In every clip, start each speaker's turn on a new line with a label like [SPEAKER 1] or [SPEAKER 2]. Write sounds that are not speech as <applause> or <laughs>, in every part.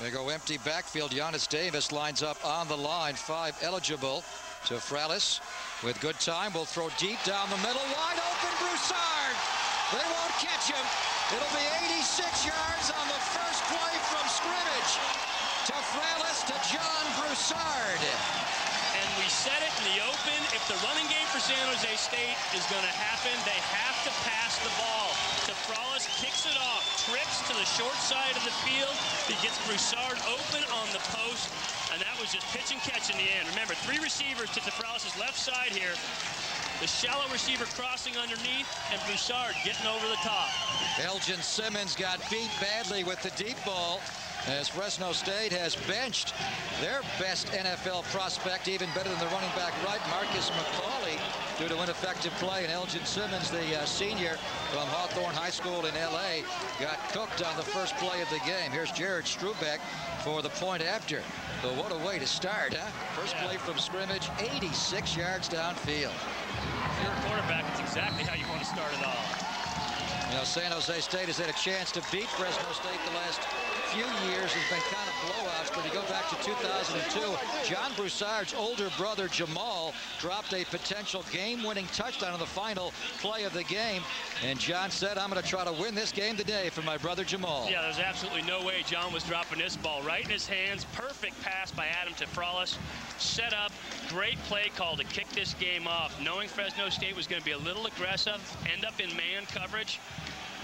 [SPEAKER 1] They go empty backfield. Yonus Davis lines up on the line. Five eligible Tafralis with good time. Will throw deep down the middle. Wide open Broussard. They won't catch him. It'll be 86 yards on the first play from scrimmage. To Fralis to John Broussard.
[SPEAKER 2] And we said it in the open. If the running game for San Jose State is going to happen, they have to pass the ball. Tafralis kicks it off, trips to the short side of the field. He gets Broussard open on the post, and that was just pitch and catch in the end. Remember, three receivers to Tafralis' left side here. The shallow receiver crossing underneath, and Broussard getting over the top.
[SPEAKER 1] Elgin Simmons got beat badly with the deep ball as Fresno State has benched their best NFL prospect, even better than the running back right, Marcus McCauley, due to ineffective play. And Elgin Simmons, the uh, senior from Hawthorne High School in L.A., got cooked on the first play of the game. Here's Jared Strubeck for the point after. But what a way to start, huh? First play from scrimmage, 86 yards downfield.
[SPEAKER 2] If you're a quarterback, it's exactly how you want to start it off.
[SPEAKER 1] You know, San Jose State has had a chance to beat Fresno State the last few years. Has been kind of blowouts, but you go back to 2002, John Broussard's older brother Jamal dropped a potential game-winning touchdown on the final play of the game, and John said, I'm going to try to win this game today for my brother Jamal.
[SPEAKER 2] Yeah, there's absolutely no way John was dropping this ball right in his hands. Perfect pass by Adam Tafralis. Set up, great play call to kick this game off, knowing Fresno State was going to be a little aggressive, end up in man coverage.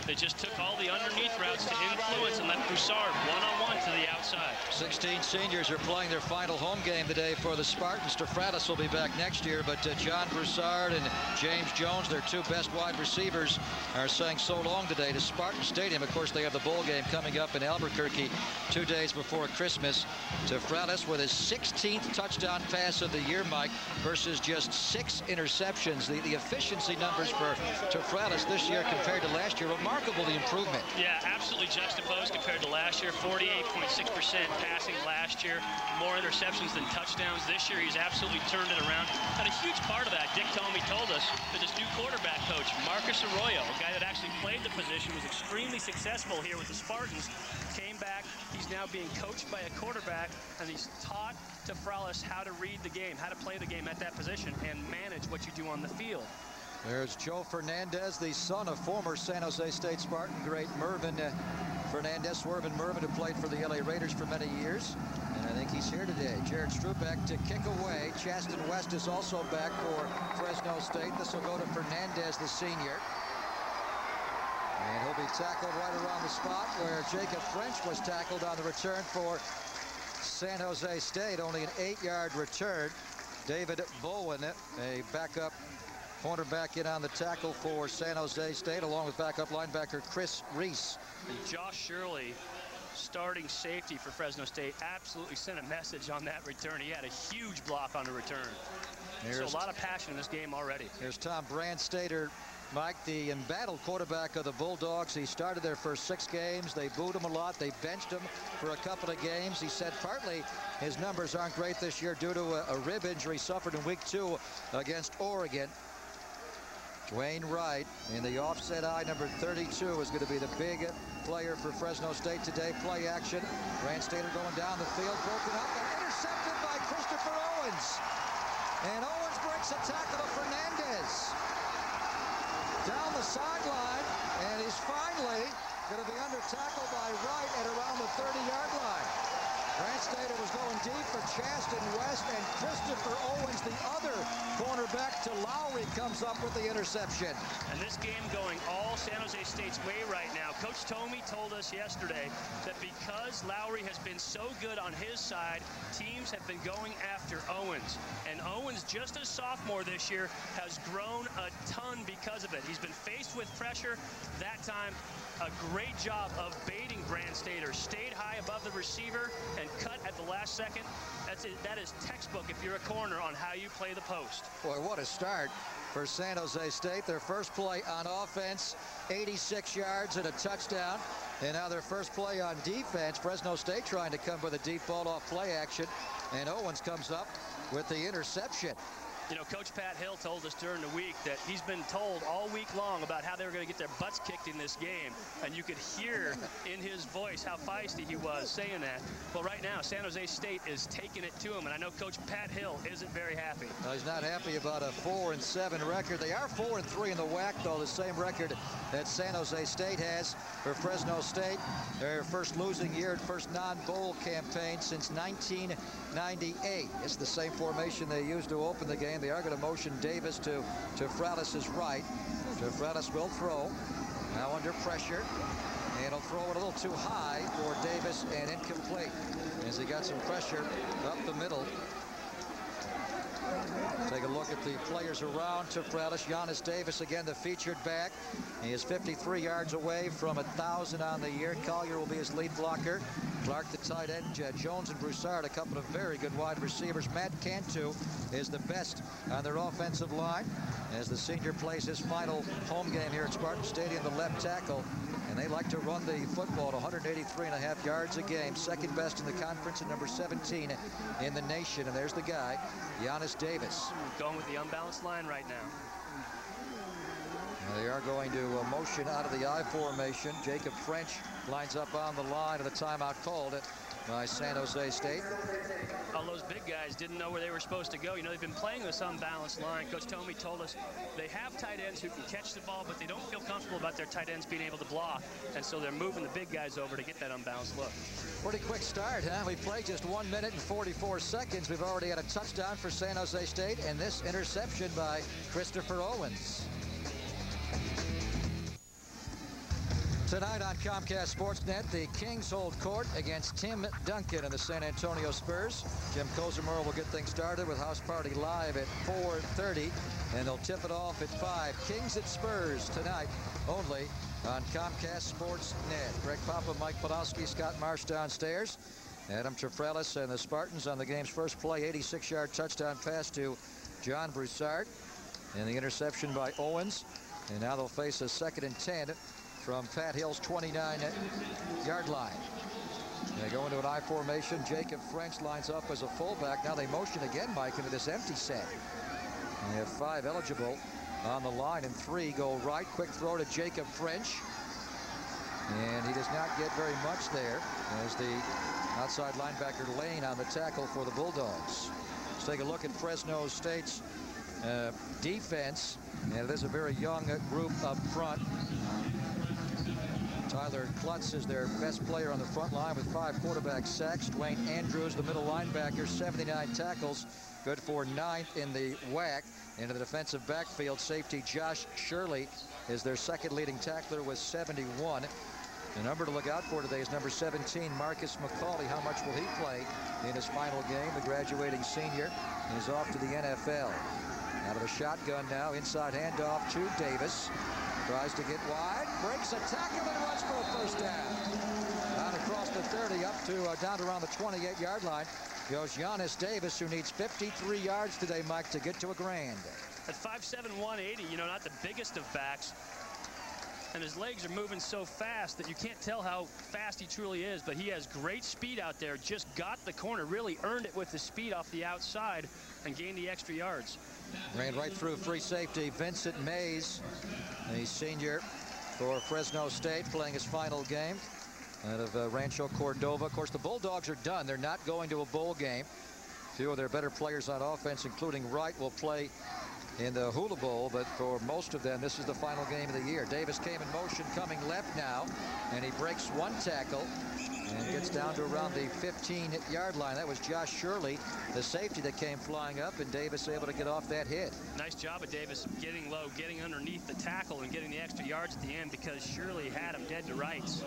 [SPEAKER 2] They just took all the underneath routes to influence and left Broussard one-on-one -on -one to the outside.
[SPEAKER 1] 16 seniors are playing their final home game today for the Spartans. Tafralis will be back next year, but uh, John Broussard and James Jones, their two best wide receivers, are saying so long today to Spartan Stadium. Of course, they have the bowl game coming up in Albuquerque two days before Christmas. Tafralis with his 16th touchdown pass of the year, Mike, versus just six interceptions. The, the efficiency numbers for Tafralis this year compared to last year, remarkable remarkable, the improvement.
[SPEAKER 2] Yeah, absolutely juxtaposed compared to last year. 48.6% passing last year. More interceptions than touchdowns this year. He's absolutely turned it around. Had a huge part of that, Dick Tomey told us, that this new quarterback coach, Marcus Arroyo, a guy that actually played the position, was extremely successful here with the Spartans, came back. He's now being coached by a quarterback, and he's taught to Tafralis how to read the game, how to play the game at that position, and manage what you do on the field.
[SPEAKER 1] There's Joe Fernandez, the son of former San Jose State Spartan great Mervin uh, Fernandez, Swervin Mervin, who played for the LA Raiders for many years. And I think he's here today. Jared Strubeck to kick away. Chaston West is also back for Fresno State. This will go to Fernandez, the senior. And he'll be tackled right around the spot where Jacob French was tackled on the return for San Jose State. Only an eight-yard return. David Bowen, a backup Cornerback in on the tackle for San Jose State, along with backup linebacker Chris Reese.
[SPEAKER 2] And Josh Shirley, starting safety for Fresno State, absolutely sent a message on that return. He had a huge block on the return. so a lot of passion in this game already.
[SPEAKER 1] Here's Tom Brandstater, Mike, the embattled quarterback of the Bulldogs. He started their first six games. They booed him a lot. They benched him for a couple of games. He said partly his numbers aren't great this year due to a, a rib injury suffered in week two against Oregon. Dwayne Wright in the offset I, number 32, is going to be the big player for Fresno State today. Play action. Brandstater going down the field, broken up and intercepted by Christopher Owens. And Owens breaks a tackle of Fernandez. Down the sideline, and he's finally going to be under tackle by Wright at around the 30-yard line. Brandstater was going deep for Chaston West, and Christopher Owens, the other cornerback to Lowery, comes up with the interception.
[SPEAKER 2] And this game going all San Jose State's way right now. Coach Tomey told us yesterday that because Lowery has been so good on his side, teams have been going after Owens. And Owens, just a sophomore this year, has grown a ton because of it. He's been faced with pressure. That time, a great job of baiting Brandstater. Stayed high above the receiver and cut at the last second. That's it. That is textbook if you're a corner on how you play the post.
[SPEAKER 1] Boy, what a start for San Jose State. Their first play on offense, 86 yards and a touchdown. And now their first play on defense, Fresno State trying to come with a deep ball off play action. And Owens comes up with the interception.
[SPEAKER 2] You know, Coach Pat Hill told us during the week that he's been told all week long about how they were going to get their butts kicked in this game. And you could hear in his voice how feisty he was saying that. Well, right now, San Jose State is taking it to him. And I know Coach Pat Hill isn't very happy.
[SPEAKER 1] He's not happy about a 4 and 7 record. They are 4 and 3 in the WAC, though, the same record that San Jose State has for Fresno State. Their first losing year, and first non-bowl campaign since 1998. It's the same formation they used to open the game. They are going to motion Davis to, to Fratis' right. Fratis will throw. Now under pressure. And he'll throw it a little too high for Davis and incomplete. As he got some pressure up the middle. Take a look at the players around Tafralis. Yonus Davis, again, the featured back. He is 53 yards away from a 1,000 on the year. Callier will be his lead blocker. Clark, the tight end. Jed Jones and Broussard, a couple of very good wide receivers. Matt Cantu is the best on their offensive line as the senior plays his final home game here at Spartan Stadium, the left tackle. And they like to run the football at 183 and a half yards a game. Second best in the conference and number 17 in the nation. And there's the guy, Yonus Davis.
[SPEAKER 2] Going with the unbalanced line right now.
[SPEAKER 1] They are going to uh, motion out of the I formation. Jacob French lines up on the line of the timeout called by San Jose State.
[SPEAKER 2] All those big guys didn't know where they were supposed to go. You know, they've been playing this unbalanced line. Coach Tomey told us they have tight ends who can catch the ball, but they don't feel comfortable about their tight ends being able to block. And so they're moving the big guys over to get that unbalanced look.
[SPEAKER 1] Pretty quick start, huh? We played just one minute and 44 seconds. We've already had a touchdown for San Jose State and this interception by Christopher Owens. Tonight on Comcast Sportsnet, the Kings hold court against Tim Duncan and the San Antonio Spurs. Jim Kozimor will get things started with House Party live at 4.30, and they'll tip it off at 5. Kings at Spurs tonight only on Comcast Sportsnet. Greg Papa, Mike Podolsky, Scott Marsh downstairs. Adam Tafralis and the Spartans on the game's first play, 86-yard touchdown pass to John Broussard. And the interception by Owens. And now they'll face a second and 10 from Pat Hill's 29-yard line. They go into an I formation. Jacob French lines up as a fullback. Now they motion again, Mike, into this empty set. And they have five eligible on the line, and three go right. Quick throw to Jacob French. And he does not get very much there as the outside linebacker Lane on the tackle for the Bulldogs. Let's take a look at Fresno State's uh, defense. And it is a very young group up front. Tyler Clutts is their best player on the front line with five quarterback sacks. Dwayne Andrews, the middle linebacker, 79 tackles, good for ninth in the WAC. Into the defensive backfield, safety Josh Shirley is their second leading tackler with 71. The number to look out for today is number 17, Marcus McCauley. How much will he play in his final game? The graduating senior is off to the NFL. Out of the shotgun now, inside handoff to Davis. Tries to get wide, breaks a tackle and runs for a first down. Down across the 30, up to uh, down to around the 28-yard line. Goes Yonus Davis, who needs 53 yards today, Mike, to get to a grand.
[SPEAKER 2] At 5'7", 180, you know, not the biggest of backs, and his legs are moving so fast that you can't tell how fast he truly is, but he has great speed out there, just got the corner, really earned it with the speed off the outside and gained the extra yards.
[SPEAKER 1] Ran right through free safety. Vincent Mays, the senior for Fresno State, playing his final game out of uh, Rancho Cordova. Of course, the Bulldogs are done. They're not going to a bowl game. A few of their better players on offense, including Wright, will play in the Hula Bowl, but for most of them, this is the final game of the year. Davis came in motion, coming left now, and he breaks one tackle and gets down to around the 15-yard line. That was Josh Shirley, the safety that came flying up, and Davis able to get off that hit.
[SPEAKER 2] Nice job of Davis getting low, getting underneath the tackle, and getting the extra yards at the end because Shirley had him dead to rights.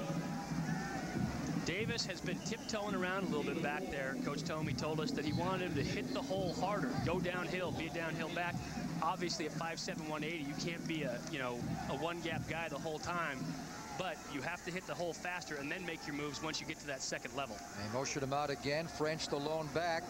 [SPEAKER 2] Davis has been tiptoeing around a little bit back there. Coach Tomey told us that he wanted him to hit the hole harder, go downhill, be a downhill back. Obviously, at 5'7", 180, you can't be a, you know, a one-gap guy the whole time but you have to hit the hole faster and then make your moves once you get to that second level.
[SPEAKER 1] They motion him out again. French the lone back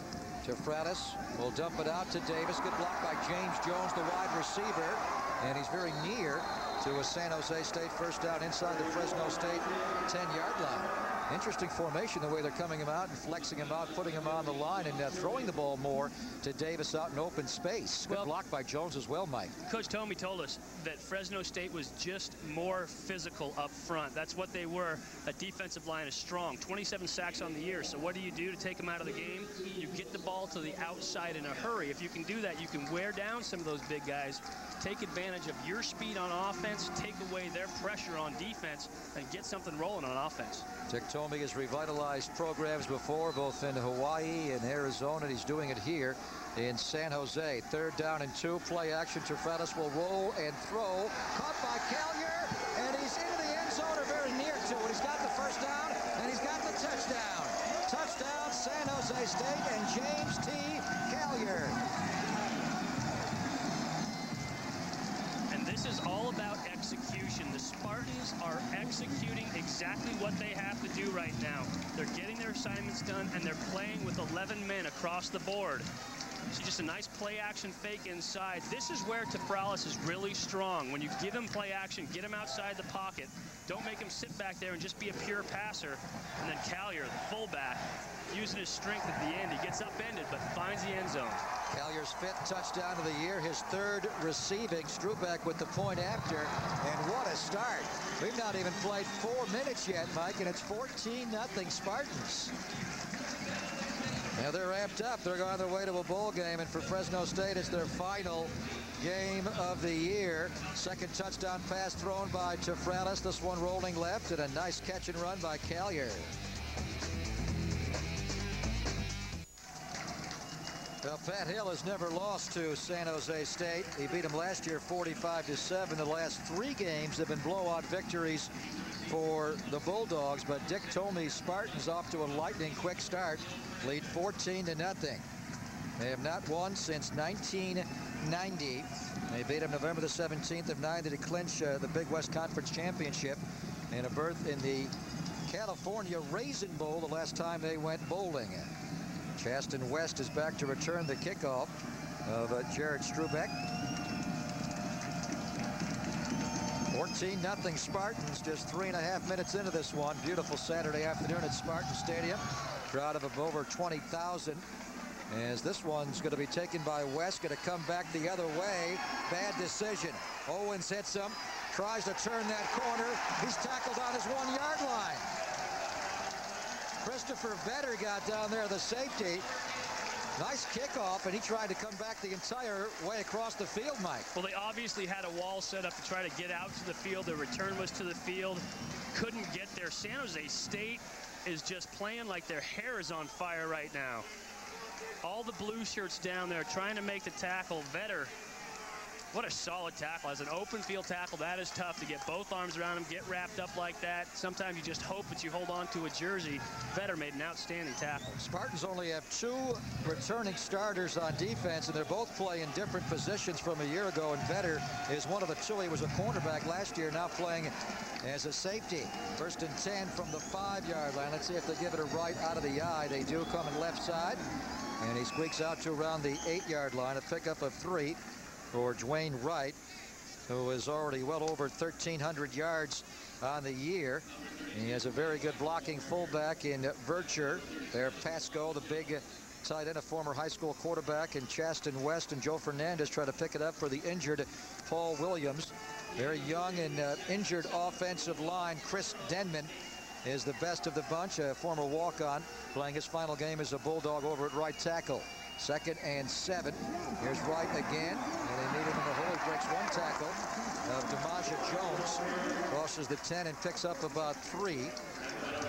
[SPEAKER 1] to Fratis. Will dump it out to Davis. Good block by James Jones, the wide receiver. And he's very near to a San Jose State first down inside the Fresno State 10-yard line. Interesting formation the way they're coming him out and flexing him out, putting him on the line and uh, throwing the ball more to Davis out in open space. Good well, block by Jones as well, Mike.
[SPEAKER 2] Coach Tomey told us that Fresno State was just more physical up front. That's what they were. That defensive line is strong. 27 sacks on the year. So what do you do to take them out of the game? You get the ball to the outside in a hurry. If you can do that, you can wear down some of those big guys, take advantage of your speed on offense, take away their pressure on defense, and get something rolling on offense.
[SPEAKER 1] Dick Tomey has revitalized programs before, both in Hawaii and Arizona. And he's doing it here in San Jose. Third down and two. Play action. Tafralis will roll and throw. Caught by Callier, and he's into the end zone or very near to it. He's got the first down, and he's got the touchdown. Touchdown, San Jose State and James T.
[SPEAKER 2] this is all about execution. The Spartans are executing exactly what they have to do right now. They're getting their assignments done, and they're playing with 11 men across the board. See just a nice play action fake inside. This is where Tafralis is really strong. When you give him play action, get him outside the pocket. Don't make him sit back there and just be a pure passer. And then Callier, the fullback, using his strength at the end. He gets upended, but finds the end zone.
[SPEAKER 1] Callier's fifth touchdown of the year, his third receiving. Strubeck with the point after, and what a start. We've not even played four minutes yet, Mike, and it's 14-0 Spartans. Yeah, they're ramped up. They're on their way to a bowl game, and for Fresno State, it's their final game of the year. Second touchdown pass thrown by Tafralis. This one rolling left, and a nice catch and run by Callier. Well, Pat Hill has never lost to San Jose State. He beat them last year 45 to 7. The last three games have been blowout victories for the Bulldogs, but Dick Tomey's Spartans off to a lightning quick start, lead 14 to nothing. They have not won since 1990. They beat them November the 17th of 90 to clinch uh, the Big West Conference Championship and a berth in the California Raisin Bowl the last time they went bowling. Chasten West is back to return the kickoff of uh, Jared Strubeck. 14-0 Spartans just three and a half minutes into this one. Beautiful Saturday afternoon at Spartan Stadium. Crowd of over 20,000 as this one's going to be taken by West. Going to come back the other way. Bad decision. Owens hits him. Tries to turn that corner. He's tackled on his one yard line. Christopher Vetter got down there, the safety. Nice kickoff, and he tried to come back the entire way across the field, Mike.
[SPEAKER 2] Well, they obviously had a wall set up to try to get out to the field. The return was to the field. Couldn't get there. San Jose State is just playing like their hair is on fire right now. All the blue shirts down there trying to make the tackle. Vetter what a solid tackle. As an open field tackle, that is tough to get both arms around him, get wrapped up like that. Sometimes you just hope that you hold on to a jersey. Vetter made an outstanding tackle.
[SPEAKER 1] Spartans only have two returning starters on defense, and they're both playing different positions from a year ago. And Vetter is one of the two. He was a cornerback last year, now playing as a safety. First and 10 from the five-yard line. Let's see if they give it a right out of the I. They do come in left side. And he squeaks out to around the eight-yard line, a pickup of three for Dwayne Wright, who is already well over 1,300 yards on the year. He has a very good blocking fullback in Vercher. There, Pasco, the big tight end, a former high school quarterback, and Chasten West and Joe Fernandez try to pick it up for the injured Paul Williams. Very young and uh, injured offensive line. Chris Denman is the best of the bunch, a former walk-on, playing his final game as a Bulldog over at right tackle. Second and seven. Here's Wright again, and they need him in the hole. He breaks one tackle of Demaja Jones. Crosses the 10 and picks up about three.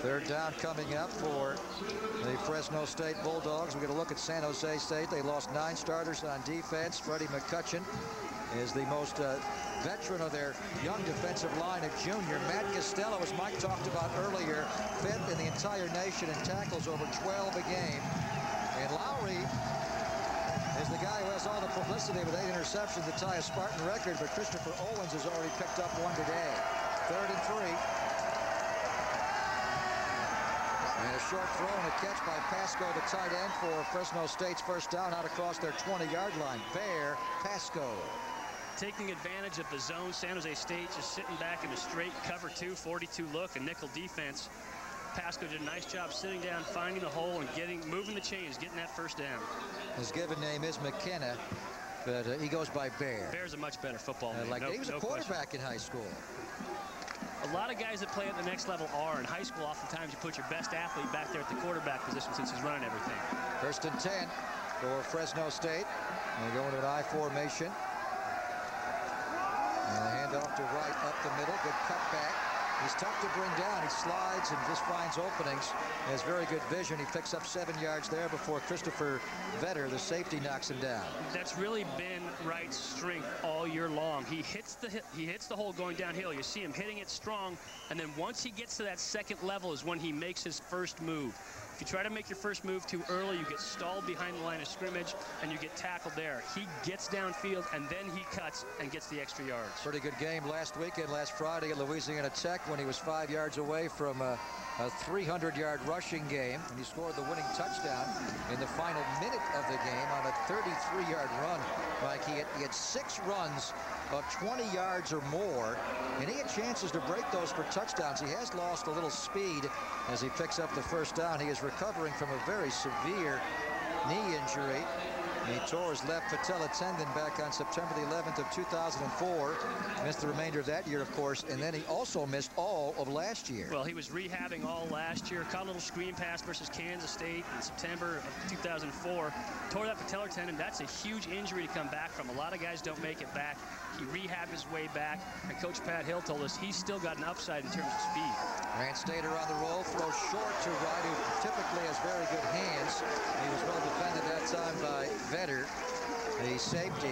[SPEAKER 1] Third down coming up for the Fresno State Bulldogs. We're going to look at San Jose State. They lost nine starters on defense. Freddie McCutcheon is the most uh, veteran of their young defensive line, a junior. Matt Castelo, as Mike talked about earlier, fifth in the entire nation in tackles over 12 a game. And Lowery guy who has all the publicity with eight interceptions to tie a Spartan record, but Christopher Owens has already picked up one today. Third and three. And a short throw and a catch by Pasco, the tight end for Fresno State's first down out across their 20-yard line. Bear Pasco.
[SPEAKER 2] Taking advantage of the zone, San Jose State just sitting back in a straight cover two, 42 look, a nickel defense. Pasco did a nice job sitting down, finding the hole, and getting moving the chains, getting that first down.
[SPEAKER 1] His given name is McKenna, but uh, he goes by Bear.
[SPEAKER 2] Bear's a much better football uh,
[SPEAKER 1] Like
[SPEAKER 2] no,
[SPEAKER 1] he was
[SPEAKER 2] no
[SPEAKER 1] a quarterback
[SPEAKER 2] question.
[SPEAKER 1] in high school.
[SPEAKER 2] A lot of guys that play at the next level are. In high school, oftentimes you put your best athlete back there at the quarterback position since he's running everything.
[SPEAKER 1] First and 10 for Fresno State. They go into an I formation. And the handoff to right up the middle. Good cutback. He's tough to bring down. He slides and just finds openings. Has very good vision. He picks up seven yards there before Christopher Vetter, the safety, knocks him down.
[SPEAKER 2] That's really been Wright's strength all year long. He hits the he hits the hole going downhill. You see him hitting it strong, and then once he gets to that second level is when he makes his first move. If you try to make your first move too early, you get stalled behind the line of scrimmage, and you get tackled there. He gets downfield, and then he cuts and gets the extra yards.
[SPEAKER 1] Pretty good game last weekend, last Friday at Louisiana Tech when he was five yards away from a, a 300-yard rushing game, and he scored the winning touchdown in the final minute of the game on a 33-yard run. Mike, he had, he had six runs of 20 yards or more, and he had chances to break those for touchdowns. He has lost a little speed as he picks up the first down. He is recovering from a very severe knee injury. He tore his left patella tendon back on September the 11th of 2004. Missed the remainder of that year, of course, and then he also missed all of last year.
[SPEAKER 2] Well, he was rehabbing all last year. Caught a little screen pass versus Kansas State in September of 2004. Tore that patellar tendon. That's a huge injury to come back from. A lot of guys don't make it back. He rehabbed his way back, and Coach Pat Hill told us he's still got an upside in terms of speed.
[SPEAKER 1] Brandstater on the roll, throws short to Wright, who typically has very good hands. He was well defended that time by Vetter, the safety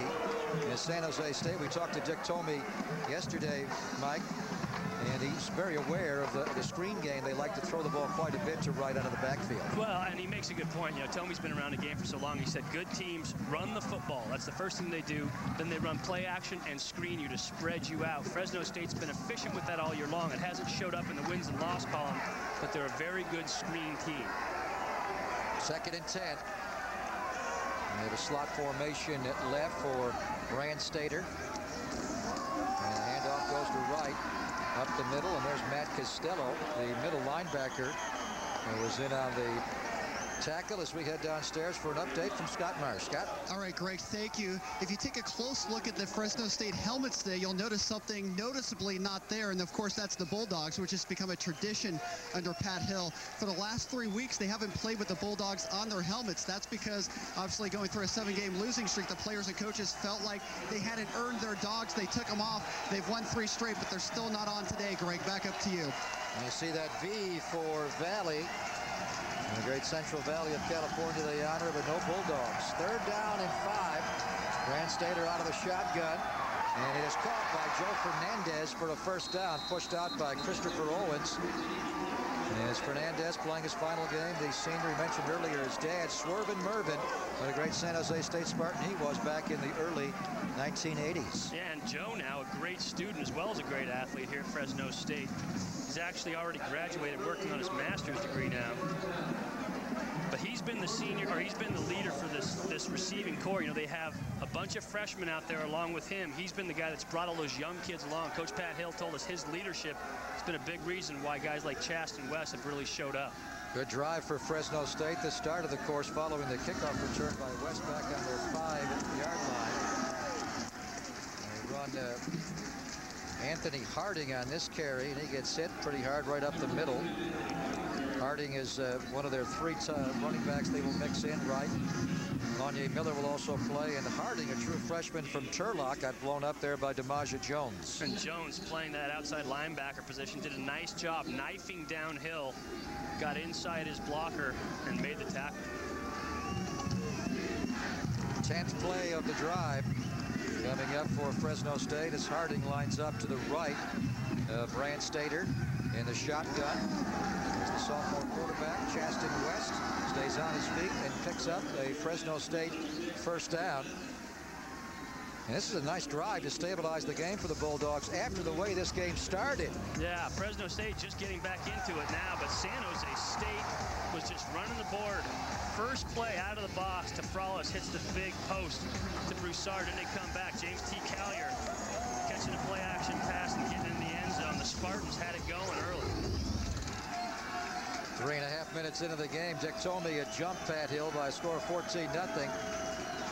[SPEAKER 1] in San Jose State. We talked to Dick Tomey yesterday, Mike, and he's very aware of the, the screen game. They like to throw the ball quite a bit to right out of the backfield.
[SPEAKER 2] Well, and he makes a good point. You know, Tomey's been around the game for so long. He said good teams run the football. That's the first thing they do. Then they run play action and screen you to spread you out. Fresno State's been efficient with that all year long. It hasn't showed up in the wins and loss column, but they're a very good screen team.
[SPEAKER 1] Second and 10. We have a slot formation left for Brandstater. And the handoff goes to right up the middle, and there's Matt Castelo, the middle linebacker, who was in on the tackle as we head downstairs for an update from Scott Meyer. Scott?
[SPEAKER 3] All right, Greg, thank you. If you take a close look at the Fresno State helmets today, you'll notice something noticeably not there, and of course that's the Bulldogs, which has become a tradition under Pat Hill. For the last three weeks, they haven't played with the Bulldogs on their helmets. That's because, obviously, going through a seven-game losing streak, the players and coaches felt like they hadn't earned their dogs. They took them off. They've won three straight, but they're still not on today, Greg. Back up to you.
[SPEAKER 1] And you see that V for Valley. In the great Central Valley of California, they honor, but no Bulldogs. Third down and five. Brandstater out of the shotgun. And it is caught by Joe Fernandez for a first down, pushed out by Christopher Owens. As Fernandez playing his final game, the senior he mentioned earlier, his dad, Swervin Mervin, what a great San Jose State Spartan he was back in the early 1980s.
[SPEAKER 2] Yeah, and Joe now a great student as well as a great athlete here at Fresno State. He's actually already graduated, working on his master's degree now. But he's been the senior, or he's been the leader for this this receiving corps. You know, they have a bunch of freshmen out there along with him. He's been the guy that's brought all those young kids along. Coach Pat Hill told us his leadership has been a big reason why guys like Chasten West have really showed up.
[SPEAKER 1] Good drive for Fresno State. The start of the course following the kickoff return by West back on their five-yard line. They run uh, Anthony Harding on this carry, and he gets hit pretty hard right up the middle. Harding is uh, one of their three running backs they will mix in right. Lonnie Miller will also play, and Harding, a true freshman from Turlock, got blown up there by DeMaja Jones.
[SPEAKER 2] And Jones playing that outside linebacker position did a nice job knifing downhill, got inside his blocker, and made the tackle.
[SPEAKER 1] 10th play of the drive coming up for Fresno State as Harding lines up to the right of Brandstater in the shotgun. Sophomore quarterback, Chasten West, stays on his feet and picks up a Fresno State first down. And this is a nice drive to stabilize the game for the Bulldogs after the way this game started.
[SPEAKER 2] Yeah, Fresno State just getting back into it now, but San Jose State was just running the board. First play out of the box, Tafralis hits the big post to Broussard, and they come back. James T. Callier catching a play action pass and getting in the end zone. The Spartans had it going early.
[SPEAKER 1] Three and a half minutes into the game, Dick Tomey a jump Pat Hill by a score of 14 nothing.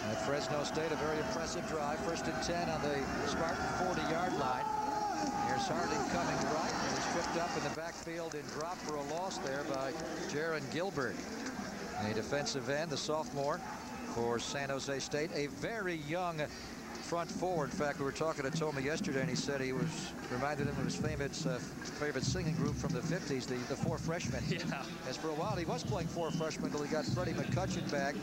[SPEAKER 1] At Fresno State, a very impressive drive. First and 10 on the Spartan 40-yard line. Here's Harding coming right, and he's tripped up in the backfield and dropped for a loss there by Jaron Gilbert. A defensive end, the sophomore for San Jose State. A very young front four. In fact, we were talking to Tomey yesterday, and he said he was reminded him of his famous uh, favorite singing group from the 50s, the, the Four Freshmen. <laughs>
[SPEAKER 2] Yeah.
[SPEAKER 1] As for a while, he was playing four freshmen until he got Freddie McCutcheon back.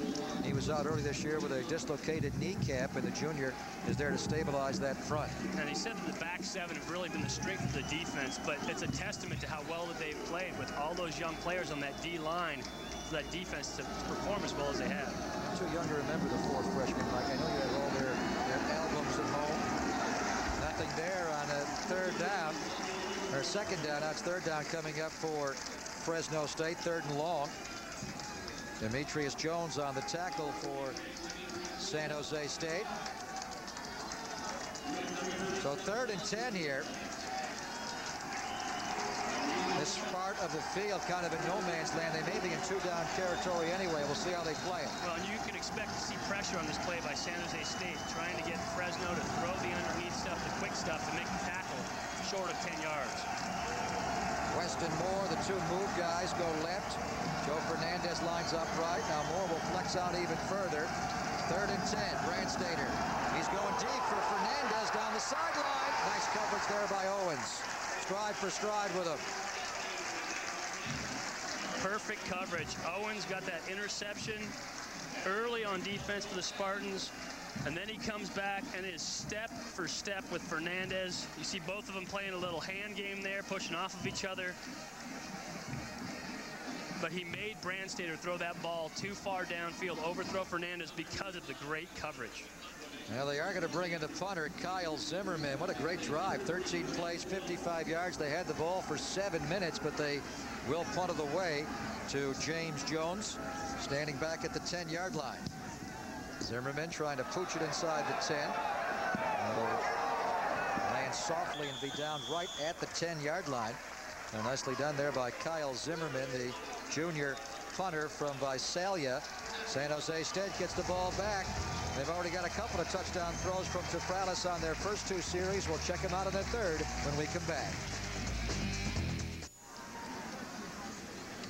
[SPEAKER 1] He was out early this year with a dislocated kneecap, and the junior is there to stabilize that front.
[SPEAKER 2] And he said that the back seven have really been the strength of the defense, but it's a testament to how well that they've played with all those young players on that D line for that defense to perform as well as they have.
[SPEAKER 1] I'm too young to remember the four freshmen, Mike. I know you have all their, their albums at home. Nothing there on a third down, or second down. That's third down coming up for Fresno State, third and long. Demetrius Jones on the tackle for San Jose State. So third and 10 here. This part of the field kind of in no man's land. They may be in two down territory anyway. We'll see how they play it.
[SPEAKER 2] Well, and you can expect to see pressure on this play by San Jose State, trying to get Fresno to throw the underneath stuff, the quick stuff, to make the tackle short of 10 yards.
[SPEAKER 1] Weston Moore, the two move guys go left. Joe Fernandez lines up right. Now Moore will flex out even further. Third and 10, Brandstater. He's going deep for Fernandez down the sideline. Nice coverage there by Owens. Stride for stride with him.
[SPEAKER 2] Perfect coverage. Owens got that interception early on defense for the Spartans. And then he comes back and is step for step with Fernandez. You see both of them playing a little hand game there, pushing off of each other. But he made Brandstater throw that ball too far downfield, overthrow Fernandez because of the great coverage.
[SPEAKER 1] Now they are going to bring in the punter, Kyle Zimmerman. What a great drive. 13 plays, 55 yards. They had the ball for seven minutes, but they will punt it away to James Jones, standing back at the 10-yard line. Zimmerman trying to pooch it inside the 10. It'll land softly and be down right at the 10-yard line. And nicely done there by Kyle Zimmerman, the junior punter from Visalia. San Jose State gets the ball back. They've already got a couple of touchdown throws from Tafralis on their first two series. We'll check them out in the third when we come back.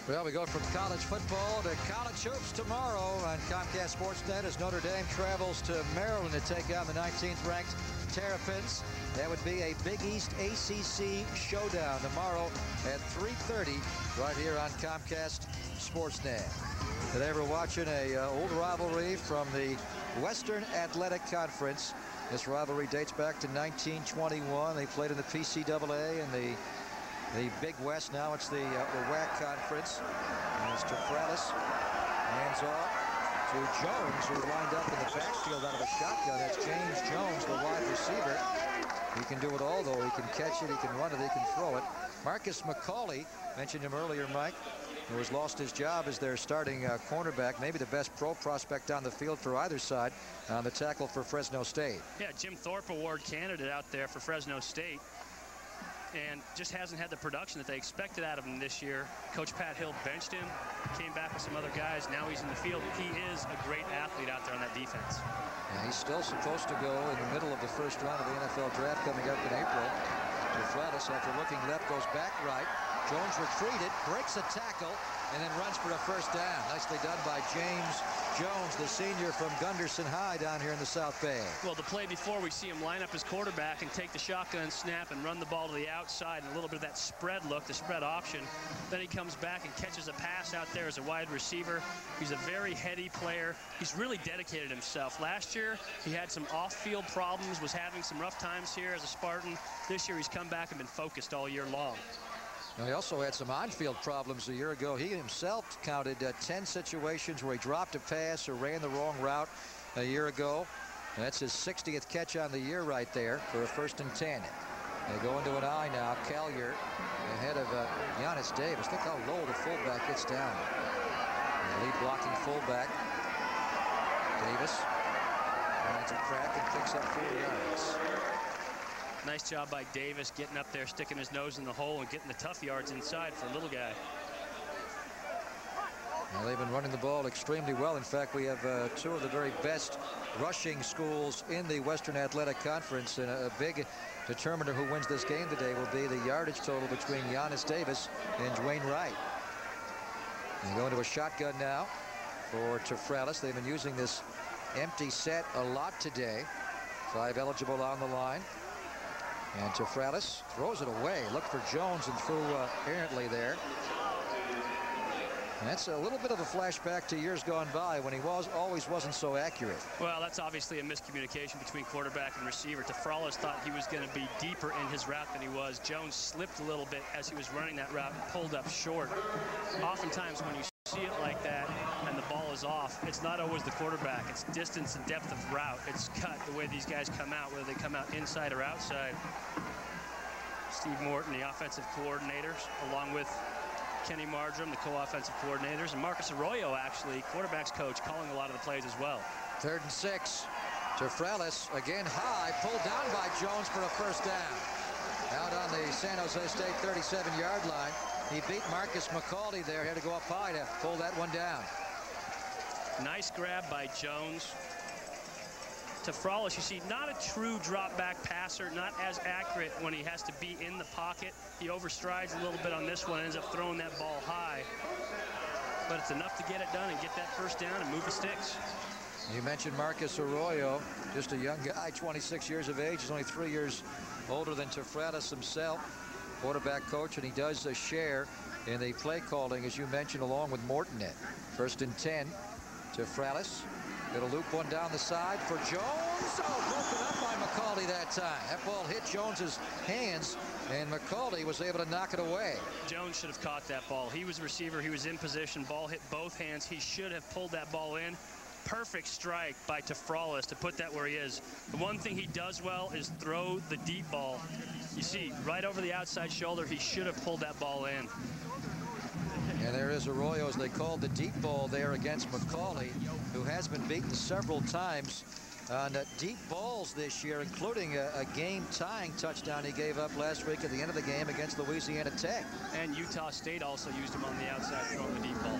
[SPEAKER 1] Well, we go from college football to college hoops tomorrow on Comcast Sportsnet as Notre Dame travels to Maryland to take on the 19th ranked Terrapins. That would be a Big East ACC showdown tomorrow at 3.30 right here on Comcast Sportsnet. Today we're watching a uh, old rivalry from the Western Athletic Conference. This rivalry dates back to 1921. They played in the PCAA and the the Big West. Now it's the, uh, the WAC conference. And it's Tafralis. Hands off to Jones, who lined up in the backfield out of a shotgun. That's James Jones, the wide receiver. He can do it all, though. He can catch it, he can run it, he can throw it. Marcus McCauley, mentioned him earlier, Mike, who has lost his job as their starting uh, cornerback, maybe the best pro prospect on the field for either side on the tackle for Fresno State.
[SPEAKER 2] Yeah, Jim Thorpe Award candidate out there for Fresno State and just hasn't had the production that they expected out of him this year. Coach Pat Hill benched him, came back with some other guys. Now he's in the field. He is a great athlete out there on that defense.
[SPEAKER 1] Yeah, he's still supposed to go in the middle of the first round of the NFL draft coming up in April. Tafralis, after looking left, goes back right. Jones retreated, breaks a tackle, and then runs for a first down. Nicely done by James Jones, the senior from Gunderson High down here in the South Bay.
[SPEAKER 2] Well, the play before, we see him line up his quarterback and take the shotgun snap and run the ball to the outside and a little bit of that spread look, the spread option. Then he comes back and catches a pass out there as a wide receiver. He's a very heady player. He's really dedicated himself. Last year, he had some off-field problems, was having some rough times here as a Spartan. This year, he's come back and been focused all year long.
[SPEAKER 1] Now, he also had some on-field problems a year ago. He himself counted uh, 10 situations where he dropped a pass or ran the wrong route a year ago. That's his 60th catch on the year right there for a first and 10. They go into an I now. Callier ahead of uh, Yonus Davis. Look how low the fullback gets down. The lead blocking fullback. Davis finds a crack and picks up four yards.
[SPEAKER 2] Nice job by Davis getting up there, sticking his nose in the hole and getting the tough yards inside for a little guy.
[SPEAKER 1] Well, they've been running the ball extremely well. In fact, we have uh, two of the very best rushing schools in the Western Athletic Conference. And a, a big determiner who wins this game today will be the yardage total between Yonus Davis and Dwayne Wright. They go into a shotgun now for Tafralis. They've been using this empty set a lot today. Five eligible on the line. And Tafralis throws it away. Looked for Jones and threw uh, errantly there. And that's a little bit of a flashback to years gone by when he was always wasn't so accurate.
[SPEAKER 2] Well, that's obviously a miscommunication between quarterback and receiver. Tafralis thought he was going to be deeper in his route than he was. Jones slipped a little bit as he was running that route and pulled up short. Oftentimes when you see it like that and the ball is off, it's not always the quarterback. It's distance and depth of route. It's cut the way these guys come out, whether they come out inside or outside. Steve Morton, the offensive coordinators, along with Kenny Margerum, the co-offensive coordinators, and Marcus Arroyo, actually, quarterback's coach, calling a lot of the plays as well.
[SPEAKER 1] Third and six. to Tafralis again high, pulled down by Jones for a first down. Out on the San Jose State 37-yard line. He beat Marcus McCauley there. He had to go up high to pull that one down.
[SPEAKER 2] Nice grab by Jones. Tafralis, you see, not a true drop back passer, not as accurate when he has to be in the pocket. He overstrides a little bit on this one, ends up throwing that ball high. But it's enough to get it done and get that first down and move the sticks.
[SPEAKER 1] You mentioned Marcus Arroyo, just a young guy, 26 years of age. He's only three years older than Tafralis himself, quarterback coach, and he does a share in the play calling, as you mentioned, along with Morton. First and 10 Tafralis It'll loop one down the side for Jones. Oh, broken up by McCauley that time. That ball hit Jones's hands, and McCauley was able to knock it away.
[SPEAKER 2] Jones should have caught that ball. He was receiver. He was in position. Ball hit both hands. He should have pulled that ball in. Perfect strike by Tafralis to put that where he is. The one thing he does well is throw the deep ball. You see, right over the outside shoulder, he should have pulled that ball in.
[SPEAKER 1] And there is Arroyo as they called the deep ball there against McCauley, who has been beaten several times Uh, on deep balls this year, including a, a game-tying touchdown he gave up last week at the end of the game against Louisiana Tech.
[SPEAKER 2] And Utah State also used him on the outside throwing the deep ball.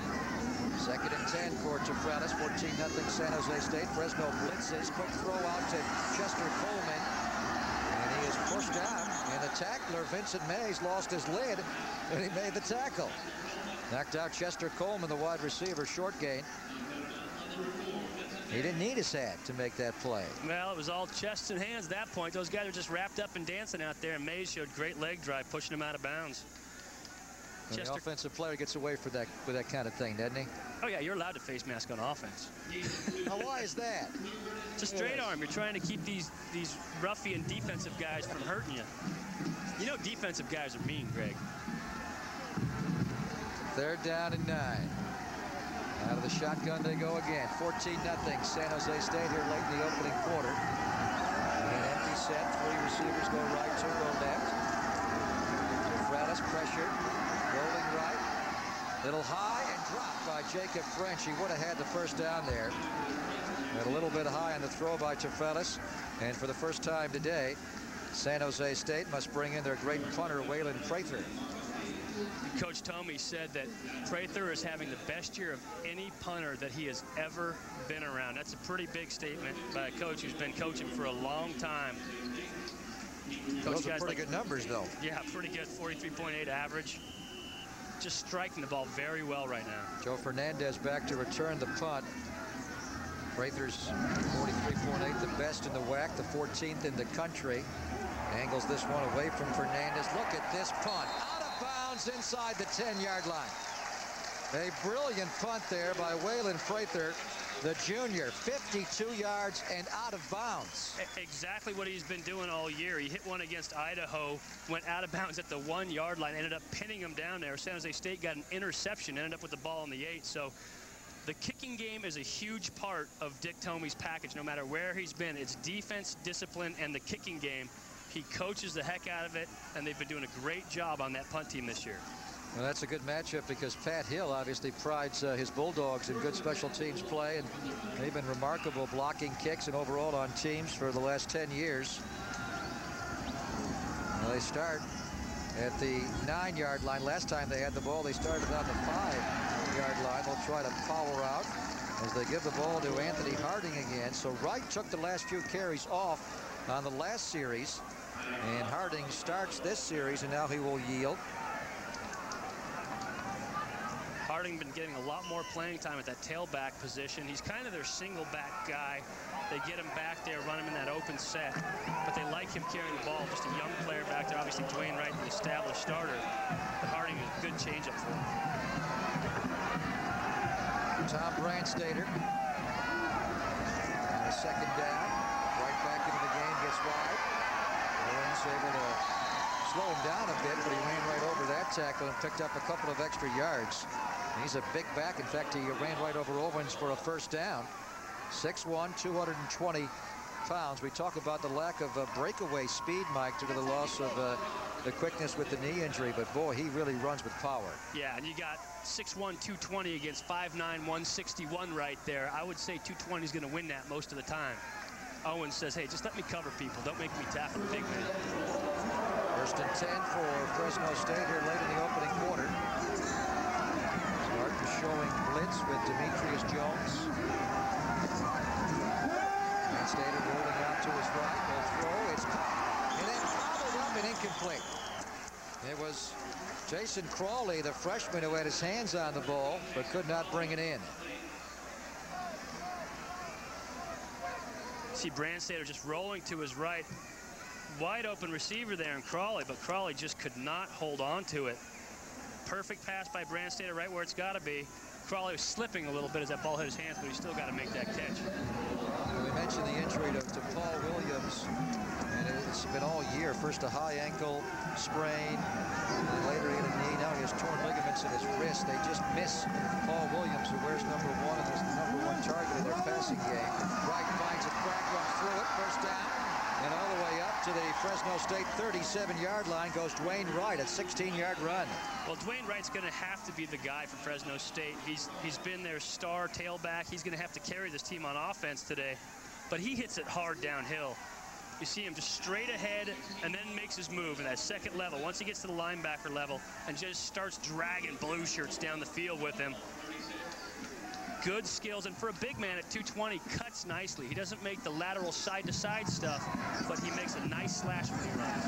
[SPEAKER 1] Second and 10 for Tafralis, 14-0 San Jose State. Fresno blitzes, quick throw out to Chester Coleman. And he is pushed out, and the tackler, Vincent Mays, lost his lid, and he made the tackle. Knocked out Chester Coleman, the wide receiver, short gain. He didn't need his hat to make that play.
[SPEAKER 2] Well, it was all chest and hands at that point. Those guys were just wrapped up and dancing out there, and Mays showed great leg drive, pushing him out of bounds.
[SPEAKER 1] And the offensive player gets away for that with that kind of thing, doesn't he?
[SPEAKER 2] Oh yeah, you're allowed to face mask on offense.
[SPEAKER 1] now, why is that?
[SPEAKER 2] It's a straight arm. You're trying to keep these these ruffian defensive guys from hurting you. You know defensive guys are mean, Greg.
[SPEAKER 1] Third down and nine. Out of the shotgun they go again. 14 nothing. San Jose State here late in the opening quarter. An empty set. Three receivers go right, two go left. Tafralis pressured. Rolling right. Little high and dropped by Jacob French. He would have had the first down there. But a little bit high on the throw by Tafralis. And for the first time today, San Jose State must bring in their great punter, Waylon Prather.
[SPEAKER 2] Coach Tomey said that Prather is having the best year of any punter that he has ever been around. That's a pretty big statement by a coach who's been coaching for a long time.
[SPEAKER 1] Coach Those are pretty like, good numbers, though.
[SPEAKER 2] Yeah, pretty good. 43.8 average. Just striking the ball very well right now.
[SPEAKER 1] Joe Fernandez back to return the punt. Prather's 43.8, the best in the WAC, the 14th in the country. Angles this one away from Fernandez. Look at this punt bounds inside the 10-yard line. A brilliant punt there by Waylon Prather, the junior, 52 yards and out of bounds.
[SPEAKER 2] Exactly what he's been doing all year. He hit one against Idaho, went out of <laughs> bounds at the one-yard line, ended up pinning him down there. San Jose State got an interception, ended up with the ball on the eight. So the kicking game is a huge part of Dick Tomey's package, no matter where he's been. It's defense, discipline, and the kicking game. He coaches the heck out of it, and they've been doing a great job on that punt team this year.
[SPEAKER 1] Well, that's a good matchup because Pat Hill obviously prides uh, his Bulldogs in good special teams play, and they've been remarkable blocking kicks and overall on teams for the last 10 years. Well, they start at the nine-yard line. Last time they had the ball, they started on the five. yard line. They'll try to power out as they give the ball to Anthony Harding again. So Wright took the last few carries off on the last series. And Harding starts this series, and now he will yield.
[SPEAKER 2] Harding been getting a lot more playing time at that tailback position. He's kind of their single back guy. They get him back there, run him in that open set, but they like him carrying the ball. Just a young player back there. Obviously, Dwayne Wright, the established starter. But Harding is a good changeup for him.
[SPEAKER 1] Tom Brandstater. And a second down. Right back into the game, gets wide. Owens able to slow him down a bit, but he ran right over that tackle and picked up a couple of extra yards. He's a big back. In fact, he ran right over Owens for a first down. 6'1", 220 pounds. We talk about the lack of uh, breakaway speed, Mike, due to the loss of uh, the quickness with the knee injury. But boy, he really runs with power.
[SPEAKER 2] Yeah, and you got 6'1", 220 against 5'9", 161 right there. I would say 220 is going to win that most of the time. Owens says, hey, just let me cover people. Don't make me tackle the big man.
[SPEAKER 1] First and 10 for Fresno State here late in the opening quarter. Start showing blitz with Demetrius Jones. Stater rolling out to his right. Will throw. It's caught. And then fouled up and incomplete. It was Jason Crawley, the freshman, who had his hands on the ball, but could not bring it in.
[SPEAKER 2] See Brandstater just rolling to his right. Wide open receiver there in Crawley, but Crawley just could not hold on to it. Perfect pass by Brandstater right where it's got to be. Crawley was slipping a little bit as that ball hit his hands, but he still got to make that catch.
[SPEAKER 1] We mentioned the injury to, to Paul Williams, and it's been all year. First a high ankle sprain, later he had a knee. Now he has torn ligaments in his wrist. They just miss Paul Williams, who wears number one and is the number one target in their passing game. Wright finds a crack, runs through it, first down. And all the way up to the Fresno State 37-yard line goes Dwayne Wright, a 16-yard run.
[SPEAKER 2] Well, Dwayne Wright's going to have to be the guy for Fresno State. He's he's been their star tailback. He's going to have to carry this team on offense today. But he hits it hard downhill. You see him just straight ahead and then makes his move in that second level. Once he gets to the linebacker level and just starts dragging blue shirts down the field with him good skills, and for a big man at 220, cuts nicely. He doesn't make the lateral side-to-side -side stuff, but he makes a nice slash when he runs.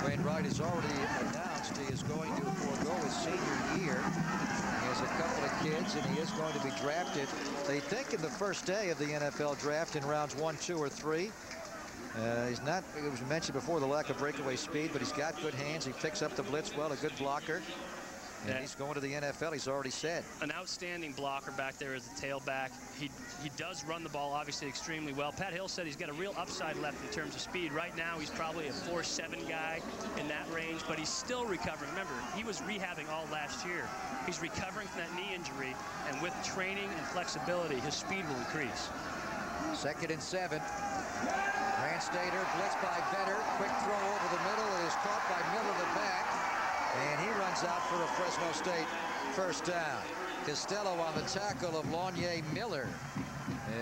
[SPEAKER 1] Dwayne Wright has already announced he is going to forego his senior year. He has a couple of kids, and he is going to be drafted. They think in the first day of the NFL draft in rounds one, two, or three. Uh, he's not, it was mentioned before, the lack of breakaway speed, but he's got good hands. He picks up the blitz well, a good blocker. And he's going to the NFL, he's already said.
[SPEAKER 2] An outstanding blocker back there as a tailback. He, he does run the ball, obviously, extremely well. Pat Hill said he's got a real upside left in terms of speed. Right now, he's probably a 4-7 guy in that range, but he's still recovering. Remember, he was rehabbing all last year. He's recovering from that knee injury, and with training and flexibility, his speed will increase.
[SPEAKER 1] Second and seven. Brandstater blitzed by Vetter. Quick throw over the middle. And It is caught by Miller the back. And he runs out for a Fresno State first down. Castelo on the tackle of Lonyae Miller.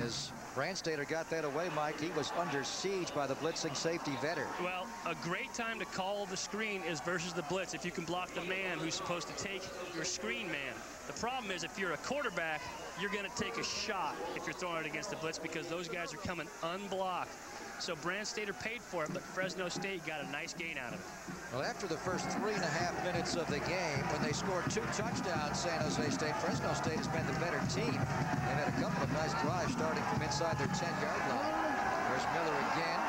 [SPEAKER 1] As Brandstater got that away, Mike, he was under siege by the blitzing safety Vetter.
[SPEAKER 2] Well, a great time to call the screen is versus the blitz if you can block the man who's supposed to take your screen man. The problem is if you're a quarterback, you're going to take a shot if you're throwing it against the blitz because those guys are coming unblocked. So Brandstater paid for it, but Fresno State got a nice gain out of it.
[SPEAKER 1] Well, after the first three and a half minutes of the game, when they scored two touchdowns, San Jose State, Fresno State has been the better team. They've had a couple of nice drives starting from inside their 10-yard line. There's Miller again,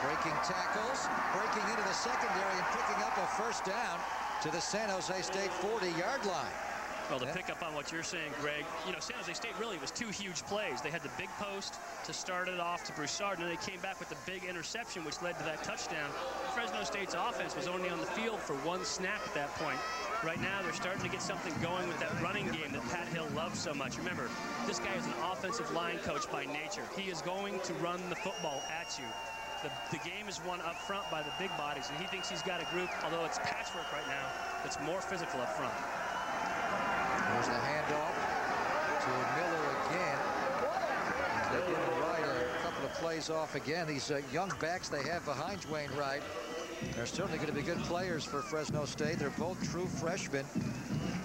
[SPEAKER 1] breaking tackles, breaking into the secondary and picking up a first down to the San Jose State 40-yard line.
[SPEAKER 2] Well, to yeah. pick up on what you're saying, Greg, you know, San Jose State really was two huge plays. They had the big post to start it off to Broussard, and then they came back with the big interception, which led to that touchdown. Fresno State's offense was only on the field for one snap at that point. Right now, they're starting to get something going with that running game that Pat Hill loves so much. Remember, this guy is an offensive line coach by nature. He is going to run the football at you. The, the, game is won up front by the big bodies, and he thinks he's got a group, although it's patchwork right now, that's more physical up front.
[SPEAKER 1] There's the handoff to Miller again. They give Wright a couple of plays off again. These uh, young backs they have behind Dwayne Wright. They're certainly going to be good players for Fresno State. They're both true freshmen.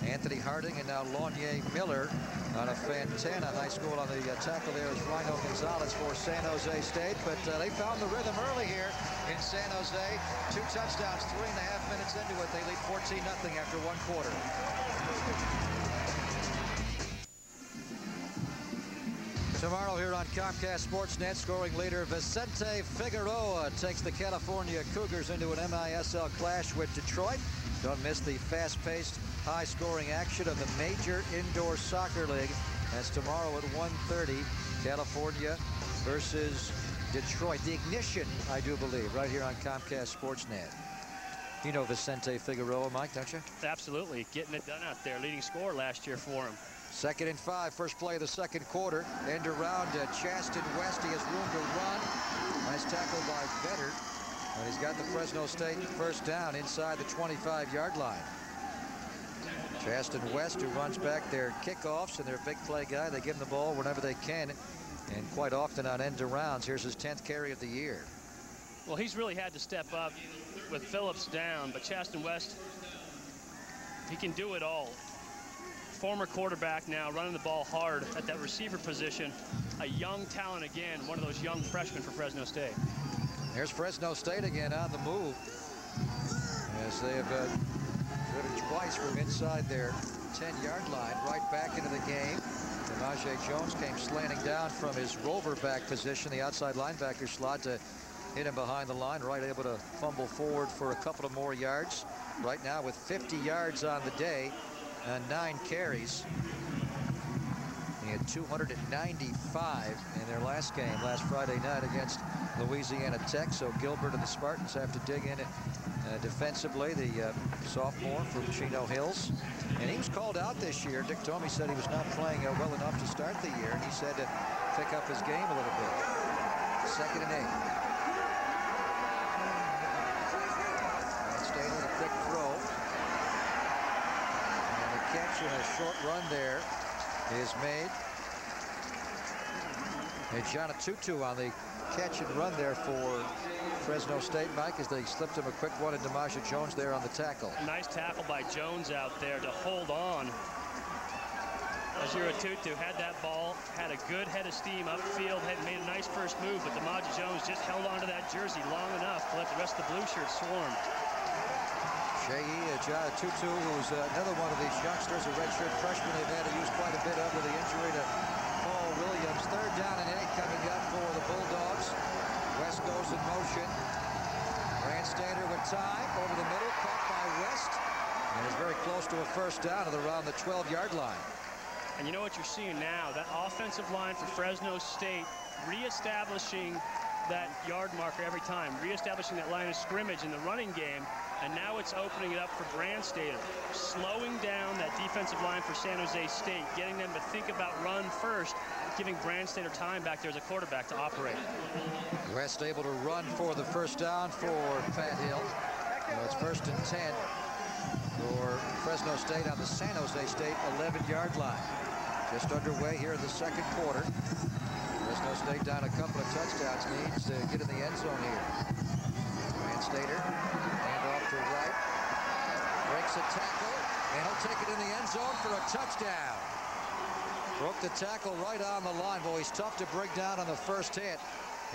[SPEAKER 1] Anthony Harding and now Lonyae Miller on a Fontana High School on the uh, tackle there is Rhino Gonzalez for San Jose State. But uh, they found the rhythm early here in San Jose. Two touchdowns, three and a half minutes into it. They lead 14-0 after one quarter. Tomorrow here on Comcast Sportsnet, scoring leader Vicente Figueroa takes the California Cougars into an MISL clash with Detroit. Don't miss the fast-paced, high-scoring action of the major indoor soccer league. That's tomorrow at 1.30, California versus Detroit. The ignition, I do believe, right here on Comcast Sportsnet. You know Vicente Figueroa, Mike, don't you?
[SPEAKER 2] Absolutely. Getting it done out there. Leading scorer last year for him.
[SPEAKER 1] Second and five, first play of the second quarter. End around uh, Chastin West. He has room to run. Nice tackle by Vetter. And he's got the Fresno State first down inside the 25-yard line. Chastin West, who runs back their kickoffs and their big play guy. They give him the ball whenever they can, and quite often on end arounds. Here's his 10th carry of the year.
[SPEAKER 2] Well, he's really had to step up with Phillips down, but Chasten West, he can do it all former quarterback now running the ball hard at that receiver position. A young talent again, one of those young freshmen for Fresno State.
[SPEAKER 1] There's Fresno State again on the move. As they have uh, driven twice from inside their 10-yard line right back into the game. Demaje Jones came slanting down from his rover back position, the outside linebacker slot to hit him behind the line, right able to fumble forward for a couple of more yards. Right now with 50 yards on the day, uh, nine carries. He had 295 in their last game last Friday night against Louisiana Tech. So Gilbert and the Spartans have to dig in uh, defensively. The uh, sophomore from Chino Hills. And he was called out this year. Dick Tomey said he was not playing uh, well enough to start the year. And he said to pick up his game a little bit. Second and eight. A short run there is made. And John Tutu on the catch and run there for Fresno State, Mike, as they slipped him a quick one and Demaja Jones there on the tackle.
[SPEAKER 2] Nice tackle by Jones out there to hold on. Ajirotutu had that ball, had a good head of steam upfield, had made a nice first move, but Demaja Jones just held on to that jersey long enough to let the rest of the blue shirts swarm.
[SPEAKER 1] Ajirotutu, who's uh, another one of these youngsters, a redshirt freshman they've had to use quite a bit of with the injury to Paul Williams. Third down and eight coming up for the Bulldogs. West goes in motion. Brandstater with time over the middle, caught by West, and is very close to a first down at around the 12-yard line.
[SPEAKER 2] And you know what you're seeing now? That offensive line for Fresno State reestablishing that yard marker every time, reestablishing that line of scrimmage in the running game and now it's opening it up for Brandstater, slowing down that defensive line for San Jose State, getting them to think about run first, giving Brandstater time back there as a quarterback to operate.
[SPEAKER 1] West able to run for the first down for Pat Hill. Well, it's first and 10 for Fresno State on the San Jose State 11-yard line. Just underway here in the second quarter. Fresno State down a couple of touchdowns needs to get in the end zone here. Brandstater to right. Breaks a tackle, and he'll take it in the end zone for a touchdown. Broke the tackle right on the line. Boy, he's tough to break down on the first hit.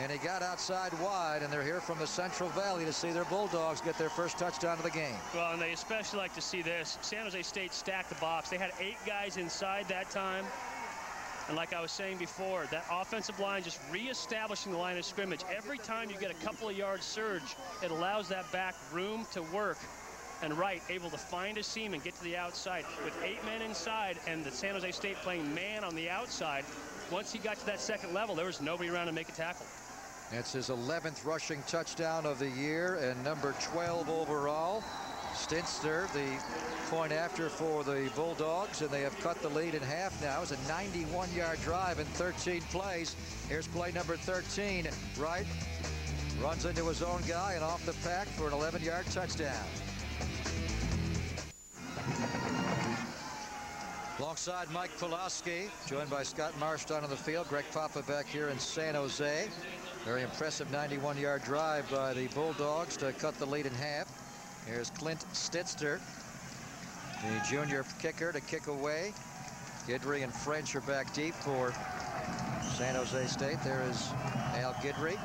[SPEAKER 1] And he got outside wide, and they're here from the Central Valley to see their Bulldogs get their first touchdown of the game.
[SPEAKER 2] Well, and they especially like to see this. San Jose State stacked the box. They had eight guys inside that time. And like I was saying before, that offensive line just reestablishing the line of scrimmage. Every time you get a couple of yards surge, it allows that back room to work. And Wright able to find a seam and get to the outside. With eight men inside and the San Jose State playing man on the outside, once he got to that second level, there was nobody around to make a tackle.
[SPEAKER 1] That's his 11th rushing touchdown of the year and number 12 overall. Stitzer, the point after for the Bulldogs, and they have cut the lead in half now. It's a 91-yard drive in 13 plays. Here's play number 13. Wright runs into his own guy and off the pack for an 11-yard touchdown. Alongside Mike Pawlawski, joined by Scott Marsh down on the field. Greg Papa back here in San Jose. Very impressive 91-yard drive by the Bulldogs to cut the lead in half. Here's Clint Stitzer. The junior kicker to kick away. Guidry and French are back deep for San Jose State. There is Al Guidry.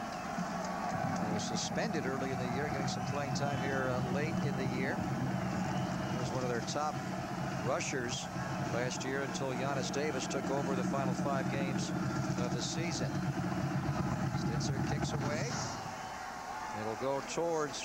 [SPEAKER 1] He was suspended early in the year, getting some playing time here uh, late in the year. He was one of their top rushers last year until Yonus Davis took over the final five games of the season. Stitzer kicks away. It'll go towards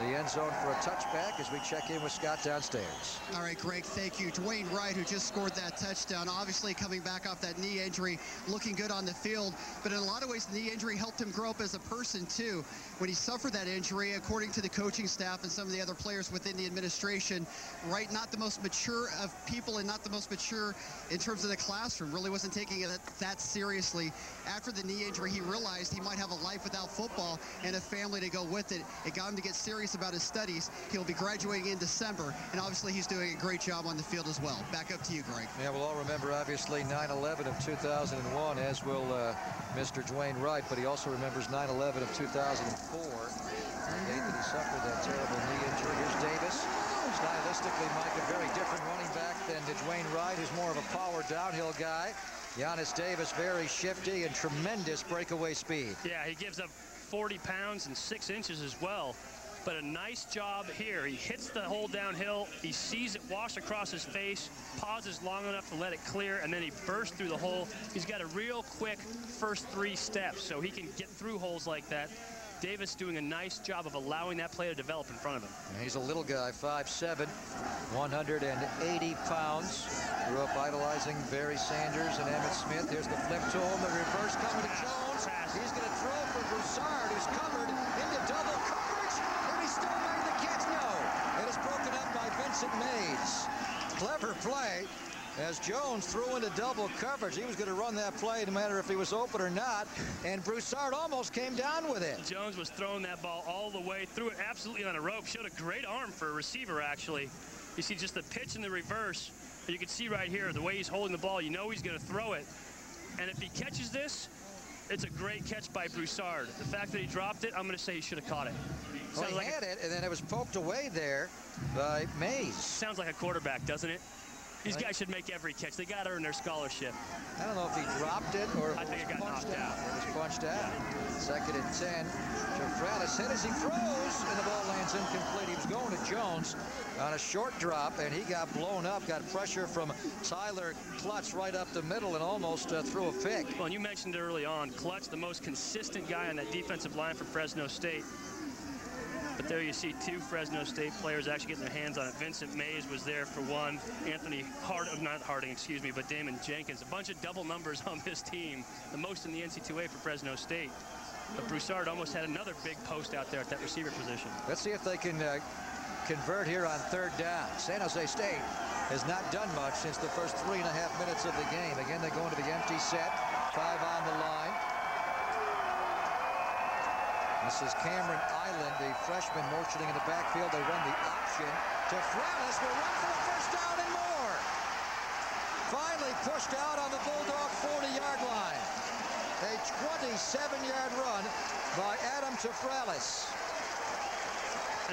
[SPEAKER 1] the end zone for a touchback as we check in with Scott downstairs.
[SPEAKER 3] All right, Greg, thank you. Dwayne Wright, who just scored that touchdown, obviously coming back off that knee injury, looking good on the field. But in a lot of ways, the knee injury helped him grow up as a person, too. When he suffered that injury, according to the coaching staff and some of the other players within the administration, Wright, not the most mature of people and not the most mature in terms of the classroom, really wasn't taking it that seriously. After the knee injury, he realized he might have a life without football and a family to go with it. It got him to get serious serious about his studies. He'll be graduating in December, and obviously he's doing a great job on the field as well. Back up to you, Greg.
[SPEAKER 1] Yeah, we'll all remember, obviously, 9-11 of 2001, as will uh, Mr. Dwayne Wright, but he also remembers 9-11 of 2004, the date that he suffered that terrible knee injury. Here's Davis. Stylistically, Mike, a very different running back than Dwayne Wright, who's more of a power downhill guy. Yonus Davis, very shifty and tremendous breakaway speed.
[SPEAKER 2] Yeah, he gives up 40 pounds and six inches as well but a nice job here. He hits the hole downhill. He sees it wash across his face, pauses long enough to let it clear, and then he bursts through the hole. He's got a real quick first three steps, so he can get through holes like that. Davis doing a nice job of allowing that play to develop in front of him.
[SPEAKER 1] He's a little guy, 5'7", 180 pounds. Grew up idolizing Barry Sanders and Emmitt Smith. Here's the flip to him, the reverse coming to Jones. He's going to throw for Broussard, who's covered into double Mays. Clever play as Jones threw into double coverage. He was going to run that play no matter if he was open or not, and Broussard almost came down with it.
[SPEAKER 2] Jones was throwing that ball all the way, threw it absolutely on a rope, showed a great arm for a receiver, actually. You see just the pitch in the reverse. You can see right here, the way he's holding the ball, you know he's going to throw it. And if he catches this, it's a great catch by Broussard. The fact that he dropped it, I'm going to say he should have caught it.
[SPEAKER 1] Well, he like had it, and then it was poked away there by Mays.
[SPEAKER 2] Sounds like a quarterback, doesn't it? These guys should make every catch. They got to earn their scholarship.
[SPEAKER 1] I don't know if he dropped it or
[SPEAKER 2] I think it got knocked out.
[SPEAKER 1] out. It was punched out. Second and 10. Tafralis hit as he throws, and the ball lands incomplete. He was going to Jones on a short drop, and he got blown up, got pressure from Tyler Clutts right up the middle and almost uh, threw a pick.
[SPEAKER 2] Well, you mentioned early on, Clutts, the most consistent guy on that defensive line for Fresno State. But there you see two Fresno State players actually getting their hands on it. Vincent Mays was there for one. Anthony Hard, not Harding, excuse me, but Damon Jenkins. A bunch of double numbers <laughs> on this team, the most in the NC2A for Fresno State. But Broussard almost had another big post out there at that receiver position.
[SPEAKER 1] Let's see if they can uh, convert here on third down. San Jose State has not done much since the first three and a half minutes of the game. Again, they go into the empty set. Five on the line. This is Cameron Island, the freshman motioning in the backfield. They run the option to Fralis. Will run for the first down and more. Finally pushed out on the Bulldog 40-yard line. A 27-yard run by Adam Tafralis.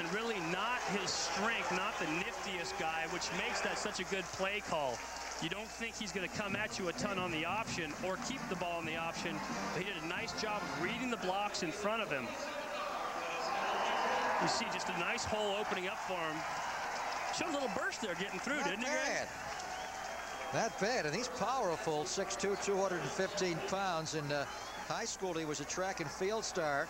[SPEAKER 2] And really not his strength, not the niftiest guy, which makes that such a good play call. You don't think he's going to come at you a ton on the option or keep the ball on the option, but he did a nice job of reading the blocks in front of him. You see just a nice hole opening up for him. Showed a little burst there getting through,
[SPEAKER 1] Not
[SPEAKER 2] didn't
[SPEAKER 1] bad.
[SPEAKER 2] he, Greg?
[SPEAKER 1] Not bad, and he's powerful, 6'2", 215 pounds. In uh, high school, he was a track and field star,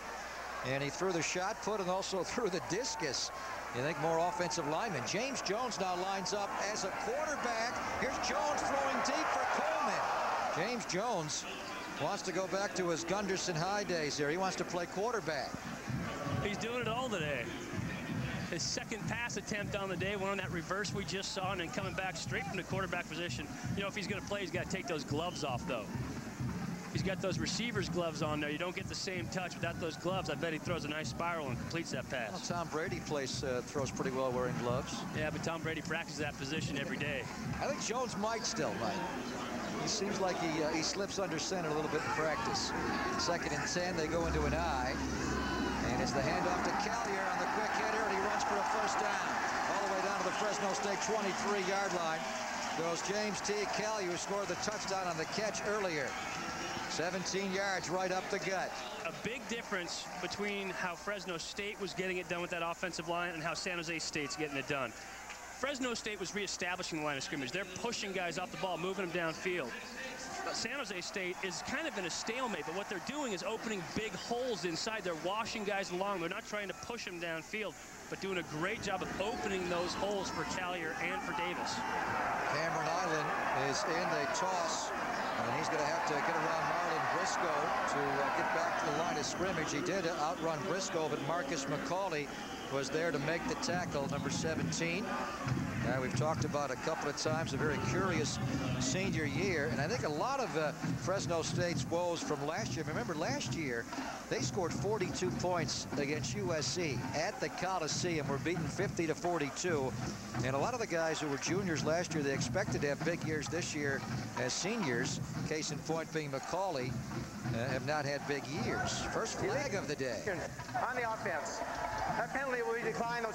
[SPEAKER 1] and he threw the shot put and also <laughs> threw the discus. You think more offensive linemen. James Jones now lines up as a quarterback. Here's Jones throwing deep for Coleman. James Jones wants to go back to his Gunderson High days here. He wants to play quarterback.
[SPEAKER 2] He's doing it all today. His second pass attempt on the day, one on that reverse we just saw, and then coming back straight from the quarterback position. You know, if he's going to play, he's got to take those gloves off, though. He's got those receiver's gloves on there. You don't get the same touch without those gloves. I bet he throws a nice spiral and completes that pass.
[SPEAKER 1] Well, Tom Brady plays uh, throws pretty well wearing gloves.
[SPEAKER 2] Yeah, but Tom Brady practices that position every day.
[SPEAKER 1] I think Jones might still, Mike. He seems like he uh, he slips under center a little bit in practice. Second and 10, they go into an eye. And it's the handoff to Callier on the quick hitter, and he runs for a first down. All the way down to the Fresno State 23-yard line goes James T. Kelly, who scored the touchdown on the catch earlier. 17 yards right up the gut.
[SPEAKER 2] A big difference between how Fresno State was getting it done with that offensive line and how San Jose State's getting it done. Fresno State was reestablishing the line of scrimmage. They're pushing guys off the ball, moving them downfield. San Jose State is kind of in a stalemate, but what they're doing is opening big holes inside. They're washing guys along. They're not trying to push them downfield, but doing a great job of opening those holes for Callier and for Davis.
[SPEAKER 1] Cameron Island is in the toss, and he's going to have to get around Marlon Briscoe to uh, get back to the line of scrimmage. He did outrun Briscoe, but Marcus McCauley was there to make the tackle, number 17. Uh, we've talked about a couple of times a very curious senior year, and I think a lot of uh, Fresno State's woes from last year. Remember, last year they scored 42 points against USC at the Coliseum. Were beaten 50 to 42, and a lot of the guys who were juniors last year they expected to have big years this year as seniors. Case in point being McCauley. Uh, have not had big years. First flag of the day.
[SPEAKER 4] On the offense. That penalty will be declined.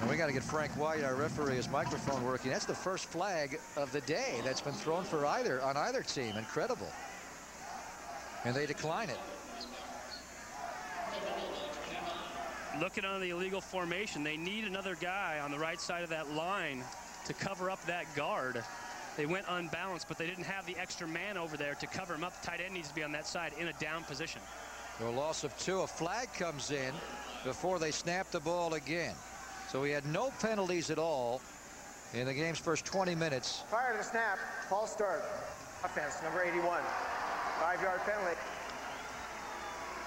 [SPEAKER 1] And we got to get Frank White, our referee, his microphone working. That's the first flag of the day that's been thrown for either on either team. Incredible. And they decline it.
[SPEAKER 2] Looking on the illegal formation, they need another guy on the right side of that line to cover up that guard. They went unbalanced, but they didn't have the extra man over there to cover him up. The tight end needs to be on that side in a down position.
[SPEAKER 1] A loss of two. A flag comes in before they snap the ball again. So we had no penalties at all in the game's first 20 minutes.
[SPEAKER 4] Prior to the snap, false start. Offense, number 81. Five-yard penalty.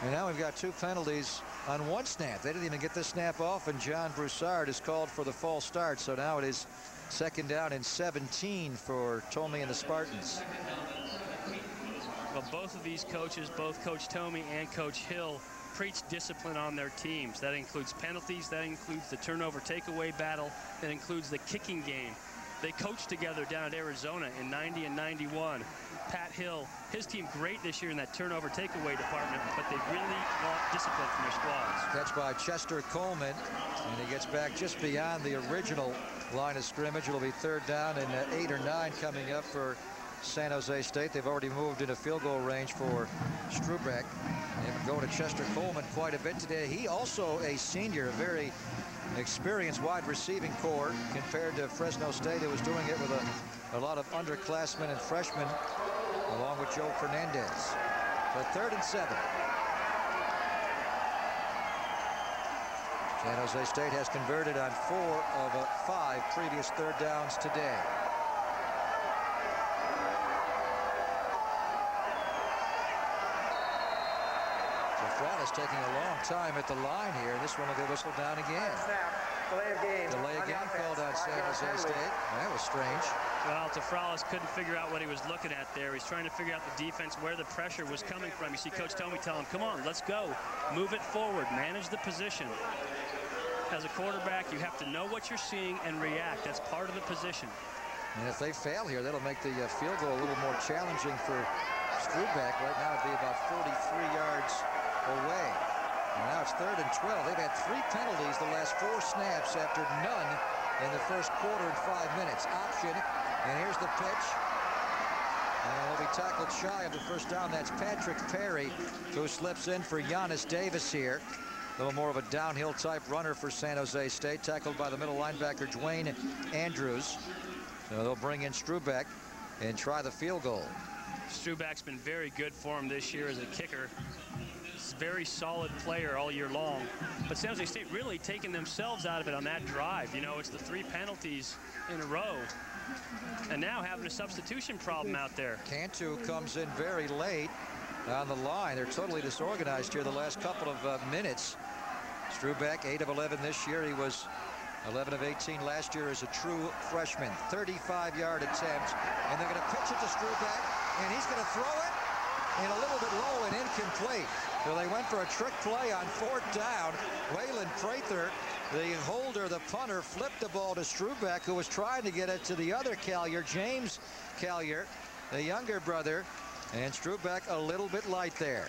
[SPEAKER 1] And now we've got two penalties on one snap. They didn't even get the snap off, and John Broussard is called for the false start. So now it is second down and 17 for Tomey and the Spartans.
[SPEAKER 2] Both of these coaches, both Coach Tomey and Coach Hill, preach discipline on their teams. That includes penalties, that includes the turnover takeaway battle, that includes the kicking game. They coached together down at Arizona in 90 and 91. Pat Hill, his team great this year in that turnover takeaway department, but they really want discipline from their squads.
[SPEAKER 1] Catch by Chester Coleman, and he gets back just beyond the original line of scrimmage. It'll be third down and uh, eight or nine coming up for San Jose State. They've already moved into field goal range for Strubeck. Been going to Chester Coleman quite a bit today. He also a senior, a very experienced wide receiving core compared to Fresno State, who was doing it with a, a lot of underclassmen and freshmen, along with Joe Fernandez. So third and seven. San Jose State has converted on four of five previous third downs today. Is taking a long time at the line here. This one will get whistled down again.
[SPEAKER 4] Delay of game.
[SPEAKER 1] Delay
[SPEAKER 4] on
[SPEAKER 1] game called on San Jose State. That was strange.
[SPEAKER 2] Well, Tafralis couldn't figure out what he was looking at there. He's trying to figure out the defense, where the pressure was coming from. You see Coach Tomey tell him, come on, let's go. Move it forward. Manage the position. As a quarterback, you have to know what you're seeing and react. That's part of the position.
[SPEAKER 1] And if they fail here, that'll make the uh, field goal a little more challenging for Strubeck. Right now, it'd be about 43 yards away. And now it's third and 12. They've had three penalties the last four snaps after none in the first quarter and five minutes. Option, and here's the pitch. And he'll be tackled shy of the first down. That's Patrick Perry, who slips in for Yonus Davis here. A little more of a downhill type runner for San Jose State, tackled by the middle linebacker Dwayne Andrews. So they'll bring in Strubeck and try the field goal.
[SPEAKER 2] Strubeck's been very good for him this year as a kicker very solid player all year long. But San Jose State really taking themselves out of it on that drive. You know, it's the three penalties in a row. And now having a substitution problem out there.
[SPEAKER 1] Cantu comes in very late on the line. They're totally disorganized here the last couple of uh, minutes. Strubeck, 8 of 11 this year. He was 11 of 18 last year as a true freshman. 35-yard attempt. And they're going to pitch it to Strubeck. And he's going to throw it. And a little bit low and incomplete. So they went for a trick play on fourth down. Waylon Prather, the holder, the punter, flipped the ball to Strubeck, who was trying to get it to the other Callier, James Callier, the younger brother. And Strubeck a little bit light there.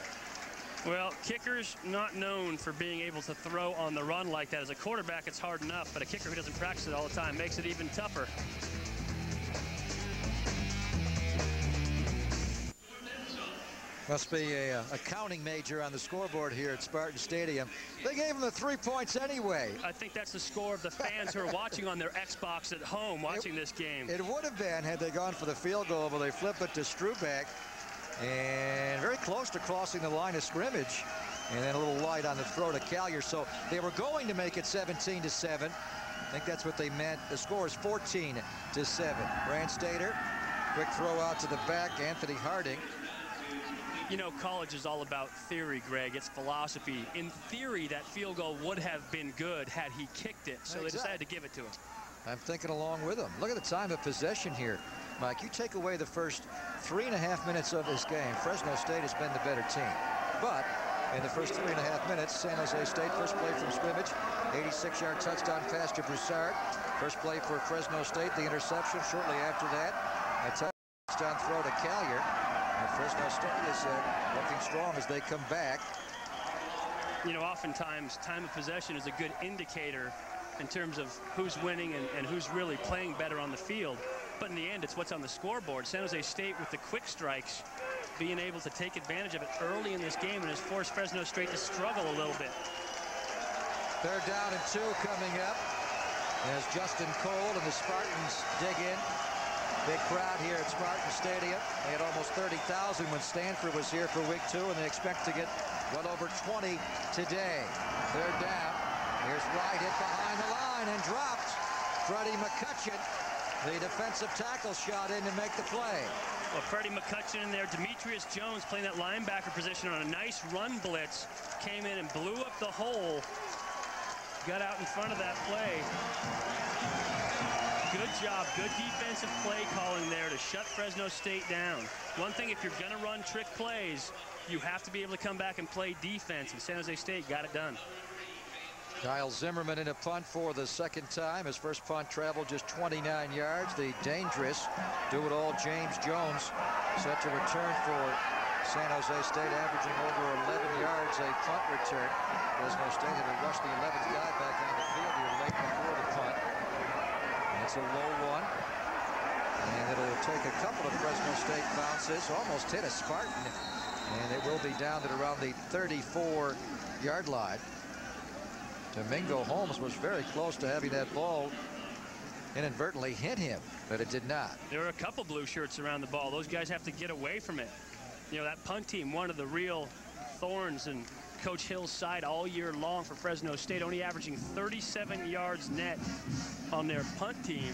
[SPEAKER 2] Well, kickers not known for being able to throw on the run like that. As a quarterback, it's hard enough, but a kicker who doesn't practice it all the time makes it even tougher.
[SPEAKER 1] Must be a uh, accounting major on the scoreboard here at Spartan Stadium. They gave him the three points anyway.
[SPEAKER 2] I think that's the score of the fans who are watching on their Xbox at home watching
[SPEAKER 1] it,
[SPEAKER 2] this game.
[SPEAKER 1] It would have been had they gone for the field goal, but they flip it to Strubeck. And very close to crossing the line of scrimmage. And then a little light on the throw to Callier. So they were going to make it 17 to 7. I think that's what they meant. The score is 14 to 7. Brandstater, quick throw out to the back. Anthony Harding
[SPEAKER 2] you know, college is all about theory, Greg. It's philosophy. In theory, that field goal would have been good had he kicked it, so exactly. they decided to give it to him.
[SPEAKER 1] I'm thinking along with him. Look at the time of possession here. Mike, you take away the first three and a half minutes of this game, Fresno State has been the better team. But in the first three and a half minutes, San Jose State, first play from scrimmage, 86-yard touchdown pass to Broussard. First play for Fresno State, the interception shortly after that. A touchdown throw to Callier. Fresno State is uh, looking strong as they come back.
[SPEAKER 2] You know, oftentimes time of possession is a good indicator in terms of who's winning and, and who's really playing better on the field. But in the end, it's what's on the scoreboard. San Jose State with the quick strikes being able to take advantage of it early in this game and has forced Fresno State to struggle a little bit.
[SPEAKER 1] Third down and two coming up as Justin Cole and the Spartans dig in. Big crowd here at Spartan Stadium. They had almost 30,000 when Stanford was here for week two, and they expect to get well over 20 today. Third down. Here's Wright hit behind the line and dropped. Freddie McCutcheon, the defensive tackle, shot in to make the play.
[SPEAKER 2] Well, Freddie McCutcheon in there. Demetrius Jones playing that linebacker position on a nice run blitz. Came in and blew up the hole. Got out in front of that play. Good job, good defensive play calling there to shut Fresno State down. One thing, if you're going to run trick plays, you have to be able to come back and play defense, and San Jose State got it done.
[SPEAKER 1] Kyle Zimmerman in a punt for the second time. His first punt traveled just 29 yards. The dangerous do-it-all James Jones set to return for San Jose State, averaging over 11 yards a punt return. Fresno State had to rush the 11th guy back on the field here late. It's a low one. And it'll take a couple of Fresno State bounces. Almost hit a Spartan. And it will be down at around the 34-yard line. Domingo Holmes was very close to having that ball inadvertently hit him, but it did not.
[SPEAKER 2] There were a couple blue shirts around the ball. Those guys have to get away from it. You know, that punt team, one of the real thorns and Coach Hill's side all year long for Fresno State, only averaging 37 yards net on their punt team.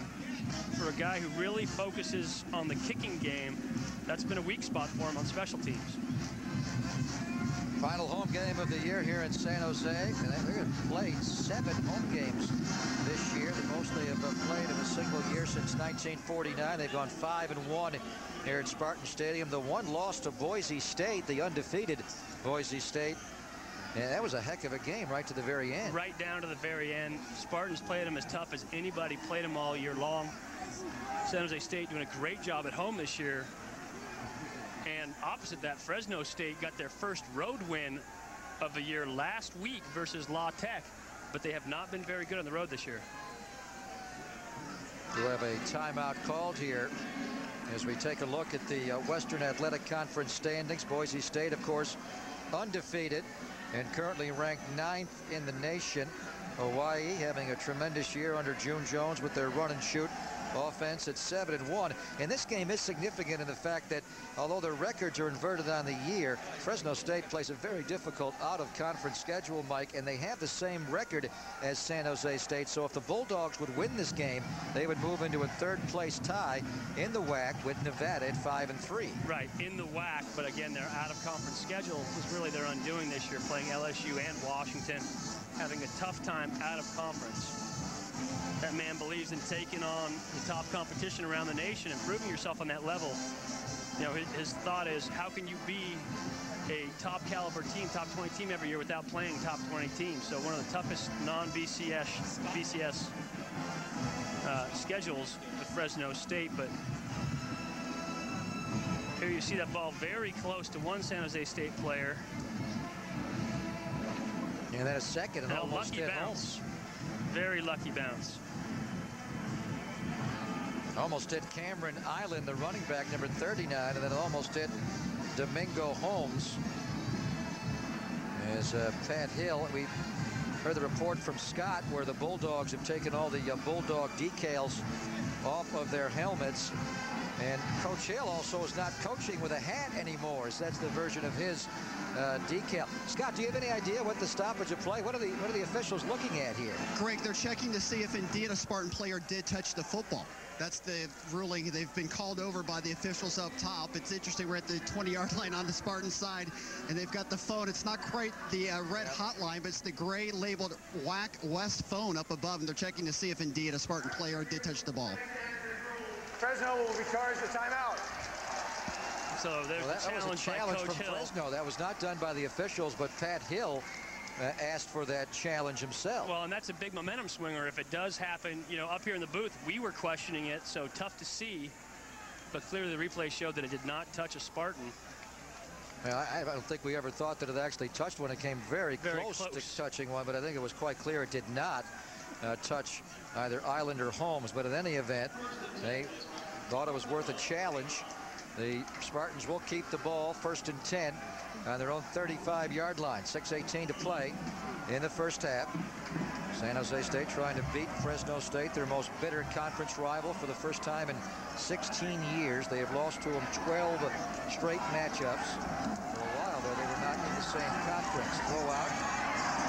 [SPEAKER 2] For a guy who really focuses on the kicking game, that's been a weak spot for him on special teams.
[SPEAKER 1] Final home game of the year here in San Jose. And they're going to play seven home games this year, the most they have played in a single year since 1949. They've gone 5 and one here at Spartan Stadium. The one loss to Boise State, the undefeated Boise State. And that was a heck of a game right to the very end.
[SPEAKER 2] Right down to the very end. Spartans played them as tough as anybody played them all year long. San Jose State doing a great job at home this year. And opposite that, Fresno State got their first road win of the year last week versus La Tech, but they have not been very good on the road this year.
[SPEAKER 1] We have a timeout called here as we take a look at the uh, Western Athletic Conference standings. Boise State, of course, undefeated and currently ranked ninth in the nation. Hawaii having a tremendous year under June Jones with their run and shoot offense at 7 and 1. And this game is significant in the fact that although their records are inverted on the year, Fresno State plays a very difficult out-of-conference schedule, Mike, and they have the same record as San Jose State. So if the Bulldogs would win this game, they would move into a third-place tie in the WAC with Nevada at 5 and 3.
[SPEAKER 2] Right, in the WAC, but again, their out-of-conference schedule was really their undoing this year, playing LSU and Washington, having a tough time out of conference that man believes in taking on the top competition around the nation and proving yourself on that level. You know, his, his thought is, how can you be a top caliber team, top 20 team every year without playing top 20 teams? So one of the toughest non-BCS BCS uh, schedules with Fresno State, but here you see that ball very close to one San Jose State player.
[SPEAKER 1] And then a second and,
[SPEAKER 2] and
[SPEAKER 1] almost
[SPEAKER 2] a lucky bounce.
[SPEAKER 1] Home.
[SPEAKER 2] Very lucky bounce.
[SPEAKER 1] Almost hit Cameron Island, the running back, number 39, and then almost hit Domingo Holmes. As uh, Pat Hill, we heard the report from Scott where the Bulldogs have taken all the uh, Bulldog decals off of their helmets. And Coach Hill also is not coaching with a hat anymore. So that's the version of his uh, decal. Scott, do you have any idea what the stoppage of play? What are the what are the officials looking at here?
[SPEAKER 3] Greg, they're checking to see if indeed a Spartan player did touch the football. That's the ruling. They've been called over by the officials up top. It's interesting. We're at the 20-yard line on the Spartan side, and they've got the phone. It's not quite the uh, red hotline, but it's the gray labeled WAC West phone up above, and they're checking to see if indeed a Spartan player did touch the ball.
[SPEAKER 4] Fresno will be charged a timeout.
[SPEAKER 2] So there's
[SPEAKER 1] well, that,
[SPEAKER 2] challenge,
[SPEAKER 1] that was a challenge
[SPEAKER 2] from
[SPEAKER 1] Hill. Fresno. That was not done by the officials, but Pat Hill uh, asked for that challenge himself.
[SPEAKER 2] Well, and that's a big momentum swinger. If it does happen, you know, up here in the booth, we were questioning it, so tough to see. But clearly the replay showed that it did not touch a Spartan.
[SPEAKER 1] Well, I, I don't think we ever thought that it actually touched one. It came very, very close, close, to touching one, but I think it was quite clear it did not uh, touch either Island or Holmes. But in any event, they thought it was worth a challenge. The Spartans will keep the ball first and 10 on their own 35-yard line. 6.18 to play in the first half. San Jose State trying to beat Fresno State, their most bitter conference rival for the first time in 16 years. They have lost to them 12 straight matchups. For a while, though, they were not in the same conference out.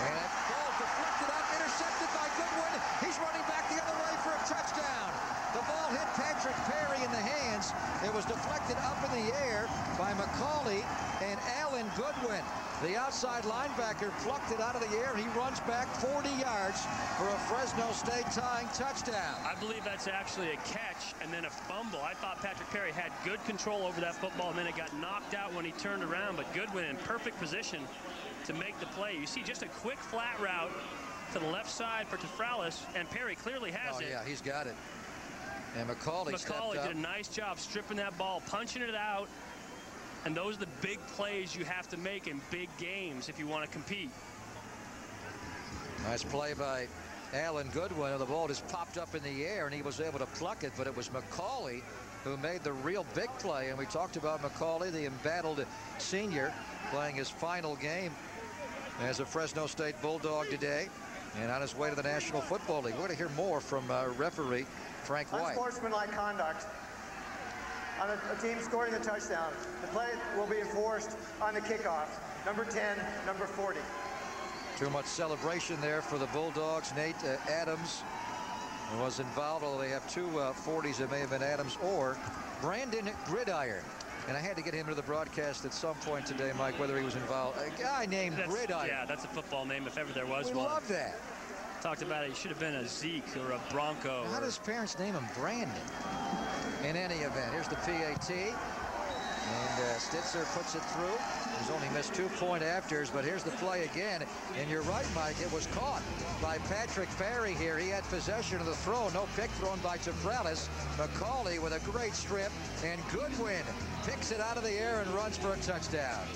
[SPEAKER 1] And ball deflected up, intercepted by Goodwin. He's running back the other way for a touchdown. The ball hit Patrick Perry in the hands. It was deflected up in the air by McCauley and Alan Goodwin. The outside linebacker plucked it out of the air. He runs back 40 yards for a Fresno State tying touchdown.
[SPEAKER 2] I believe that's actually a catch and then a fumble. I thought Patrick Perry had good control over that football, and then it got knocked out when he turned around. But Goodwin in perfect position to make the play. You see just a quick flat route to the left side for Tafralis, and Perry clearly has
[SPEAKER 1] oh,
[SPEAKER 2] it.
[SPEAKER 1] yeah, he's got it. And McCauley,
[SPEAKER 2] McCauley did a nice job stripping that ball, punching it out, and those are the big plays you have to make in big games if you want to compete.
[SPEAKER 1] Nice play by Alan Goodwin. The ball just popped up in the air, and he was able to pluck it, but it was McCauley who made the real big play. And we talked about McCauley, the embattled senior, playing his final game as a Fresno State Bulldog today and on his way to the National Football League. We're going to hear more from uh, referee Frank White.
[SPEAKER 4] Unsportsmanlike conduct on a, a, team scoring the touchdown. The play will be enforced on the kickoff. Number 10, number 40.
[SPEAKER 1] Too much celebration there for the Bulldogs. Nate uh, Adams was involved, although they have two uh, 40s. It may have been Adams or Brandon Gridiron. And I had to get him to the broadcast at some point today, Mike, whether he was involved. A guy named
[SPEAKER 2] that's,
[SPEAKER 1] Gridiron.
[SPEAKER 2] Yeah, that's a football name if ever there was
[SPEAKER 1] we
[SPEAKER 2] one.
[SPEAKER 1] love that.
[SPEAKER 2] Talked about it. He should have been a Zeke or a Bronco.
[SPEAKER 1] How
[SPEAKER 2] or...
[SPEAKER 1] does parents name him Brandon? In any event, here's the PAT. And uh, Stitzer puts it through. He's only missed two point afters, but here's the play again. And you're right, Mike. It was caught by Patrick Perry here. He had possession of the throw. No pick thrown by Tafralis. McCauley with a great strip. And Goodwin picks it out of the air and runs for a touchdown.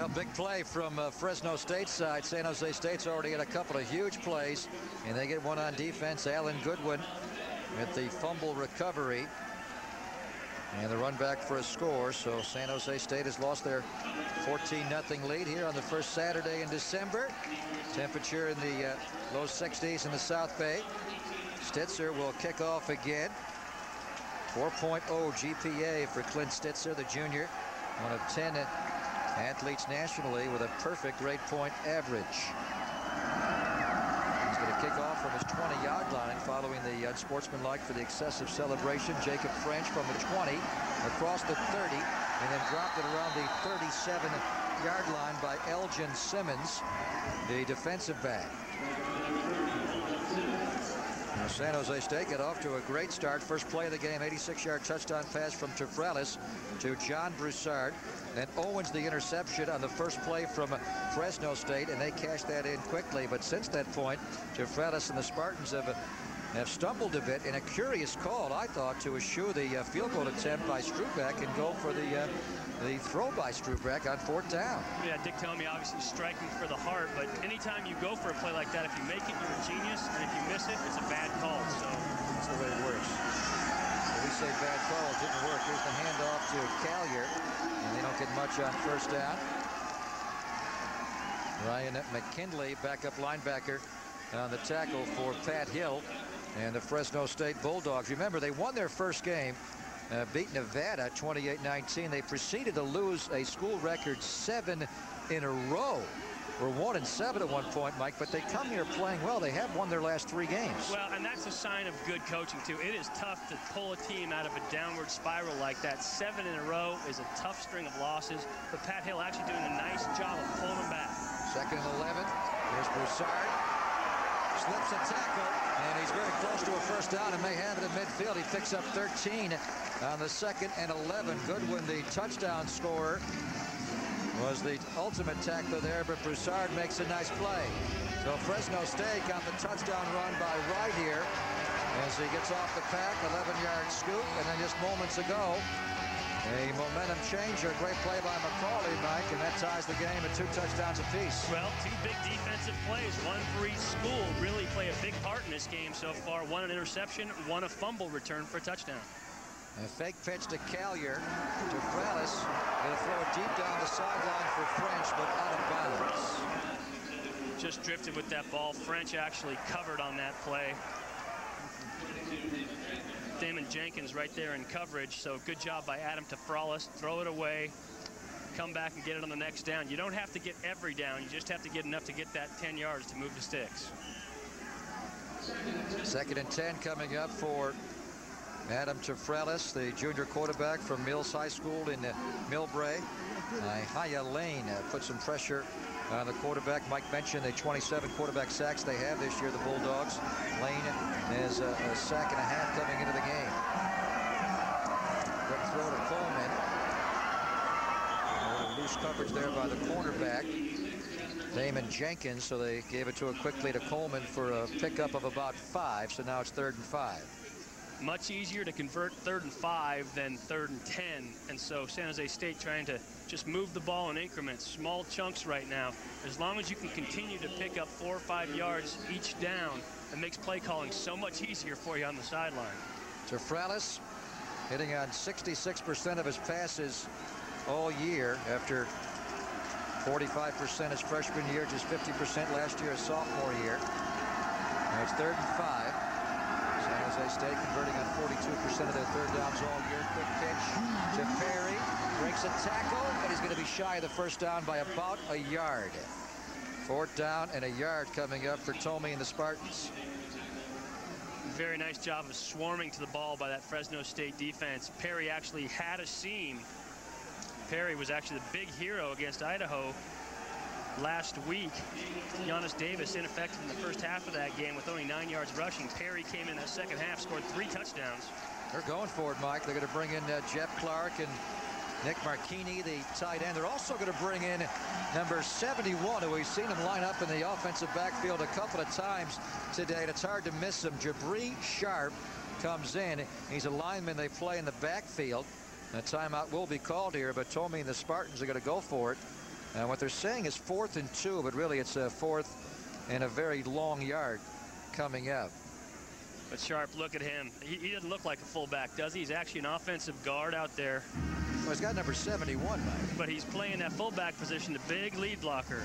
[SPEAKER 1] Well, big play from uh, Fresno State side. San Jose State's already had a couple of huge plays, and they get one on defense. Alan Goodwin with the fumble recovery. And the run back for a score. So San Jose State has lost their 14-0 lead here on the first Saturday in December. Temperature in the uh, low 60s in the South Bay. Stitzer will kick off again. 4.0 GPA for Clint Stitzer, the junior. One of 10 athletes nationally with a perfect grade point average. He's going to kick off from his 20-yard line following the uh, unsportsmanlike for the excessive celebration. Jacob French from the 20 across the 30 and then dropped it around the 37-yard line by Elgin Simmons, the defensive back. San Jose State get off to a great start. First play of the game, 86-yard touchdown pass from Tafralis to John Broussard. Then Owens the interception on the first play from Fresno State, and they cashed that in quickly. But since that point, Tafralis and the Spartans have have stumbled a bit in a curious call, I thought, to eschew the uh, field goal attempt by Strubeck and go for the uh, the throw by Strubeck on fourth down.
[SPEAKER 2] Yeah, Dick Tomey obviously striking for the heart, but anytime you go for a play like that, if you make it, you're a genius, and if you miss it, it's a bad call. So
[SPEAKER 1] that's the way it works. So we say bad call, it didn't work. Here's the handoff to Callier, and they don't get much on first down. Ryan McKinley, backup linebacker, on the tackle for Pat Hill and the Fresno State Bulldogs. Remember, they won their first game uh, beat Nevada 28-19. They proceeded to lose a school record seven in a row. We're one and seven at one point, Mike, but they come here playing well. They have won their last three games.
[SPEAKER 2] Well, and that's a sign of good coaching, too. It is tough to pull a team out of a downward spiral like that. Seven in a row is a tough string of losses, but Pat Hill actually doing a nice job of pulling them back.
[SPEAKER 1] Second and 11. Here's Broussard. Slips a tackle, he's very close to a first down and may have it at midfield. He picks up 13 on the second and 11. Goodwin, the touchdown scorer, was the ultimate tackler there, but Broussard makes a nice play. So Fresno State got the touchdown run by Wright here as he gets off the pack, 11-yard scoop, and then just moments ago, a momentum changer, great play by McCauley, Mike, and that ties the game at two touchdowns apiece.
[SPEAKER 2] Well, two big defensive plays, one for each school, really play a big part in this game so far. One an interception, one a fumble return for a touchdown.
[SPEAKER 1] A fake pitch to Callier to Fralis. Gonna throw it deep down the sideline for French, but out of bounds.
[SPEAKER 2] Just drifted with that ball. French actually covered on that play. Damon Jenkins right there in coverage, so good job by Adam Tafralis. Throw it away, come back and get it on the next down. You don't have to get every down. You just have to get enough to get that 10 yards to move the sticks.
[SPEAKER 1] Second and 10 coming up for Adam Tafralis, the junior quarterback from Mills High School in uh, Millbrae. Haya Lane uh, put some pressure on the quarterback. Mike mentioned the 27 quarterback sacks they have this year, the Bulldogs. Lane has a, a sack and a half coming into the game. Quick throw to Coleman. loose coverage there by the cornerback. Damon Jenkins, so they gave it to it quickly to Coleman for a pickup of about five, so now it's third and five
[SPEAKER 2] much easier to convert third and five than third and 10. And so San Jose State trying to just move the ball in increments, small chunks right now. As long as you can continue to pick up four or five yards each down, it makes play calling so much easier for you on the sideline.
[SPEAKER 1] Tafralis hitting on 66% of his passes all year after 45% his freshman year, just 50% last year, his sophomore year. Now it's third and five. Jose State converting on 42% of their third downs all year. Quick pitch to Perry. Breaks a tackle, and he's going to be shy of the first down by about a yard. Fourth down and a yard coming up for Tomey and the Spartans.
[SPEAKER 2] Very nice job of swarming to the ball by that Fresno State defense. Perry actually had a seam. Perry was actually the big hero against Idaho last week. Yonus Davis ineffective in the first half of that game with only nine yards rushing. Perry came in that second half, scored three touchdowns.
[SPEAKER 1] They're going for it, Mike. They're going to bring in uh, Jeff Clark and Nick Marchini, the tight end. They're also going to bring in number 71, who we've seen him line up in the offensive backfield a couple of times today. And it's hard to miss him. Jabri Sharp comes in. He's a lineman they play in the backfield. A timeout will be called here, but Tomey and the Spartans are going to go for it. And what they're saying is fourth and two, but really it's a fourth and a very long yard coming up.
[SPEAKER 2] But Sharp, look at him. He, he doesn't look like a fullback, does he? He's actually an offensive guard out there.
[SPEAKER 1] Well, he's got number 71, Mike.
[SPEAKER 2] But he's playing that fullback position, the big lead blocker.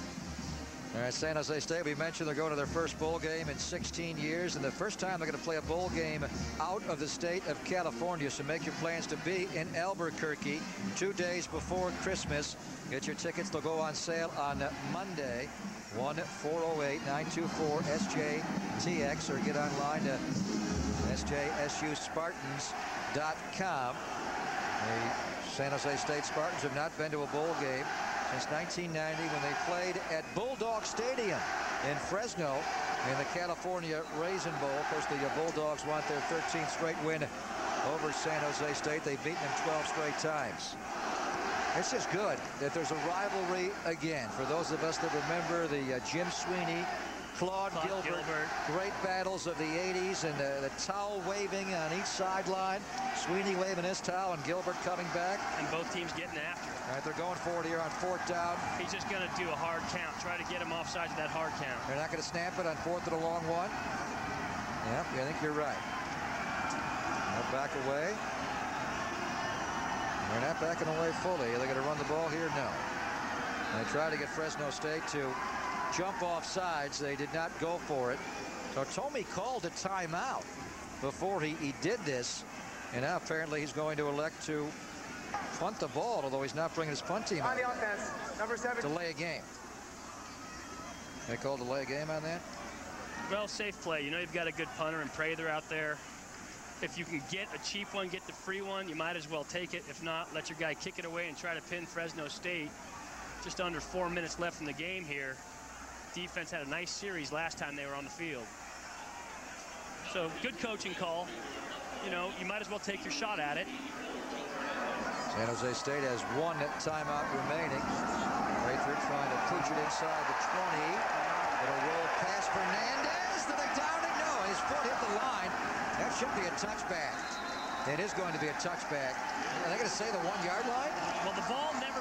[SPEAKER 1] All right, San Jose State, we mentioned they're going to their first bowl game in 16 years, and the first time they're going to play a bowl game out of the state of California. So make your plans to be in Albuquerque two days before Christmas. Get your tickets. They'll go on sale on Monday. 1-408-924-SJTX or get online to sjsuspartans.com. The San Jose State Spartans have not been to a bowl game since 1990 when they played at Bulldog Stadium in Fresno in the California Raisin Bowl. Of course, the Bulldogs want their 13th straight win over San Jose State. They've beaten them 12 straight times. It's just good that there's a rivalry again. For those of us that remember the uh, Jim Sweeney Claude,
[SPEAKER 2] Claude
[SPEAKER 1] Gilbert.
[SPEAKER 2] Gilbert.
[SPEAKER 1] Great battles of the 80s and uh, the towel waving on each sideline. Sweeney waving his towel and Gilbert coming back.
[SPEAKER 2] And both teams getting after it.
[SPEAKER 1] All right, they're going forward here on fourth down.
[SPEAKER 2] He's just going to do a hard count. Try to get him off sides of that hard count.
[SPEAKER 1] They're not going to snap it on fourth and a long one. Yep, I think you're right. They'll back away. They're not backing away fully. Are they going to run the ball here? No. They try to get Fresno State to jump off sides. They did not go for it. So Tomey called a timeout before he, he did this. And now apparently he's going to elect to punt the ball, although he's not bringing his punt team
[SPEAKER 4] On
[SPEAKER 1] out.
[SPEAKER 4] the offense, number seven.
[SPEAKER 1] Delay a game. They called delay a game on that?
[SPEAKER 2] Well, safe play. You know you've got a good punter and Prather out there. If you can get a cheap one, get the free one, you might as well take it. If not, let your guy kick it away and try to pin Fresno State. Just under four minutes left in the game here. Defense had a nice series last time they were on the field. So good coaching call. You know, you might as well take your shot at it.
[SPEAKER 1] San Jose State has one timeout remaining. Prather trying to push it inside the 20. It'll roll past Fernandez. Did they down it? No, his foot hit the line. That should be a touchback. It is going to be a touchback. Are they going to say the one-yard line?
[SPEAKER 2] Well, the ball never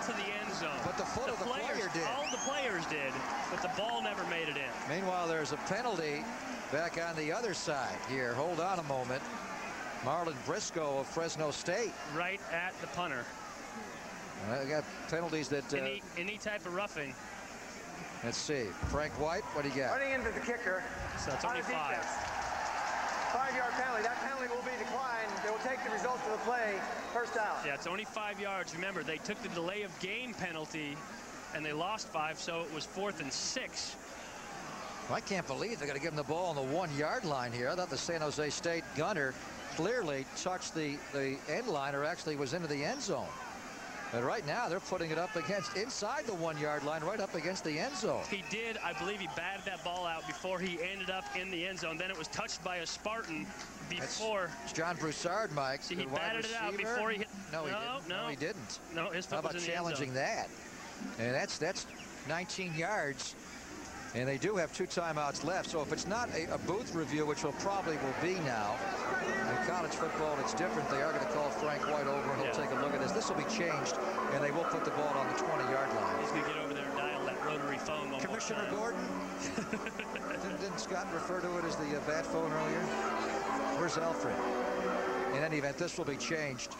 [SPEAKER 2] into the end zone.
[SPEAKER 1] But the foot of the
[SPEAKER 2] players,
[SPEAKER 1] player did.
[SPEAKER 2] All the players did, but the ball never made it in.
[SPEAKER 1] Meanwhile, there's a penalty back on the other side here. Hold on a moment. Marlon Briscoe of Fresno State.
[SPEAKER 2] Right at the punter.
[SPEAKER 1] Uh, got penalties that, uh,
[SPEAKER 2] Any any type of roughing.
[SPEAKER 1] let's see. Frank White, what do you got?
[SPEAKER 4] Running into the kicker.
[SPEAKER 2] So it's only five.
[SPEAKER 4] defense. Five-yard penalty. That penalty will be declined. They will take the results of the play. First down.
[SPEAKER 2] Yeah, it's only five yards. Remember, they took the delay of game penalty, and they lost five, so it was fourth and six.
[SPEAKER 1] I can't believe they're going to give him the ball on the one-yard line here. I thought the San Jose State gunner clearly touched the, the end line or actually was into the end zone. But right now, they're putting it up against inside the one-yard line, right up against the end zone.
[SPEAKER 2] He did, I believe he batted that ball out before he ended up in the end zone. Then it was touched by a Spartan before.
[SPEAKER 1] It's John Broussard, Mike.
[SPEAKER 2] See, he batted it out before he hit-
[SPEAKER 1] No, he
[SPEAKER 2] No,
[SPEAKER 1] didn't.
[SPEAKER 2] no.
[SPEAKER 1] he didn't.
[SPEAKER 2] No, his foot
[SPEAKER 1] How
[SPEAKER 2] was
[SPEAKER 1] about
[SPEAKER 2] in the end
[SPEAKER 1] challenging
[SPEAKER 2] zone.
[SPEAKER 1] that? And that's that's 19 yards. And they do have two timeouts left. So if it's not a, a booth review, which will probably will be now, in college football, it's different. They are going to call Frank White over and he'll
[SPEAKER 2] Yeah.
[SPEAKER 1] take a look at this. This will be changed, and they will put the ball on the 20-yard line.
[SPEAKER 2] He's going to get over there and dial that rotary phone
[SPEAKER 1] Commissioner. Gordon? <laughs> didn't, didn't Scott refer to it as the uh, bat phone earlier? Where's Alfred? In any event, this will be changed.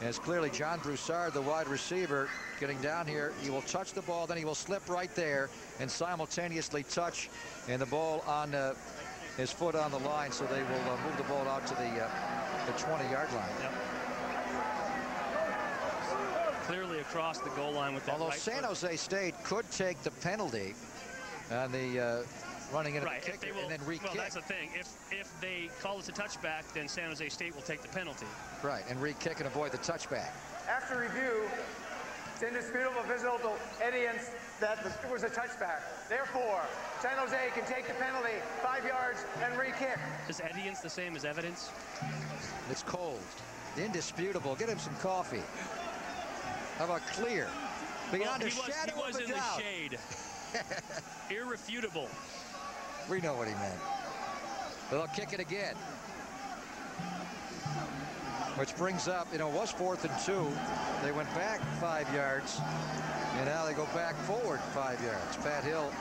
[SPEAKER 1] It's clearly John Broussard, the wide receiver, getting down here. He will touch the ball, then he will slip right there and simultaneously touch, and the ball on uh, his foot on the line, so they will uh, move the ball out to the uh, the 20-yard line.
[SPEAKER 2] Yep. Clearly across the goal line with that
[SPEAKER 1] Although
[SPEAKER 2] right
[SPEAKER 1] San
[SPEAKER 2] foot.
[SPEAKER 1] Jose State could take the penalty on the uh, running into
[SPEAKER 2] Right,
[SPEAKER 1] the
[SPEAKER 2] they
[SPEAKER 1] kicker
[SPEAKER 2] will,
[SPEAKER 1] and then re-kick.
[SPEAKER 2] well, that's the thing. If if they call it a touchback, then San Jose State will take the penalty.
[SPEAKER 1] Right, and re-kick and avoid the touchback.
[SPEAKER 4] After review, it's indisputable visible to evidence that it was a touchback. Therefore, San Jose can take the penalty, five yards, and re-kick.
[SPEAKER 2] Is evidence the same as evidence?
[SPEAKER 1] It's cold. Indisputable. Get him some coffee. How about clear? Beyond
[SPEAKER 2] well,
[SPEAKER 1] a
[SPEAKER 2] was,
[SPEAKER 1] shadow
[SPEAKER 2] he was
[SPEAKER 1] of a
[SPEAKER 2] in
[SPEAKER 1] doubt.
[SPEAKER 2] the shade. <laughs> Irrefutable.
[SPEAKER 1] We know what he meant. They'll kick it again. Which brings up, you know, it was fourth and two. They went back five yards, and now they go back forward five yards. Pat Hill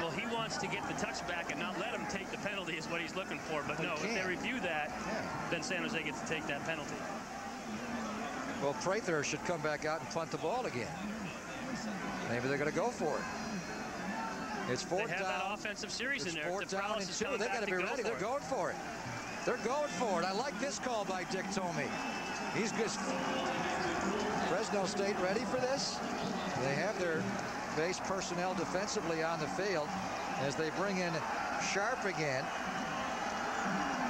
[SPEAKER 2] Well, he wants to get the touchback and not let him take the penalty is what he's looking for. But
[SPEAKER 1] Well,
[SPEAKER 2] no, if they review that,
[SPEAKER 1] Yeah.
[SPEAKER 2] then San Jose gets to take that penalty.
[SPEAKER 1] Well, Prather should come back out and punt the ball again. Maybe they're going to go for it. It's
[SPEAKER 2] They
[SPEAKER 1] fourth
[SPEAKER 2] have
[SPEAKER 1] down.
[SPEAKER 2] that offensive series
[SPEAKER 1] It's
[SPEAKER 2] in there.
[SPEAKER 1] fourth down and two. They
[SPEAKER 2] back
[SPEAKER 1] got to be ready. They're
[SPEAKER 2] it.
[SPEAKER 1] going for it. They're going for it. I like this call by Dick Tomey. He's just Fresno State ready for this. They have their base personnel defensively on the field as they bring in Sharp again.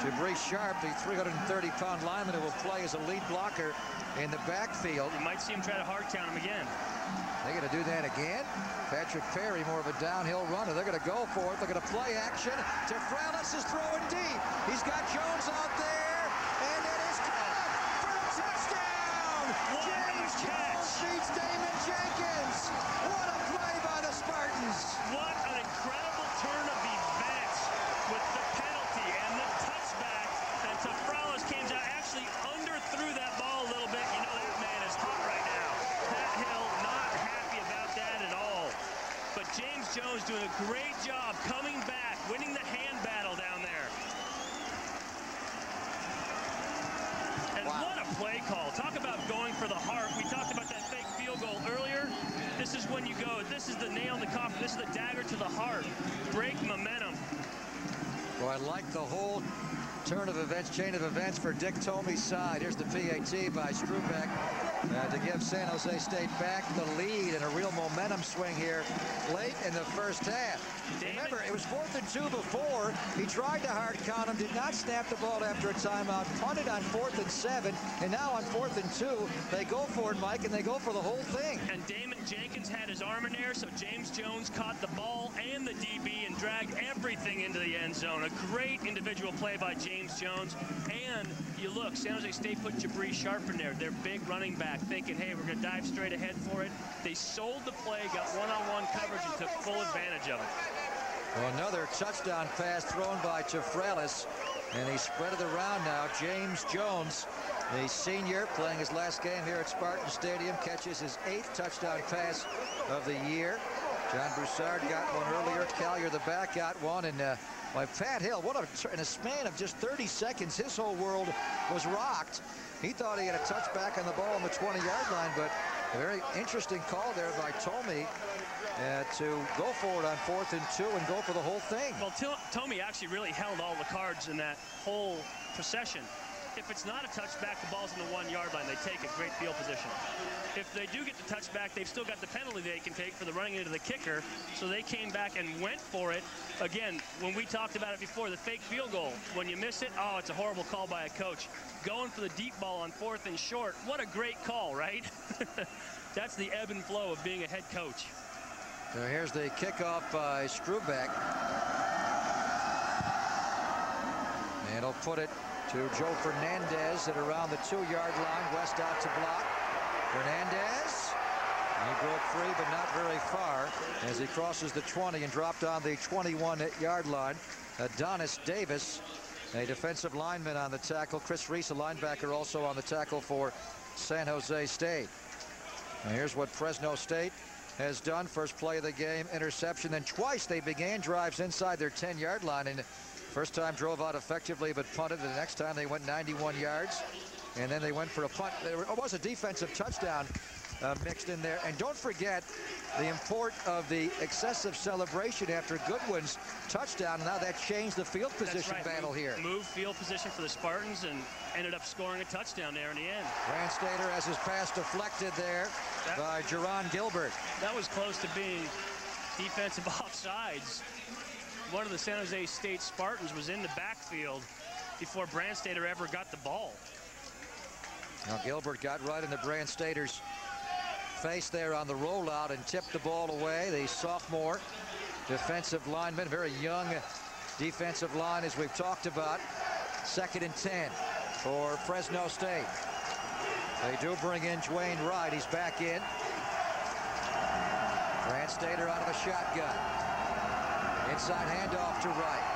[SPEAKER 1] Jabrice Sharp, the 330-pound lineman who will play as a lead blocker in the backfield.
[SPEAKER 2] You might see him try to hard count him again.
[SPEAKER 1] They're going to do that again. Patrick Perry, more of a downhill runner. They're going to go for it. They're going to play action. Tafralis is throwing deep. He's got Jones out there, and it is caught for a touchdown.
[SPEAKER 2] What
[SPEAKER 1] James! Jones beats Damon Jenkins. What a play by the Spartans.
[SPEAKER 2] What an incredible turn of events with the penalty and the touchback. And Tafralis came down, actually underthrew that ball a little bit. You know that man is hot right now. Pat Hill not happy about that at all. Jones doing a great job coming back, winning the hand battle down there. And
[SPEAKER 1] Wow.
[SPEAKER 2] what a play call. Talk about going for the heart. We talked about that fake field goal earlier. This is when you go, this is the nail in the coffin. This is the dagger to the heart. Break momentum.
[SPEAKER 1] Well, I like the whole turn of events, chain of events for Dick Tomey's side. Here's the PAT by Strubeck uh, to give San Jose State back the lead and a real momentum swing here late in the first half. Remember, it was fourth and two before. He tried to hard count him, did not snap the ball after a timeout, punted on fourth and seven, and now on fourth and two, they go for it, Mike, and they go for the whole thing.
[SPEAKER 2] And Damon Jenkins had his arm in there, so James Jones caught the ball and the DB and dragged everything into the end zone. A great individual play by James Jones. And you look, San Jose State put Jabri Sharp in there, their big running back, thinking, hey, we're going to dive straight ahead for it. They sold the play, got one-on-one coverage, and took full advantage of it.
[SPEAKER 1] Well, another touchdown pass thrown by Tafralis, and he spread it around now. James Jones, the senior, playing his last game here at Spartan Stadium, catches his eighth touchdown pass of the year. John Broussard got one earlier. Callier, the back, got one, and uh, by Pat Hill, what a in a span of just 30 seconds, his whole world was rocked. He thought he had a touchback on the ball on the 20-yard line, but a very interesting call there by Tomey uh, to go for it on fourth and two and go for the whole thing.
[SPEAKER 2] Well, Tomey actually really held all the cards in that whole procession. If it's not a touchback, the ball's in the one-yard line. They take a great field position. If they do get the touchback, they've still got the penalty they can take for the running into the kicker. So they came back and went for it. Again, when we talked about it before, the fake field goal. When you miss it, oh, it's a horrible call by a coach. Going for the deep ball on fourth and short. What a great call, right? <laughs> That's the ebb and flow of being a head coach.
[SPEAKER 1] So here's the kickoff by Strubeck. And he'll put it to Joe Fernandez at around the two-yard line. West out to block. Fernandez. He broke free, but not very far as he crosses the 20 and dropped on the 21-yard line. Adonis Davis, a defensive lineman on the tackle. Chris Reese, a linebacker, also on the tackle for San Jose State. Now here's what Fresno State has done. First play of the game, interception. Then twice they began drives inside their 10-yard line. And first time drove out effectively, but punted. The next time they went 91 yards. And then they went for a punt. There was a defensive touchdown uh, mixed in there. And don't forget the import of the excessive celebration after Goodwin's touchdown. Now that changed the field position
[SPEAKER 2] right.
[SPEAKER 1] battle
[SPEAKER 2] Move-
[SPEAKER 1] here.
[SPEAKER 2] Move field position for the Spartans and ended up scoring a touchdown there in the end.
[SPEAKER 1] Brandstater has his pass deflected there
[SPEAKER 2] That-
[SPEAKER 1] by Jerron Gilbert.
[SPEAKER 2] That was close to being defensive <laughs> offsides. One of the San Jose State Spartans was in the backfield before Brandstater ever got the ball.
[SPEAKER 1] Now Gilbert got right in the Brandstater's face there on the rollout and tipped the ball away. The sophomore defensive lineman, very young defensive line as we've talked about. Second and 10 for Fresno State. They do bring in Dwayne Wright. He's back in. Brandstater out of the shotgun. Inside handoff to Wright.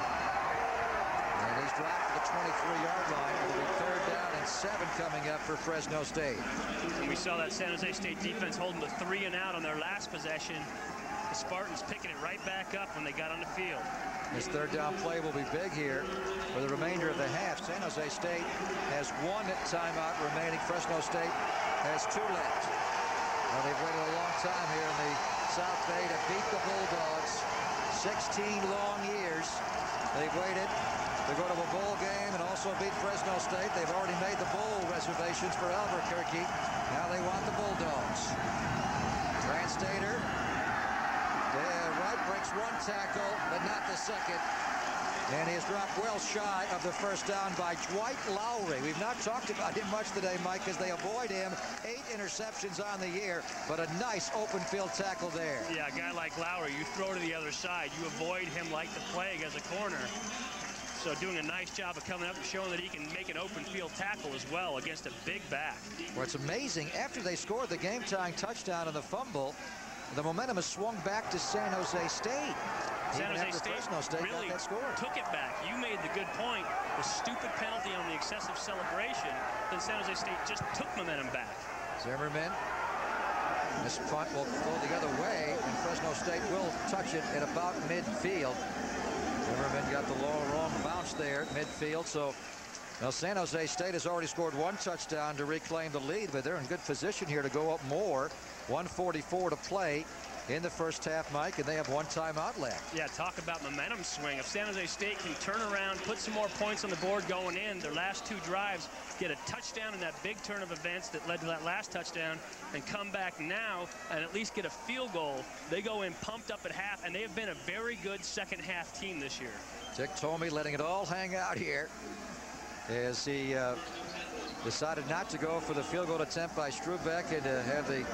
[SPEAKER 1] And he's dropped to the 23-yard line. Third and seven coming up for Fresno State.
[SPEAKER 2] We saw that San Jose State defense holding the three and out on their last possession. The Spartans picking it right back up when they got on the field.
[SPEAKER 1] This third down play will be big here for the remainder of the half. San Jose State has one timeout remaining. Fresno State has two left. Well, they've waited a long time here in the South Bay to beat the Bulldogs. 16 long years they've waited to go to a bowl game and also beat Fresno State. They've already made the bowl reservations for Albuquerque. Now they want the Bulldogs. Brandstater. Wright breaks one tackle, but not the second. And he has dropped well shy of the first down by Dwight Lowery. We've not talked about him much today, Mike, because they avoid him. Eight interceptions on the year, but a nice open field tackle there.
[SPEAKER 2] Yeah, a guy like Lowery, you throw to the other side. You avoid him like the plague as a corner. So doing a nice job of coming up and showing that he can make an open field tackle as well against a big back.
[SPEAKER 1] Well, it's amazing. After they scored the game-tying touchdown and the fumble, the momentum has swung back to San Jose State.
[SPEAKER 2] San Jose State,
[SPEAKER 1] State
[SPEAKER 2] really took it back. You made the good point. The stupid penalty on the excessive celebration, then San Jose State just took momentum back.
[SPEAKER 1] Zimmerman. This punt will go the other way, and Fresno State will touch it at about midfield. Zimmerman got the long, wrong there at midfield, so well, San Jose State has already scored one touchdown to reclaim the lead, but they're in good position here to go up more. 144 to play in the first half, Mike, and they have one timeout left.
[SPEAKER 2] Yeah, talk about momentum swing. If San Jose State can turn around, put some more points on the board going in, their last two drives, get a touchdown in that big turn of events that led to that last touchdown, and come back now and at least get a field goal, they go in pumped up at half, and they have been a very good second half team this year.
[SPEAKER 1] Dick Tomey letting it all hang out here as he uh, decided not to go for the field goal attempt by Strubeck and uh, to have the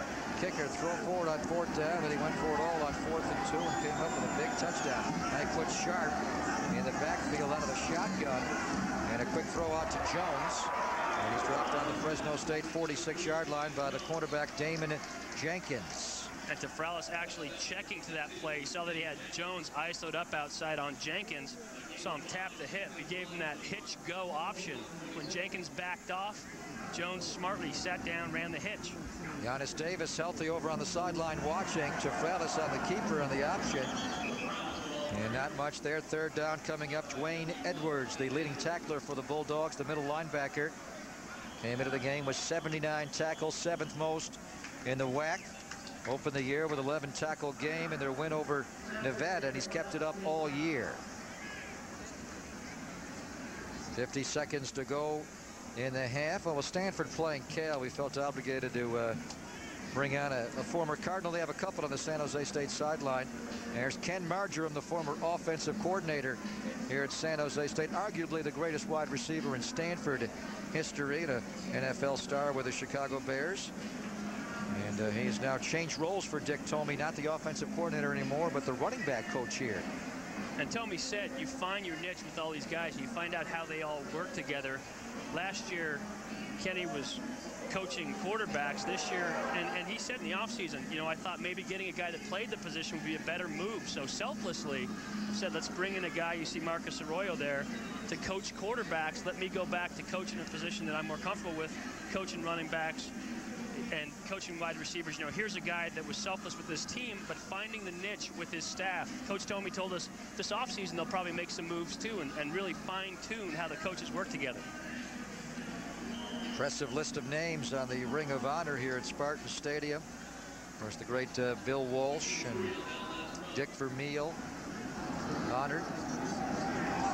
[SPEAKER 1] kicker throw forward on fourth down, but he went for it all on fourth and two and came up with a big touchdown. He put Sharp in the backfield out of the shotgun, and a quick throw out to Jones. And he's dropped on the Fresno State 46-yard line by the cornerback Damon Jenkins.
[SPEAKER 2] And Tafralis actually checking to that play. He saw that he had Jones isoed up outside on Jenkins. Saw him tap the hip. He gave him that hitch go option. When Jenkins backed off, Jones smartly sat down, ran the hitch.
[SPEAKER 1] Yonus Davis healthy over on the sideline watching. Tafralis on the keeper on the option. And not much there. Third down coming up. Dwayne Edwards, the leading tackler for the Bulldogs, the middle linebacker. Came into the game with 79 tackles, seventh most in the WAC. Opened the year with 11 tackle game in their win over Nevada, and he's kept it up all year. 50 seconds to go in the half. Well, with Stanford playing Cal, we felt obligated to uh, bring on a, a, former Cardinal. They have a couple on the San Jose State sideline. There's Ken Margerum, the former offensive coordinator here at San Jose State, arguably the greatest wide receiver in Stanford history, and an NFL star with the Chicago Bears. And uh, he's now changed roles for Dick Tomey, not the offensive coordinator anymore, but the running back coach here.
[SPEAKER 2] And Tomey said you find your niche with all these guys. You find out how they all work together. Last year, Kenny was coaching quarterbacks this year, and, and he said in the offseason, you know, I thought maybe getting a guy that played the position would be a better move. So selflessly said, let's bring in a guy, you see Marcus Arroyo there, to coach quarterbacks. Let me go back to coaching a position that I'm more comfortable with, coaching running backs, and coaching wide receivers. You know, here's a guy that was selfless with his team, but finding the niche with his staff. Coach Tomey told us this offseason they'll probably make some moves too and, and really fine-tune how the coaches work together.
[SPEAKER 1] Impressive list of names on the Ring of Honor here at Spartan Stadium. Of course, the great uh, Bill Walsh and Dick Vermeil honored.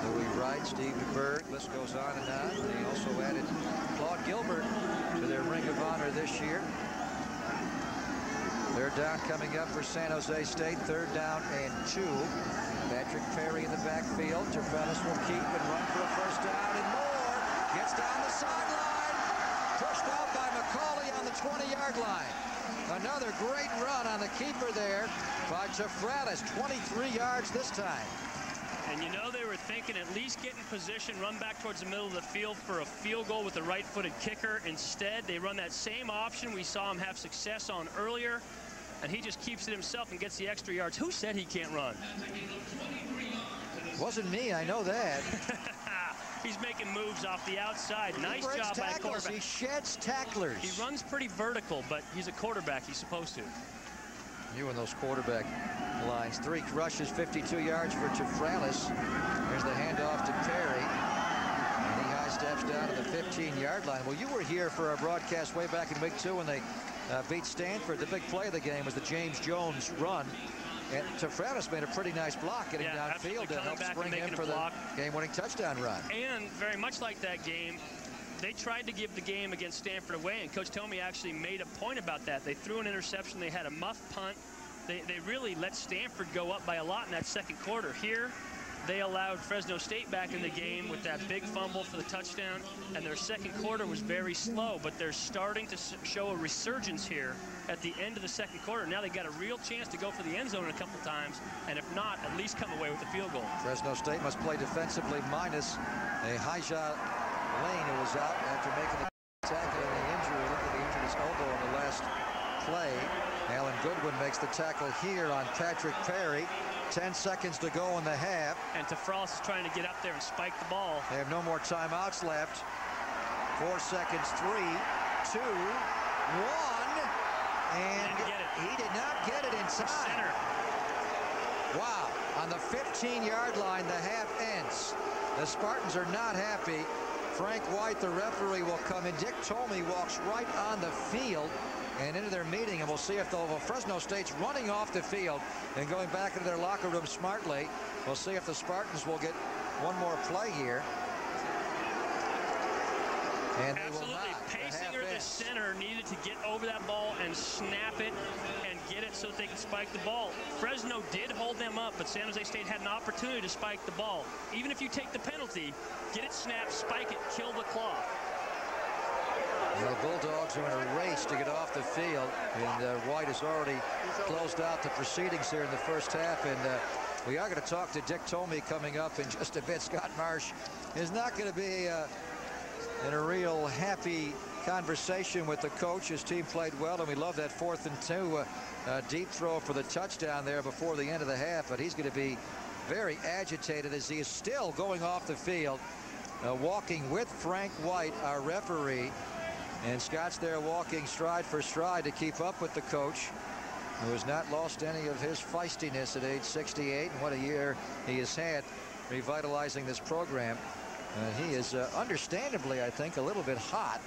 [SPEAKER 1] Louis Wright, Steve DeBerg, list goes on and on. They also added Claude Gilbert to their Ring of Honor this year. Third down coming up for San Jose State. Third down and two. Patrick Perry in the backfield. Tafralis will keep and run for a first down and more. Gets down the sideline. Pushed out by McCauley on the 20-yard line. Another great run on the keeper there by Tafralis. 23 yards this time.
[SPEAKER 2] And you know they were thinking at least get in position, run back towards the middle of the field for a field goal with the right-footed kicker. Instead, they run that same option we saw him have success on earlier, and he just keeps it himself and gets the extra yards. Who said he can't run?
[SPEAKER 1] Wasn't me, I know that. <laughs> <laughs>
[SPEAKER 2] He's making moves off the outside. Nice job
[SPEAKER 1] tackles.
[SPEAKER 2] by quarterback.
[SPEAKER 1] He sheds tacklers.
[SPEAKER 2] He runs pretty vertical, but he's a quarterback. He's supposed to.
[SPEAKER 1] You and those quarterback lines. Three rushes, 52 yards for Tafralis. There's the handoff to Perry. And he high steps down to the 15-yard line. Well, you were here for our broadcast way back in week two when they uh, beat Stanford. The big play of the game was the James Jones run. And Tafralis made a pretty nice block getting
[SPEAKER 2] yeah,
[SPEAKER 1] downfield to help spring him for the game-winning touchdown run.
[SPEAKER 2] And very much like that game, they tried to give the game against Stanford away, and Coach Tomey actually made a point about that. They threw an interception. They had a muff punt. They, they really let Stanford go up by a lot in that second quarter. Here, they allowed Fresno State back in the game with that big fumble for the touchdown, and their second quarter was very slow, but they're starting to show a resurgence here at the end of the second quarter. Now they got a real chance to go for the end zone a couple times, and if not, at least come away with the field goal.
[SPEAKER 1] Fresno State must play defensively minus a Haija Lane who was out after making the tackle and the injury. Look at the injured his elbow in the last play. Alan Goodwin makes the tackle here on Patrick Perry. 10 seconds to go in the half.
[SPEAKER 2] And Tafralis is trying to get up there and spike the ball.
[SPEAKER 1] They have no more timeouts left. Four seconds, three, two, one. And he did not get it inside.
[SPEAKER 2] Center.
[SPEAKER 1] Wow. On the 15-yard line, the half ends. The Spartans are not happy. Frank White, the referee, will come in. Dick Tomey walks right on the field and into their meeting, and we'll see if the well, Fresno State's running off the field and going back into their locker room smartly. We'll see if the Spartans will get one more play here. And
[SPEAKER 2] Absolutely. Paysinger, the, the center, needed to get over that ball and snap it and get it so that they can spike the ball. Fresno did hold them up, but San Jose State had an opportunity to spike the ball. Even if you take the penalty, get it snapped, spike it, kill the clock.
[SPEAKER 1] The Bulldogs are in a race to get off the field, and uh, White has already closed out the proceedings here in the first half. And uh, we are going to talk to Dick Tomey coming up in just a bit. Scott Marsh is not going to be uh, in a real happy conversation with the coach. His team played well, and we love that fourth and two uh, uh, deep throw for the touchdown there before the end of the half. But he's going to be very agitated as he is still going off the field, uh, walking with Frank White, our referee. And Scott's there walking stride for stride to keep up with the coach, who has not lost any of his feistiness at age 68. And what a year he has had revitalizing this program. Uh, he is uh, understandably, I think, a little bit hot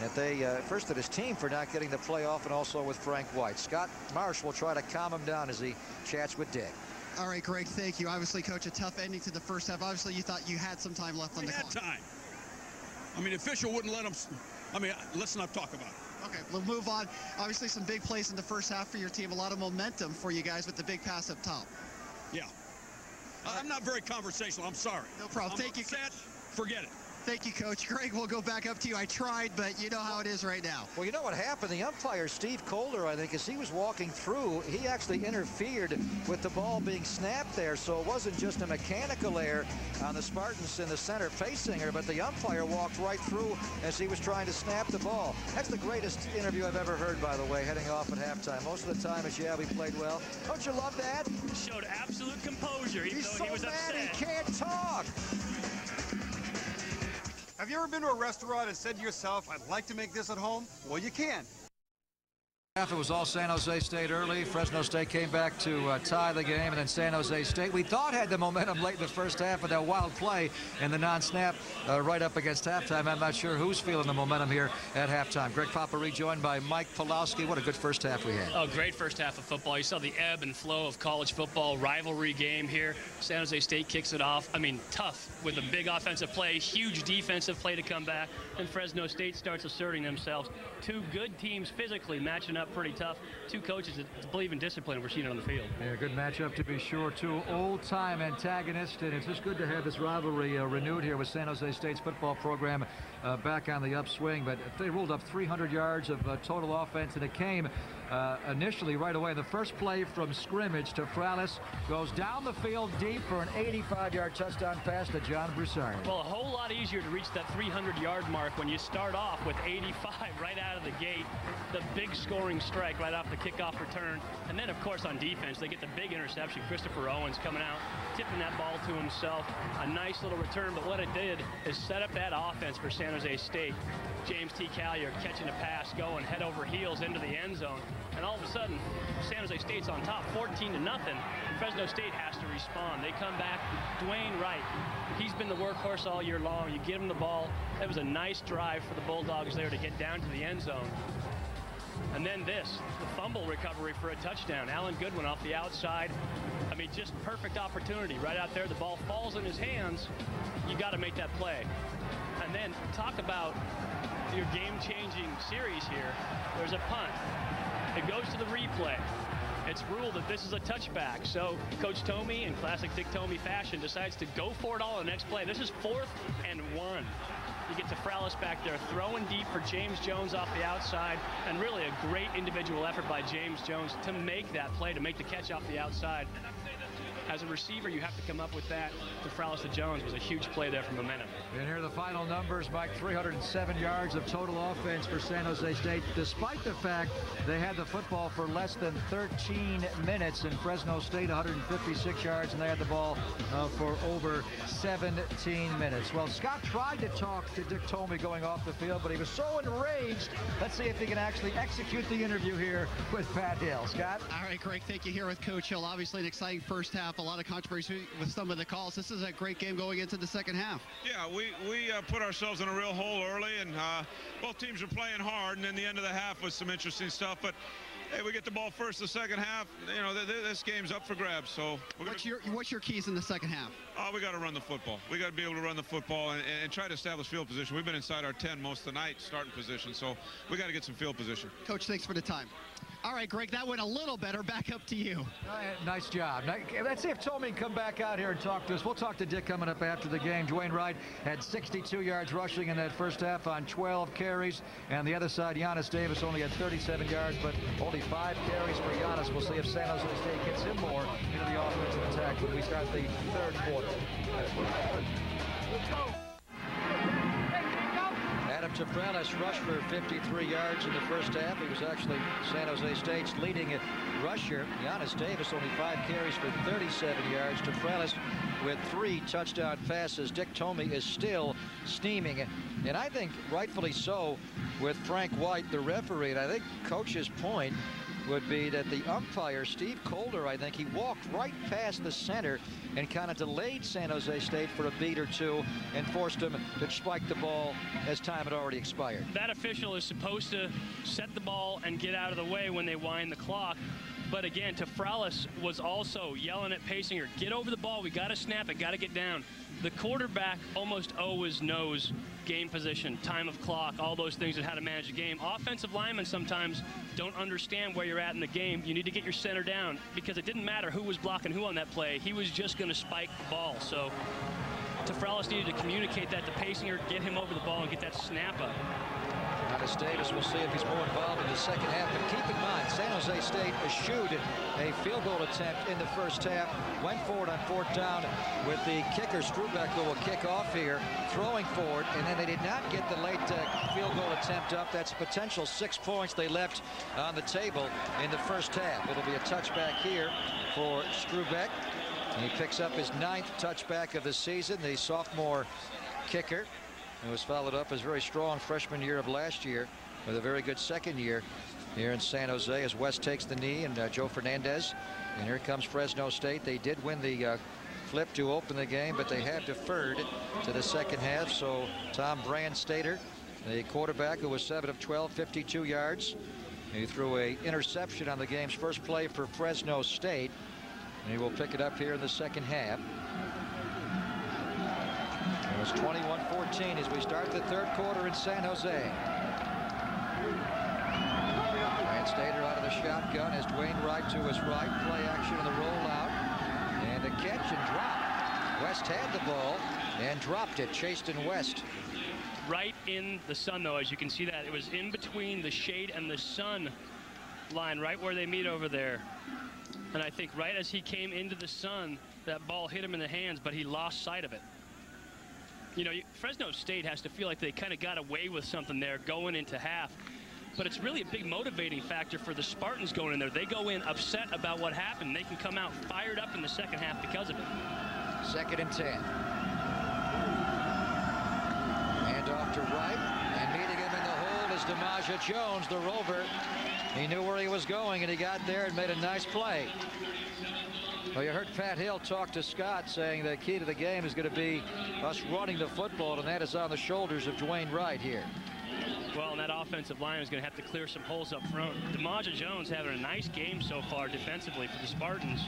[SPEAKER 1] that they uh, first at his team for not getting the playoff and also with Frank White. Scott Marsh will try to calm him down as he chats with Dick.
[SPEAKER 3] All right, Greg, thank you. Obviously, Coach, a tough ending to the first half. Obviously, you thought you had some time left on
[SPEAKER 5] we
[SPEAKER 3] the
[SPEAKER 5] had
[SPEAKER 3] clock.
[SPEAKER 5] time. I mean, the official wouldn't let him. I mean, let's not talk about it.
[SPEAKER 3] Okay, we'll move on. Obviously, some big plays in the first half for your team. A lot of momentum for you guys with the big pass up top.
[SPEAKER 5] Yeah. I'm not very conversational. I'm sorry.
[SPEAKER 3] No problem.
[SPEAKER 5] I'm
[SPEAKER 3] Thank
[SPEAKER 5] upset.
[SPEAKER 3] you.
[SPEAKER 5] Forget it.
[SPEAKER 3] Thank you, Coach. Greg, we'll go back up to you. I tried, but you know how it is right now.
[SPEAKER 1] Well, you know what happened? The umpire, Steve Colder, I think, as he was walking through, he actually interfered with the ball being snapped there. So it wasn't just a mechanical error on the Spartans in the center Paysinger, but the umpire walked right through as he was trying to snap the ball. That's the greatest interview I've ever heard, by the way, heading off at halftime. Most of the time it's, yeah, we played well. Don't you love that?
[SPEAKER 2] Showed absolute composure, even
[SPEAKER 1] He's
[SPEAKER 2] though
[SPEAKER 1] so
[SPEAKER 2] he was
[SPEAKER 1] mad
[SPEAKER 2] upset.
[SPEAKER 1] he can't talk.
[SPEAKER 6] Have you ever been to a restaurant and said to yourself, I'd like to make this at home? Well, you can.
[SPEAKER 1] It was all San Jose State early. Fresno State came back to uh, tie the game, and then San Jose State, we thought had the momentum late in the first half with that wild play and the non-snap uh, right up against halftime. I'm not sure who's feeling the momentum here at halftime. Greg Papa rejoined by Mike Pawlawski. What a good first half we had.
[SPEAKER 2] Oh, great first half of football. You saw the ebb and flow of college football, rivalry game here. San Jose State kicks it off. I mean, tough with a big offensive play, huge defensive play to come back, and Fresno State starts asserting themselves. Two good teams physically matching up pretty tough. Two coaches that believe in discipline. We're seeing it on the field.
[SPEAKER 1] Yeah, good matchup to be sure. Two old-time antagonists, and it's just good to have this rivalry uh, renewed here with San Jose State's football program uh, back on the upswing. But they rolled up 300 yards of uh, total offense, and it came uh, initially right away. The first play from scrimmage Tafralis goes down the field deep for an 85-yard touchdown pass to John Broussard.
[SPEAKER 2] Well, a whole lot easier to reach that 300-yard mark when you start off with 85 <laughs> right out of the gate. The big scoring strike right off the kickoff return. And then, of course, on defense, they get the big interception. Christopher Owens coming out, tipping that ball to himself. A nice little return, but what it did is set up that offense for San Jose State. James T. Callier catching a pass, going head over heels into the end zone. And all of a sudden, San Jose State's on top, 14 to nothing. Fresno State has to respond. They come back. Dwayne Wright, he's been the workhorse all year long. You give him the ball. It was a nice drive for the Bulldogs there to get down to the end zone. And then this, the fumble recovery for a touchdown. Alan Goodwin off the outside. I mean, just perfect opportunity right out there. The ball falls in his hands. You got to make that play. And then talk about your game-changing series here. There's a punt. It goes to the replay. it's ruled that this is a touchback. So Coach Tomey, in classic Dick Tomey fashion, decides to go for it all the next play. This is fourth and one. You get Tafralis back there throwing deep for James Jones off the outside, and really a great individual effort by James Jones to make that play, to make the catch off the outside as a receiver, you have to come up with that. Tafralis to Jones was a huge play there for momentum.
[SPEAKER 1] And here are the final numbers, Mike. 307 yards of total offense for San Jose State, despite the fact they had the football for less than 13 minutes. In Fresno State, 156 yards, and they had the ball uh, for over 17 minutes. Well, Scott tried to talk to Dick Tomey going off the field, but he was so enraged. Let's see if he can actually execute the interview here with Pat Hill. Scott?
[SPEAKER 3] All right, Craig, thank you here with Coach Hill. Obviously, an exciting first half, a lot of controversy with some of the calls. This is a great game going into the second half.
[SPEAKER 7] Yeah, we, we uh, put ourselves in a real hole early, and uh, both teams are playing hard, and then the end of the half was some interesting stuff. But hey, we get the ball first the second half. You know, th th this game's up for grabs. So
[SPEAKER 3] what's your what's your keys in the second half?
[SPEAKER 7] Oh, we got to run the football. We got to be able to run the football and, and, try to establish field position. We've been inside our 10 most of the night, starting position. So we got to get some field position.
[SPEAKER 3] Coach, thanks for the time. All right, Greg, that went a little better. Back up to you.
[SPEAKER 1] Nice job. Let's see if Tomey can come back out here and talk to us. We'll talk to Dick coming up after the game. Dwayne Wright had 62 yards rushing in that first half on 12 carries. And the other side, Yonus Davis only had 37 yards, but only five carries for Yonus. We'll see if San Jose State gets him more into the offensive attack when we start the third quarter. Adam rushed for 53 yards in the first half. He was actually San Jose State's leading rusher. Yonus Davis only five carries for 37 yards. Tafralis with three touchdown passes. Dick Tomey is still steaming, and I think rightfully so with Frank White, the referee. And I think Coach's point would be that the umpire, Steve Colder, I think he walked right past the center and kind of delayed San Jose State for a beat or two and forced them to spike the ball as time had already expired.
[SPEAKER 2] That official is supposed to set the ball and get out of the way when they wind the clock. But again, Tafralis was also yelling at Pacinger, get over the ball, we got to snap it, got to get down the quarterback almost always knows game position, time of clock, all those things and how to manage the game. Offensive linemen sometimes don't understand where you're at in the game. You need to get your center down because it didn't matter who was blocking who on that play. He was just going to spike the ball. So Tafralis needed to communicate that to Pacinger, get him over the ball and get that snap up.
[SPEAKER 1] Yonus Davis, we'll see if he's more involved in the second half. But keep in mind, San Jose State eschewed a field goal attempt in the first half. Went forward on fourth down with the kicker, Strubeck, who will kick off here, throwing forward. And then they did not get the late uh, field goal attempt up. That's potential six points they left on the table in the first half. It'll be a touchback here for Strubeck. He picks up his ninth touchback of the season, the sophomore kicker. It was followed up his very strong freshman year of last year with a very good second year here in San Jose as West takes the knee and uh, Joe Fernandez. And here comes Fresno State. They did win the uh, flip to open the game, but they have deferred to the second half. So Tom Brandstater, the quarterback who was 7 of 12, 52 yards. He threw a interception on the game's first play for Fresno State. And he will pick it up here in the second half. It was 21-14 as we start the third quarter in San Jose. Brandstater out of the shotgun as Dwayne Wright to his right. Play action in the rollout. And a catch and drop. West had the ball and dropped it. Chastin West.
[SPEAKER 2] Right in the sun, though, as you can see that. It was in between the shade and the sun line, right where they meet over there. And I think right as he came into the sun, that ball hit him in the hands, but he lost sight of it you know, Fresno State has to feel like they kind of got away with something there going into half. But it's really a big motivating factor for the Spartans going in there. They go in upset about what happened. They can come out fired up in the second half because of it.
[SPEAKER 1] Second and 10. And off to right. And meeting him in the hole is DeMaja Jones, the rover. He knew where he was going, and he got there and made a nice play. Well, you heard Pat Hill talk to Scott saying the key to the game is going to be us running the football, and that is on the shoulders of Dwayne Wright here.
[SPEAKER 2] Well, and that offensive line is going to have to clear some holes up front. DeMaja Jones having a nice game so far defensively for the Spartans,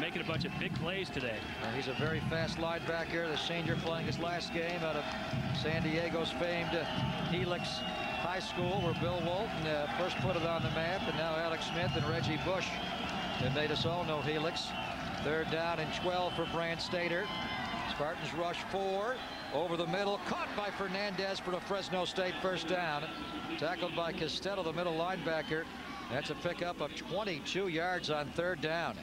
[SPEAKER 2] making a bunch of big plays today.
[SPEAKER 1] He's a very fast linebacker. The senior playing his last game out of San Diego's famed Helix High School where Bill Walton uh, first put it on the map and now Alex Smith and Reggie Bush have made us all know Helix. Third down and 12 for Brandstater. Spartans rush four over the middle caught by Fernandez for a Fresno State first down. Tackled by Castelo the middle linebacker. That's a pickup of 22 yards on third down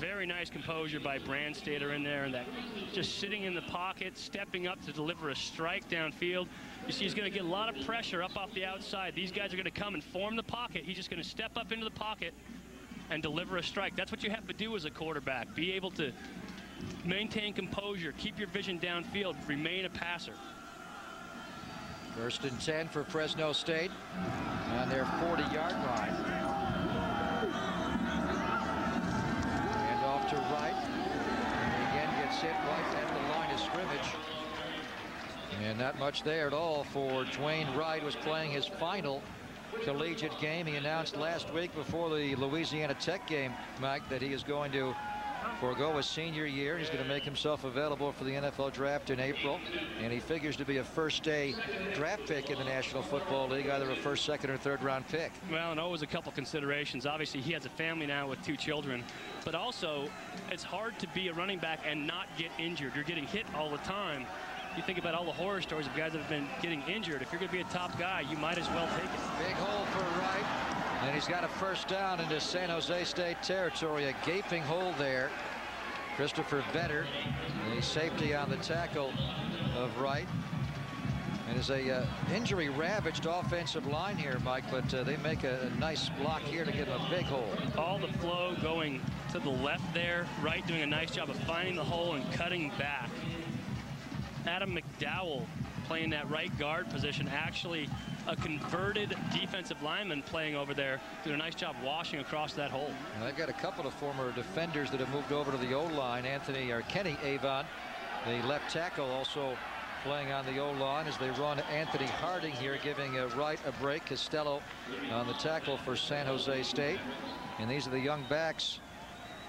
[SPEAKER 2] very nice composure by Brandstater in there and that just sitting in the pocket, stepping up to deliver a strike downfield. You see he's going to get a lot of pressure up off the outside. These guys are going to come and form the pocket. He's just going to step up into the pocket and deliver a strike. That's what you have to do as a quarterback. Be able to maintain composure, keep your vision downfield, remain a passer.
[SPEAKER 1] First and 10 for Fresno State on their 40-yard line. to right. And again gets hit right at the line of scrimmage. And not much there at all for Dwayne Wright was playing his final collegiate game. He announced last week before the Louisiana Tech game, Mike, that he is going to forego his senior year. He's going to make himself available for the NFL draft in April. And he figures to be a first day draft pick in the National Football League, either a first, second, or third round pick.
[SPEAKER 2] Well, and always a couple considerations. Obviously, he has a family now with two children. But also, it's hard to be a running back and not get injured. You're getting hit all the time. You think about all the horror stories of guys that have been getting injured. If you're going to be a top guy, you might as well take it.
[SPEAKER 1] Big hole for Wright. And he's got a first down into San Jose State territory. A gaping hole there. Christopher Vetter, the safety on the tackle of Wright. And is a uh, injury ravaged offensive line here, Mike, but uh, they make a, a, nice block here to give him a big hole.
[SPEAKER 2] All the flow going to the left there. Wright doing a nice job of finding the hole and cutting back. Adam McDowell playing that right guard position actually a converted defensive lineman playing over there. Did a nice job washing across that hole.
[SPEAKER 1] And they've got a couple of former defenders that have moved over to the O-line. Anthony or Kenny Avon, the left tackle, also playing on the O-line as they run Anthony Harding here, giving a Wright a break. Castelo on the tackle for San Jose State. And these are the young backs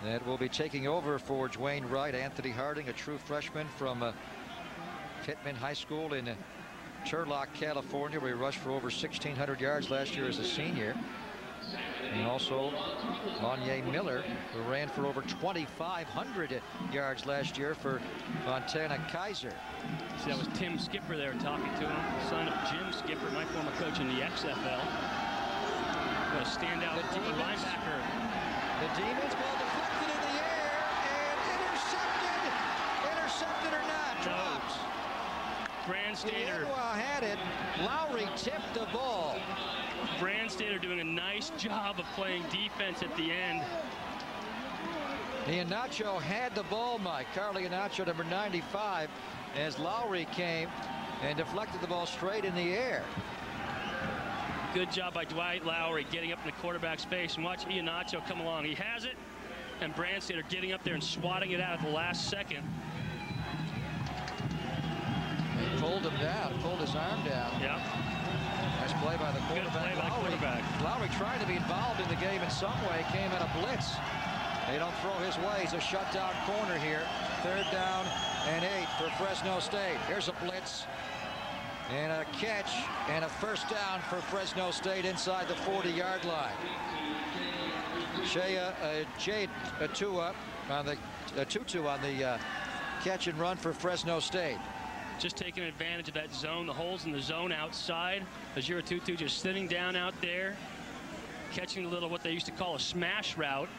[SPEAKER 1] that will be taking over for Dwayne Wright. Anthony Harding, a true freshman from uh, Pittman High School in uh, Turlock, California, where he rushed for over 1,600 yards last year as a senior. And also Lonyae Miller, who ran for over 2,500 yards last year for Fontana Kaiser.
[SPEAKER 2] See, that was Tim Skipper there talking to him, son of Jim Skipper, my former coach in the XFL. What a standout the Demons, linebacker.
[SPEAKER 1] The Demons ball deflected in the air and intercepted. Intercepted or not, drops.
[SPEAKER 2] Brandstater.
[SPEAKER 1] had it. Lowery tipped the ball.
[SPEAKER 2] Brandstater doing a nice job of playing defense at the end.
[SPEAKER 1] Ihenacho had the ball, Mike. Karli Ihenacho, number 95, as Lowery came and deflected the ball straight in the air.
[SPEAKER 2] Good job by Dwight Lowery getting up in the quarterback space and watch Ihenacho come along. He has it, and Brandstater getting up there and swatting it out at the last second
[SPEAKER 1] pulled him down, pulled his arm down.
[SPEAKER 2] Yeah.
[SPEAKER 1] Nice play by the quarterback.
[SPEAKER 2] Play by
[SPEAKER 1] Lowery,
[SPEAKER 2] quarterback.
[SPEAKER 1] Lowery trying to be involved in the game in some way, came at a blitz. They don't throw his way. He's a shutdown corner here. Third down and eight for Fresno State. Here's a blitz and a catch and a first down for Fresno State inside the 40-yard line. Shea, uh, Jade Atua on the uh, Tutu on the uh, catch and run for Fresno State
[SPEAKER 2] just taking advantage of that zone, the holes in the zone outside. Ajirotutu just sitting down out there, catching a little what they used to call a smash route.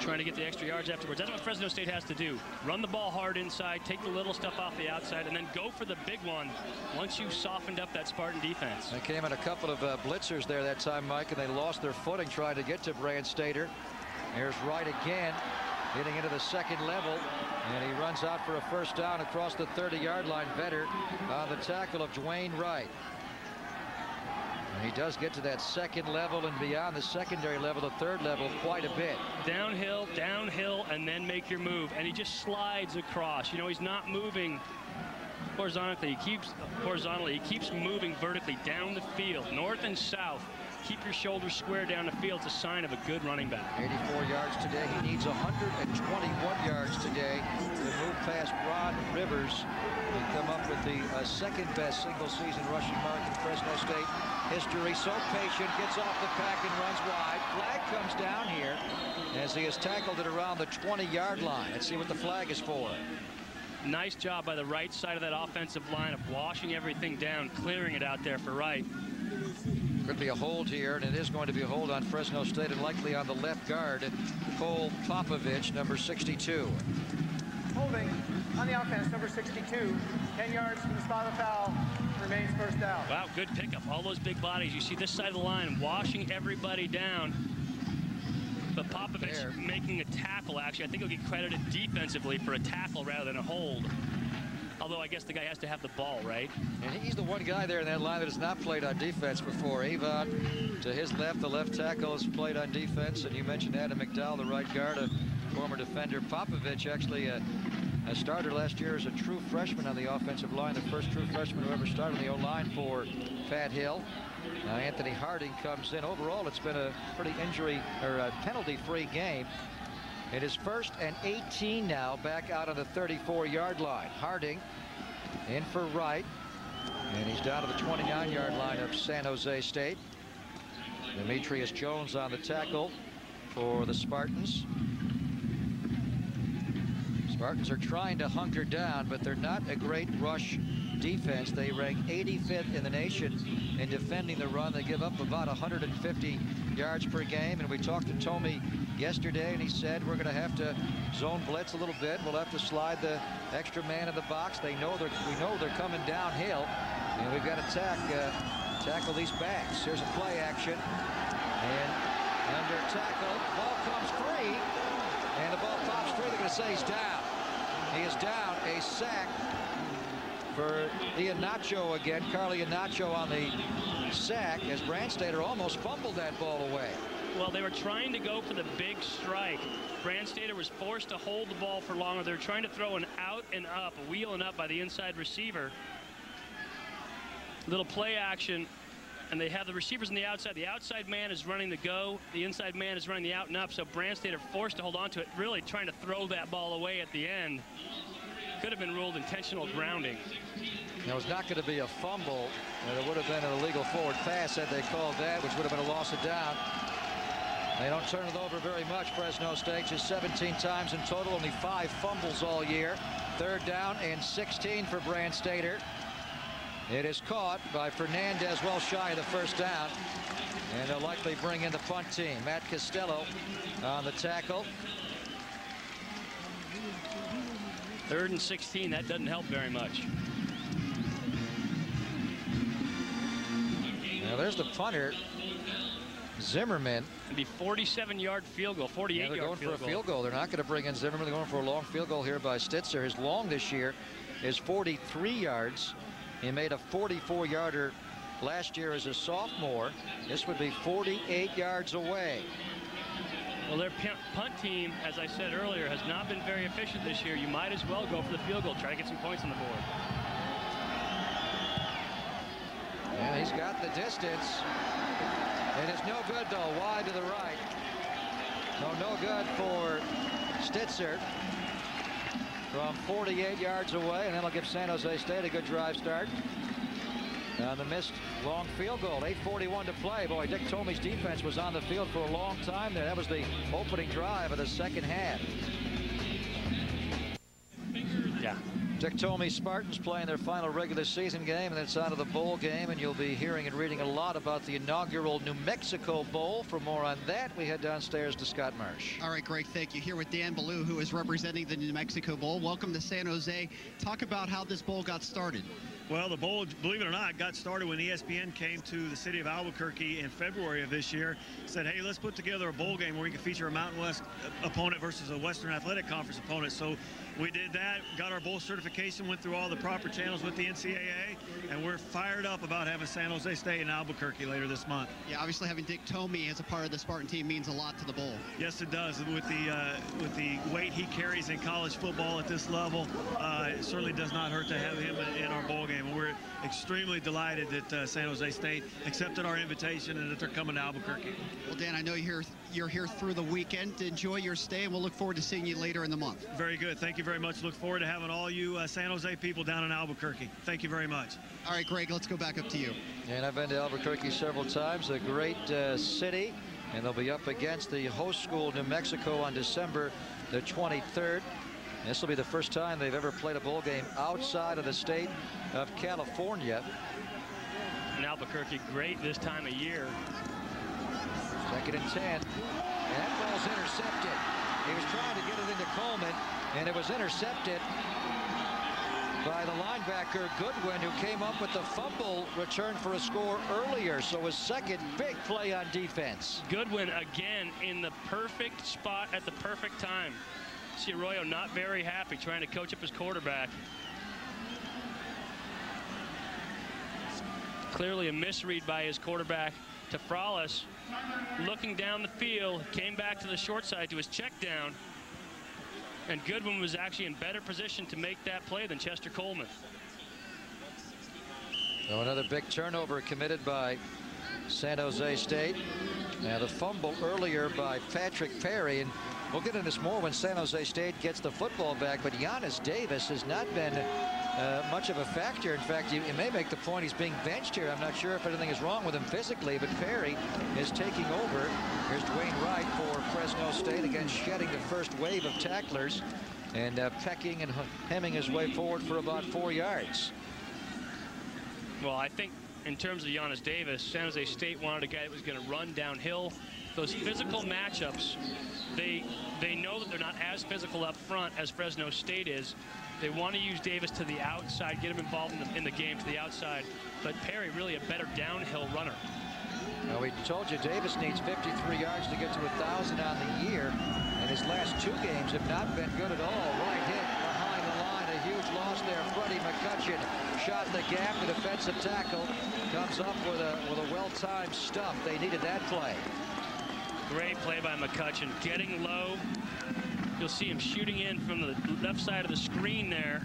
[SPEAKER 2] Trying to get the extra yards afterwards. That's what Fresno State has to do. Run the ball hard inside, take the little stuff off the outside, and then go for the big one once you've softened up that Spartan defense.
[SPEAKER 1] They came in a couple of uh, blitzers there that time, Mike, and they lost their footing trying to get to Brandstater. There's Wright again, getting into the second level. And he runs out for a first down across the 30-yard line. Better on the tackle of Dwayne Wright. And he does get to that second level and beyond the secondary level, the third level, quite a bit.
[SPEAKER 2] Downhill, downhill, and then make your move. And he just slides across. You know, he's not moving horizontally. He keeps horizontally. He keeps moving vertically down the field, north and south keep your shoulders square down the field. It's a sign of a good running back.
[SPEAKER 1] 84 yards today. He needs 121 yards today to move past Ron Rivers and come up with the uh, second best single season rushing mark in Fresno State history. So patient, gets off the pack and runs wide. Flag comes down here as he is tackled at around the 20 yard line. Let's see what the flag is for.
[SPEAKER 2] Nice job by the right side of that offensive line of washing everything down, clearing it out there for Wright.
[SPEAKER 1] Could be a hold here, and it is going to be a hold on Fresno State and likely on the left guard, Cole Popovich, number 62.
[SPEAKER 4] Holding on the offense, number 62, 10 yards from the spot of the foul, remains first down.
[SPEAKER 2] Wow, good pickup. All those big bodies. You see this side of the line washing everybody down. But Popovich there. making a tackle, actually. I think he'll get credited defensively for a tackle rather than a hold. Although I guess the guy has to have the ball, right?
[SPEAKER 1] And he's the one guy there in that line that has not played on defense before. Avon to his left, the left tackle has played on defense. And you mentioned Adam McDowell, the right guard, a former defender. Popovich actually a, a starter last year as a true freshman on the offensive line, the first true freshman who ever started on the O-line for Pat Hill. Now Anthony Harding comes in. Overall, it's been a pretty injury or penalty-free game. It is first and 18 now back out on the 34-yard line. Harding in for Wright. And he's down to the 29-yard line of San Jose State. Demetrius Jones on the tackle for the Spartans. Spartans are trying to hunker down, but they're not a great rush defense. They rank 85th in the nation in defending the run. They give up about 150 yards per game. And we talked to Tomey yesterday, and he said we're going to have to zone blitz a little bit. We'll have to slide the extra man in the box. They know they're we know they're coming downhill, and we've got to tack, uh, tackle these backs. Here's a play action, and under tackle, ball comes free, and the ball pops free. They're going to say he's down. He is down. A sack for Ihenacho again. Carl Ihenacho on the sack as Brandstater almost fumbled that ball away.
[SPEAKER 2] Well, they were trying to go for the big strike. Brandstater was forced to hold the ball for longer. They were trying to throw an out and up, a wheel and up by the inside receiver. Little play action, and they have the receivers on the outside. The outside man is running the go. The inside man is running the out and up. So Brandstater forced to hold on to it, really trying to throw that ball away at the end. Could have been ruled intentional grounding.
[SPEAKER 1] It was not going to be a fumble. And it would have been an illegal forward pass had they called that, which would have been a loss of down. They don't turn it over very much, Fresno State. Just 17 times in total, only five fumbles all year. Third down and 16 for Brandstater. It is caught by Fernandez well shy of the first down. And they'll likely bring in the punt team. Matt Castelo on the tackle.
[SPEAKER 2] Third and 16, that doesn't help very much.
[SPEAKER 1] Now there's the punter, Zimmerman.
[SPEAKER 2] It'd be 47-yard field goal, 48-yard
[SPEAKER 1] yeah, they're going for a field goal. They're not going to bring in Zimmerman. They're going for a long field goal here by Stitzer. His long this year is 43 yards. He made a 44-yarder last year as a sophomore. This would be 48 yards away.
[SPEAKER 2] Well, their punt team, as I said earlier, has not been very efficient this year. You might as well go for the field goal, try to get some points on the board.
[SPEAKER 1] Yeah, he's got the distance. And it's no good, though. Wide to the right. So no good for Stitzer from 48 yards away. And that'll give San Jose State a good drive start. On the missed long field goal. 8.41 to play. Boy, Dick Tomey's defense was on the field for a long time there. That was the opening drive of the second half.
[SPEAKER 2] Yeah.
[SPEAKER 1] Dick Tomey Spartans playing their final regular season game, and it's out of the bowl game, and you'll be hearing and reading a lot about the inaugural New Mexico Bowl. For more on that, we head downstairs to Scott Marsh.
[SPEAKER 3] All right, Greg, thank you. Here with Dan Ballou, who is representing the New Mexico Bowl. Welcome to San Jose. Talk about how this bowl got started.
[SPEAKER 8] Well, the bowl, believe it or not, got started when ESPN came to the city of Albuquerque in February of this year. Said, hey, let's put together a bowl game where we can feature a Mountain West opponent versus a Western Athletic Conference opponent. So we did that, got our bowl certification, went through all the proper channels with the NCAA, and we're fired up about having San Jose State in Albuquerque later this month.
[SPEAKER 3] Yeah, obviously having Dick Tomey as a part of the Spartan team means a lot to the bowl.
[SPEAKER 8] Yes, it does. With the uh, with the weight he carries in college football at this level, uh, it certainly does not hurt to have him in our bowl game. And we're extremely delighted that uh, San Jose State accepted our invitation and that they're coming to Albuquerque.
[SPEAKER 3] Well, Dan, I know you're you're here through the weekend. Enjoy your stay, and we'll look forward to seeing you later in the month.
[SPEAKER 8] Very good. Thank you very much. Look forward to having all you uh, San Jose people down in Albuquerque. Thank you very much.
[SPEAKER 3] All right, Greg, let's go back up to you.
[SPEAKER 1] And I've been to Albuquerque several times, a great uh, city, and they'll be up against the host school, New Mexico, on December the 23rd. This will be the first time they've ever played a bowl game outside of the state of California.
[SPEAKER 2] And Albuquerque, great this time of year.
[SPEAKER 1] Second and 10. And that ball's intercepted. He was trying to get it into Coleman, and it was intercepted by the linebacker Goodwin, who came up with the fumble return for a score earlier. So his second big play on defense.
[SPEAKER 2] Goodwin again in the perfect spot at the perfect time. See Arroyo not very happy trying to coach up his quarterback. Clearly a misread by his quarterback to Tafralis looking down the field, came back to the short side to his check down, and Goodwin was actually in better position to make that play than Chester Coleman.
[SPEAKER 1] Another big turnover committed by San Jose State. Now the fumble earlier by Patrick Perry, and we'll get into this more when San Jose State gets the football back, but Yonus Davis has not been uh, much of a factor. In fact, you, you, may make the point he's being benched here. I'm not sure if anything is wrong with him physically, but Perry is taking over. Here's Dwayne Wright for Fresno State, again shedding the first wave of tacklers and uh, pecking and hemming his way forward for about four yards.
[SPEAKER 2] Well, I think in terms of Yonus Davis, San Jose State wanted a guy that was going to run downhill. Those physical matchups, they they know that they're not as physical up front as Fresno State is, they want to use Davis to the outside, get him involved in the, in the game to the outside. But Perry really a better downhill runner.
[SPEAKER 1] Now, we told you Davis needs 53 yards to get to 1,000 on the year. And his last two games have not been good at all. Wright hit behind the line. A huge loss there. Freddie McCutcheon shot in the gap. The defensive tackle comes up with a, with a well-timed stuff. They needed that play.
[SPEAKER 2] Great play by McCutcheon. Getting low, You'll see him shooting in from the left side of the screen there.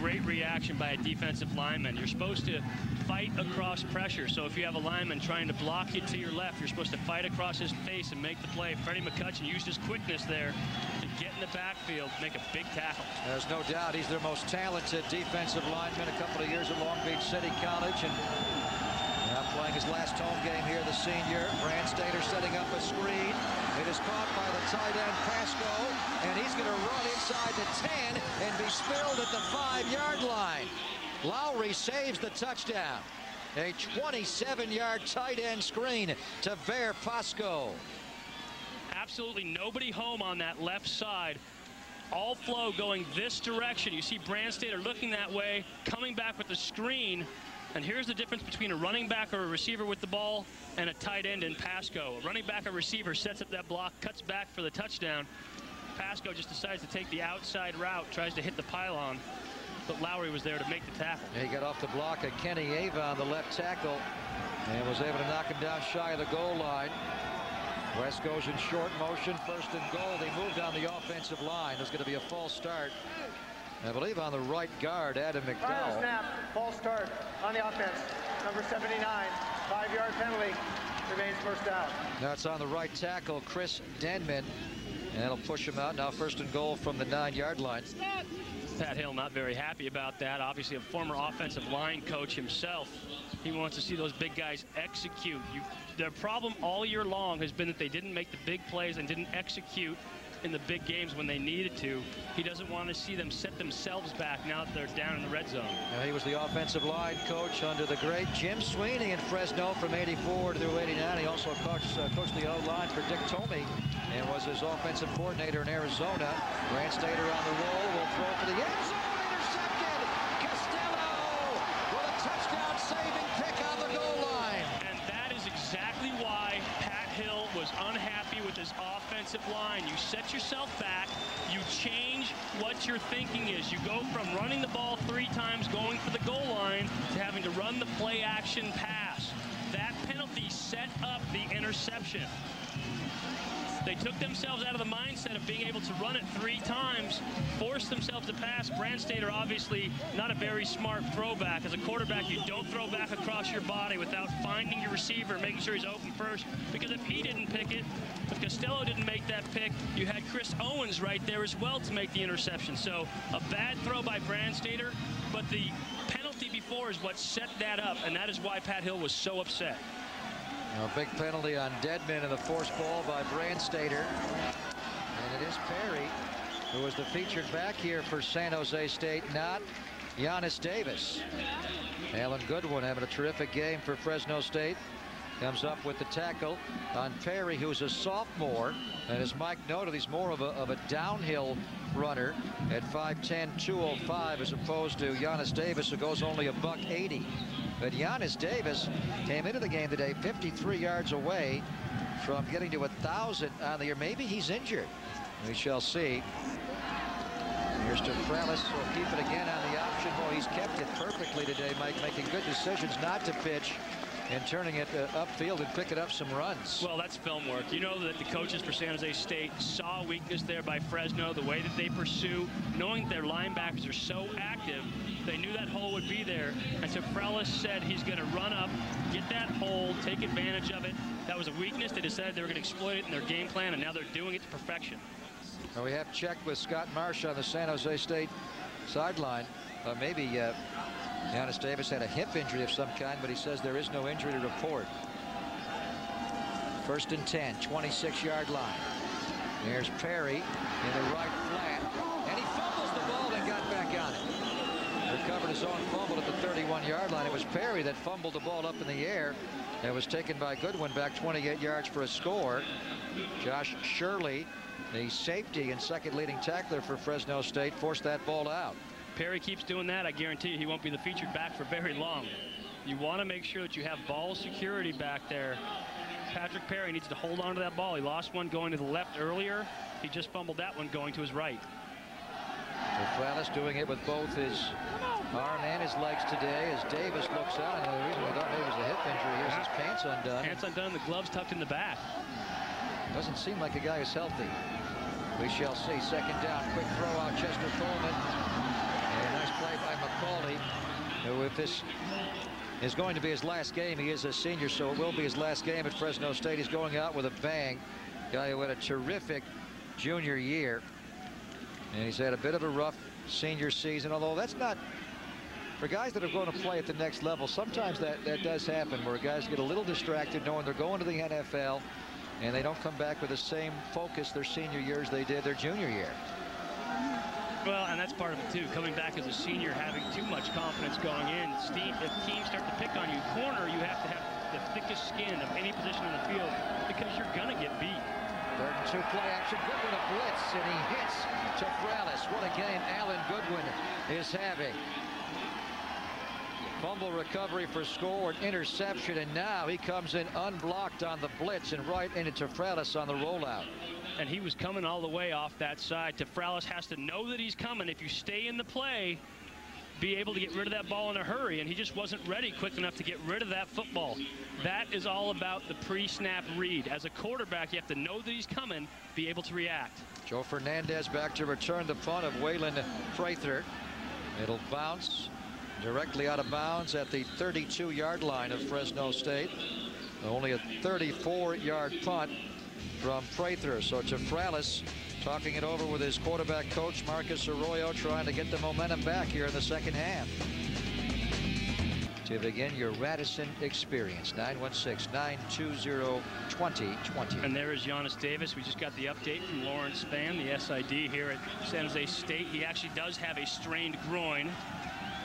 [SPEAKER 2] Great reaction by a defensive lineman. You're supposed to fight across pressure. So if you have a lineman trying to block you to your left, you're supposed to fight across his face and make the play. Freddie McCutcheon used his quickness there to get in the backfield, make a big tackle.
[SPEAKER 1] There's no doubt he's their most talented defensive lineman. A couple of years at Long Beach City College and playing his last home game here, the senior. Brandstater setting up a screen. It is caught by the tight end, Pascoe, and he's going to run inside the 10 and be spilled at the five-yard line. Lowery saves the touchdown. A 27-yard tight end screen to Bear Pascoe.
[SPEAKER 2] Absolutely nobody home on that left side. All flow going this direction. You see Brandstater looking that way, coming back with the screen. And here's the difference between a running back or a receiver with the ball and a tight end in Pascoe. A running back or receiver sets up that block, cuts back for the touchdown. Pascoe just decides to take the outside route, tries to hit the pylon, but Lowery was there to make the tackle.
[SPEAKER 1] He got off the block of Kenny Avon, the left tackle, and was able to knock him down shy of the goal line. West goes in short motion, first and goal. They moved on the offensive line. There's going to be a false start. I believe on the right guard, Adam McDowell.
[SPEAKER 4] Final snap, false start on the offense. Number 79, five-yard penalty, remains first down.
[SPEAKER 1] Now it's on the right tackle, Chris Denman, and that'll push him out. Now first and goal from the nine-yard line.
[SPEAKER 2] Pat Hill not very happy about that. Obviously a former offensive line coach himself. He wants to see those big guys execute. You, their problem all year long has been that they didn't make the big plays and didn't execute in the big games when they needed to. He doesn't want to see them set themselves back now that they're down in the red zone.
[SPEAKER 1] Now, he was the offensive line coach under the great Jim Sweeney in Fresno from 84 through 89. He also coached, uh, coached the O-line for Dick Tomey and was his offensive coordinator in Arizona. Brandstater on the roll will throw for the end zone. Intercepted! Castelo with a touchdown-saving pick on the goal line.
[SPEAKER 2] And that is exactly why Pat Hill was unhappy with his offense offensive line. You set yourself back. You change what your thinking is. You go from running the ball three times, going for the goal line, to having to run the play action pass. That penalty set up the interception. They took themselves out of the mindset of being able to run it three times, forced themselves to pass. Brandstater obviously not a very smart throwback. As a quarterback, you don't throw back across your body without finding your receiver, making sure he's open first. Because if he didn't pick it, if Castelo didn't make that pick, you had Chris Owens right there as well to make the interception. So a bad throw by Brandstater, but the penalty before is what set that up, and that is why Pat Hill was so upset.
[SPEAKER 1] A big penalty on Denman and the forced ball by Brandstater. And it is Perry who was the featured back here for San Jose State, not Yonus Davis. Alan Goodwin having a terrific game for Fresno State. Comes up with the tackle on Perry, who's a sophomore. And as Mike noted, he's more of a, of a downhill runner at 5'10", 205, as opposed to Yonus Davis, who goes only a buck 80. But Yonus Davis came into the game today 53 yards away from getting to a 1,000 on the year. Maybe he's injured. We shall see. Here's to Frellis. Will keep it again on the option. Boy, he's kept it perfectly today, Mike, making good decisions not to pitch and turning it uh, upfield and picking up some runs.
[SPEAKER 2] Well, that's film work. You know that the coaches for San Jose State saw weakness there by Fresno, the way that they pursue, knowing that their linebackers are so active, they knew that hole would be there. And so Frellis said he's going to run up, get that hole, take advantage of it. That was a weakness. They decided they were going to exploit it in their game plan, and now they're doing it to perfection.
[SPEAKER 1] Now we have checked with Scott Marsh on the San Jose State sideline. Uh, maybe uh, Yonus Davis had a hip injury of some kind, but he says there is no injury to report. First and 10, 26-yard line. There's Perry in the right flat, and he fumbles the ball and got back on it. Recovered his own fumble at the 31-yard line. It was Perry that fumbled the ball up in the air. That was taken by Goodwin back 28 yards for a score. Josh Shirley, the safety and second leading tackler for Fresno State, forced that ball out.
[SPEAKER 2] Perry keeps doing that, I guarantee you he won't be the featured back for very long. You want to make sure that you have ball security back there. Patrick Perry needs to hold on to that ball. He lost one going to the left earlier. He just fumbled that one going to his right.
[SPEAKER 1] Frellis doing it with both his arm and his legs today as Davis looks out. And the reason we thought maybe it was a hip injury is his pants undone.
[SPEAKER 2] Pants undone, the gloves tucked in the back.
[SPEAKER 1] Doesn't seem like a guy is healthy. We shall see. Second down, quick throw out Chester Coleman. And a nice play by McCauley. Who, if this is going to be his last game, he is a senior, so it will be his last game at Fresno State. He's going out with a bang. Guy who had a terrific junior year. And he's had a bit of a rough senior season, although that's not for guys that are going to play at the next level, sometimes that, that does happen where guys get a little distracted knowing they're going to the NFL and they don't come back with the same focus their senior years they did their junior year.
[SPEAKER 2] Well, and that's part of it too. Coming back as a senior, having too much confidence going in. Steve, if teams start to pick on you, corner, you have to have the thickest skin of any position on the field because you're gonna get beat.
[SPEAKER 1] Third and two play action. Goodwin a blitz, and he hits to Frellis. What a game Alan Goodwin is having. Fumble recovery for score, and interception, and now he comes in unblocked on the blitz and right into Frellis on the rollout.
[SPEAKER 2] And he was coming all the way off that side. Tafralis has to know that he's coming. If you stay in the play, be able to get rid of that ball in a hurry, and he just wasn't ready quick enough to get rid of that football. That is all about the pre-snap read. As a quarterback, you have to know that he's coming, be able to react.
[SPEAKER 1] Joe Fernandez back to return the punt of Waylon Prather. It'll bounce directly out of bounds at the 32-yard line of Fresno State. Only a 34-yard punt from Prather. So Frallis talking it over with his quarterback coach, Marcus Arroyo, trying to get the momentum back here in the second half. To begin your Radisson experience, 916-920-2020.
[SPEAKER 2] And there is Yonus Davis. We just got the update from Lawrence Fan, the SID here at San Jose State. He actually does have a strained groin.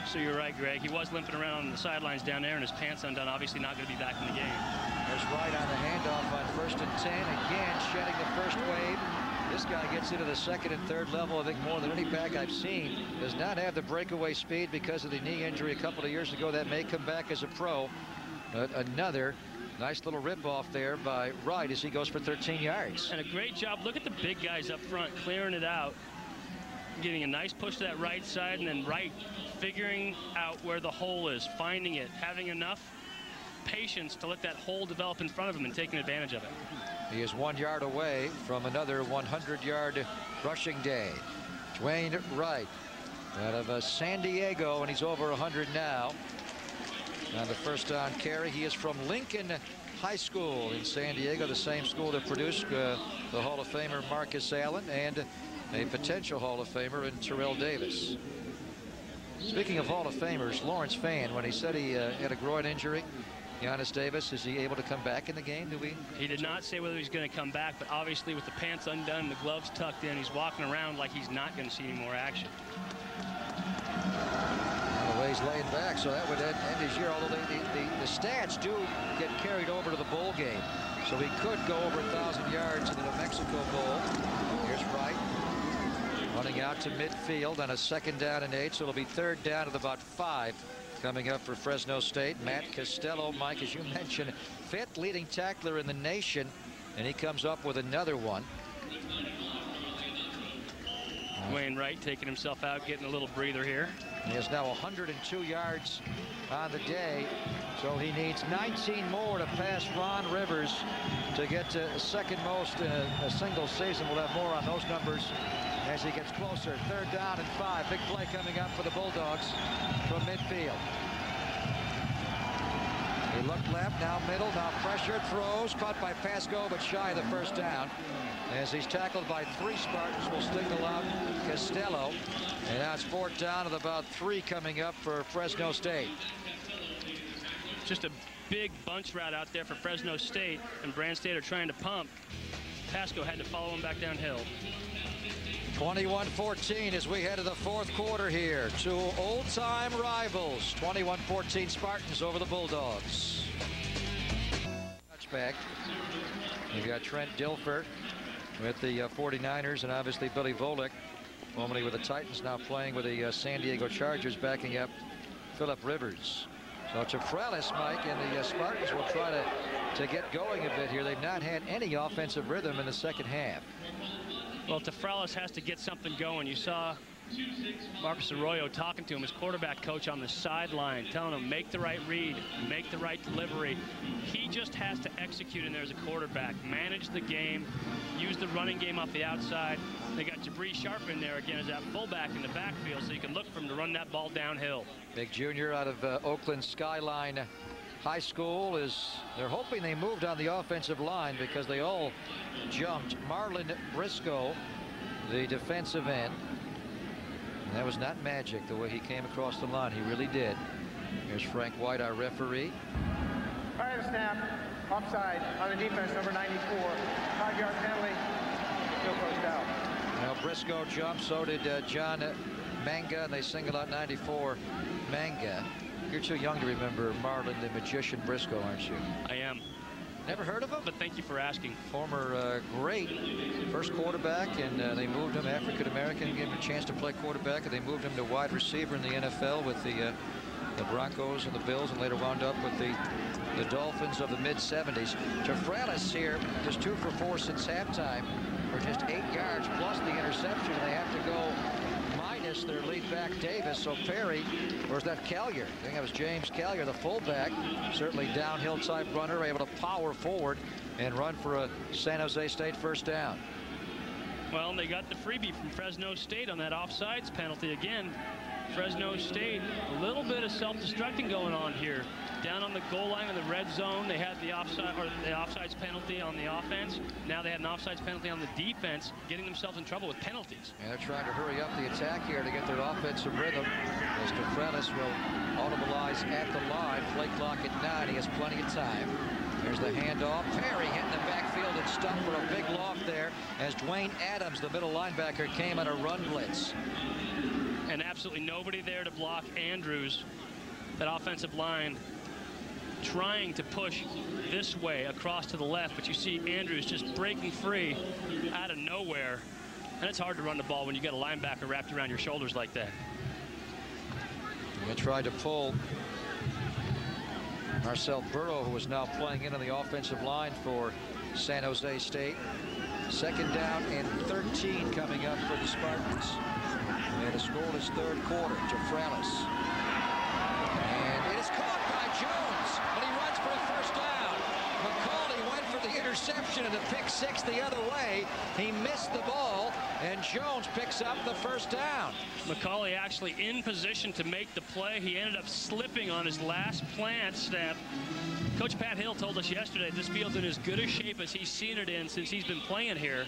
[SPEAKER 2] So you're right, Greg. He was limping around on the sidelines down there, and his pants undone. Obviously not going to be back in the game.
[SPEAKER 1] There's Wright on the handoff on first and 10. Again, shedding the first wave. This guy gets into the second and third level, I think, more than any back I've seen. Does not have the breakaway speed because of the knee injury a couple of years ago. That may come back as a pro. But another Nice little rip off there by Wright as he goes for 13 yards.
[SPEAKER 2] And a great job. Look at the big guys up front clearing it out. Getting a nice push to that right side and then Wright figuring out where the hole is, finding it, having enough patience to let that hole develop in front of him and taking advantage of it.
[SPEAKER 1] He is one yard away from another 100-yard rushing day. Dwayne Wright out of uh, San Diego, and he's over 100 now. On the first down carry, he is from Lincoln High School in San Diego, the same school that produced uh, the Hall of Famer Marcus Allen and a potential Hall of Famer in Terrell Davis. Speaking of Hall of Famers, Lawrence Fan, when he said he uh, had a groin injury, Yonus Davis, is he able to come back in the game? Do we?
[SPEAKER 2] He did not say whether he's going to come back, but obviously with the pants undone and the gloves tucked in, he's walking around like he's not going to see any more action.
[SPEAKER 1] Well, the way he's laying back, so that would end, end his year. Although the, the, the, the, stats do get carried over to the bowl game, so he could go over a thousand yards in the New Mexico Bowl. Running out to midfield on a second down and eight, so it'll be third down at about five. Coming up for Fresno State, Matt Castelo, Mike, as you <laughs> mentioned, fifth leading tackler in the nation, and he comes up with another one.
[SPEAKER 2] Dwayne Wright taking himself out, getting a little breather here.
[SPEAKER 1] He has now 102 yards on the day, so he needs 19 more to pass Ron Rivers to get to second most in a, a single season. We'll have more on those numbers as he gets closer. Third down and five. Big play coming up for the Bulldogs from midfield. He looked left, now middle, now pressure, throws, caught by Pascoe, but shy of the first down. As he's tackled by three Spartans, will signal out Castelo. And now it's fourth down with about three coming up for Fresno State.
[SPEAKER 2] Just a big bunch route out there for Fresno State, and Brandstater trying to pump. Pascoe had to follow him back downhill.
[SPEAKER 1] 21-14 as we head to the fourth quarter here. Two old-time rivals. 21-14 Spartans over the Bulldogs. Touchback. You've got Trent Dilfer with the uh, 49ers and obviously Billy Volek, formerly with the Titans, now playing with the uh, San Diego Chargers, backing up Philip Rivers. So Tafralis, Mike, and the uh, Spartans will try to, to get going a bit here. They've not had any offensive rhythm in the second half.
[SPEAKER 2] Well, Tafralis has to get something going. You saw Marcus Arroyo talking to him, his quarterback coach on the sideline, telling him, make the right read, make the right delivery. He just has to execute in there as a quarterback, manage the game, use the running game off the outside. They got Jabri Sharp in there again as that fullback in the backfield, so you can look for him to run that ball downhill.
[SPEAKER 1] Big junior out of uh, Oakland Skyline High School is, they're hoping they moved on the offensive line because they all jumped. Marlon Briscoe, the defensive end. And that was not magic the way he came across the line. He really did. Here's Frank White, our referee.
[SPEAKER 4] All right, snap. Offside on the defense, number 94. Five-yard penalty. No first out.
[SPEAKER 1] Now Briscoe jumped, so did uh, John Manga, and they single out 94 Manga. You're too young to remember Marlon the Magician Briscoe, aren't you?
[SPEAKER 2] I am.
[SPEAKER 1] Never heard of him?
[SPEAKER 2] But thank you for asking.
[SPEAKER 1] Former uh, great first quarterback, and uh, they moved him African-American, gave him a chance to play quarterback, and they moved him to wide receiver in the NFL with the uh, the Broncos and the Bills, and later wound up with the the Dolphins of the mid-70s. Tafralis here, just two for four since halftime, for just eight yards plus the interception. They have to go their lead back Davis. So Perry, or is that Callier? I think that was James Callier, the fullback. Certainly downhill type runner, able to power forward and run for a San Jose State first down.
[SPEAKER 2] Well, they got the freebie from Fresno State on that offsides penalty again. Fresno State, a little bit of self-destructing going on here. Down on the goal line in the red zone, they had the offside or the offsides penalty on the offense. Now they had an offsides penalty on the defense, getting themselves in trouble with penalties.
[SPEAKER 1] And they're trying to hurry up the attack here to get their offensive rhythm. As Tafralis will audibilize at the line. Play clock at nine. He has plenty of time. There's the handoff. Perry hitting the backfield and stuck for a big loft there as Dwayne Adams, the middle linebacker, came on a run blitz
[SPEAKER 2] and absolutely nobody there to block Andrews. That offensive line trying to push this way across to the left, but you see Andrews just breaking free out of nowhere. And it's hard to run the ball when you got a linebacker wrapped around your shoulders like that.
[SPEAKER 1] They tried to pull Marcel Burrow, who is now playing in on the offensive line for San Jose State. Second down and 13 coming up for the Spartans. And a scoreless third quarter to Fralis. And it is caught by Jones, but he runs for a first down. McCauley went for the interception and the pick six the other way. He missed the ball, and Jones picks up the first down.
[SPEAKER 2] McCauley actually in position to make the play. He ended up slipping on his last plant step. Coach Pat Hill told us yesterday this field's in as good a shape as he's seen it in since he's been playing here.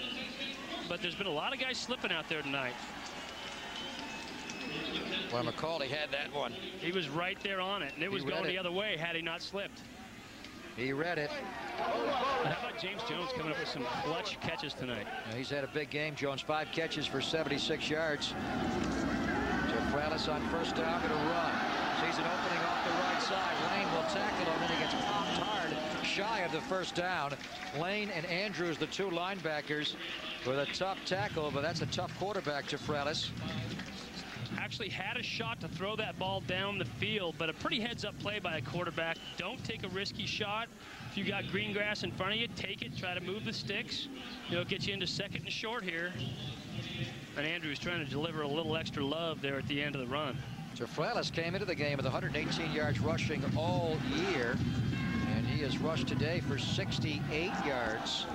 [SPEAKER 2] But there's been a lot of guys slipping out there tonight.
[SPEAKER 1] Well, McCauley had that one.
[SPEAKER 2] He was right there on it, and it was going
[SPEAKER 1] it.
[SPEAKER 2] the other way had he not slipped.
[SPEAKER 1] He read it.
[SPEAKER 2] How about James Jones coming up with some clutch catches tonight?
[SPEAKER 1] Now, he's had a big game, Jones. Five catches for 76 yards. Fralis on first down, going to run. Sees an opening off the right side. Lane will tackle him, and he gets popped hard, shy of the first down. Lane and Andrews, the two linebackers, with a tough tackle, but that's a tough quarterback Tafralis
[SPEAKER 2] actually had a shot to throw that ball down the field, but a pretty heads-up play by a quarterback. Don't take a risky shot. If you got green grass in front of you, take it. Try to move the sticks. You know, get you into second and short here. And Andrews trying to deliver a little extra love there at the end of the run.
[SPEAKER 1] Tafralis came into the game with 118 yards rushing all year. And he has rushed today for 68 yards.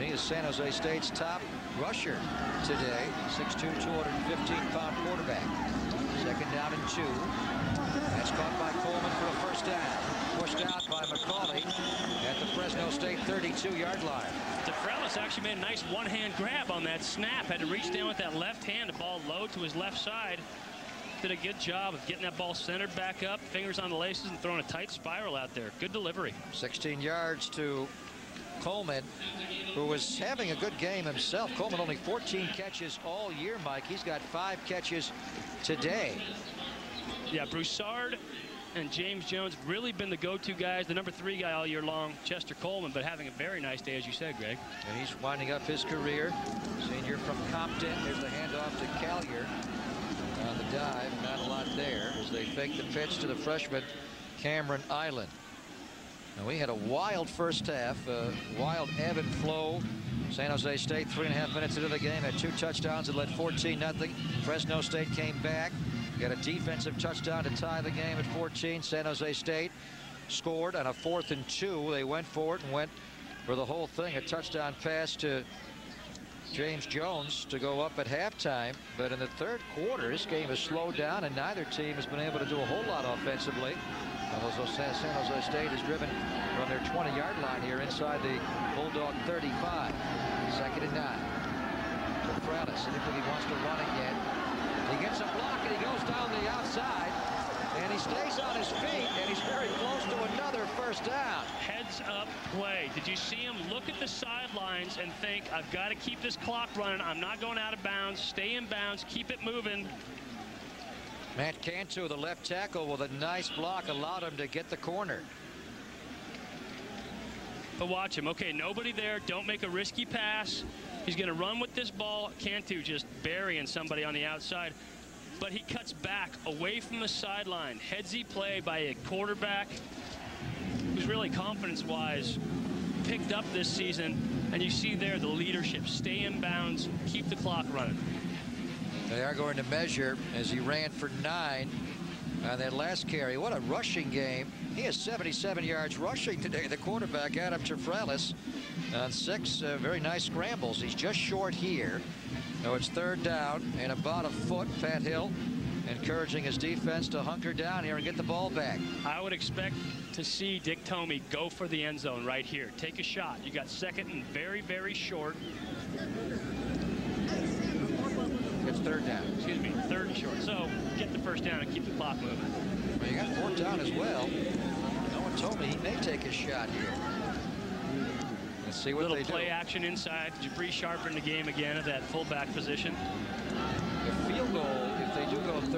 [SPEAKER 1] He is San Jose State's top rusher today. 6'2", 215-pound quarterback. Second down and two. That's caught by Coleman for a first down. Pushed out by McCauley at the Fresno State 32-yard line.
[SPEAKER 2] Tafralis actually made a nice one-hand grab on that snap. Had to reach down with that left hand. The ball low to his left side. Did a good job of getting that ball centered back up, fingers on the laces, and throwing a tight spiral out there. Good delivery.
[SPEAKER 1] 16 yards to Coleman, who was having a good game himself. Coleman only 14 catches all year, Mike. He's got five catches today.
[SPEAKER 2] Yeah, Broussard and James Jones really been the go-to guys, the number three guy all year long, Chester Coleman, but having a very nice day, as you said, Greg.
[SPEAKER 1] And he's winding up his career. Senior from Compton. There's the handoff to Callier on the dive. Not a lot there as they fake the pitch to the freshman, Cameron Island. We had a wild first half, uh, wild ebb and flow. San Jose State, three and a half minutes into the game, had two touchdowns and led 14 nothing. Fresno State came back, got a defensive touchdown to tie the game at 14. San Jose State scored on a fourth and two. They went for it and went for the whole thing. A touchdown pass to James Jones to go up at halftime. But in the third quarter, this game has slowed down, and neither team has been able to do a whole lot offensively. San Jose State is driven from their 20-yard line here inside the Bulldog 35. Second and nine. To Fralis. I think he wants to run again. He gets a block and he goes down the outside. And he stays on his feet, and he's very close to another first down.
[SPEAKER 2] Up play. Did you see him look at the sidelines and think, I've got to keep this clock running. I'm not going out of bounds. Stay in bounds. Keep it moving.
[SPEAKER 1] Matt Cantu, the left tackle, with a nice block, allowed him to get the corner.
[SPEAKER 2] But watch him. Okay, nobody there. Don't make a risky pass. He's going to run with this ball. Cantu just burying somebody on the outside. But he cuts back away from the sideline. Headsy play by a quarterback who's really confidence-wise picked up this season. And you see there the leadership. Stay in bounds. Keep the clock running.
[SPEAKER 1] They are going to measure as he ran for nine on that last carry. What a rushing game. He has 77 yards rushing today. The quarterback, Adam Tafralis, on six uh, very nice scrambles. He's just short here. No, it's third down and about a foot. Pat Hill encouraging his defense to hunker down here and get the ball back.
[SPEAKER 2] I would expect to see Dick Tomey go for the end zone right here. Take a shot. You got second and very, very short.
[SPEAKER 1] It's third down.
[SPEAKER 2] Excuse me, third and short. So get the first down and keep the clock moving.
[SPEAKER 1] Well, you got fourth down as well. No one told me he may take a shot here. Let's see what
[SPEAKER 2] Little
[SPEAKER 1] they
[SPEAKER 2] play
[SPEAKER 1] do.
[SPEAKER 2] action inside. Jabri Sharp in the game again at that fullback position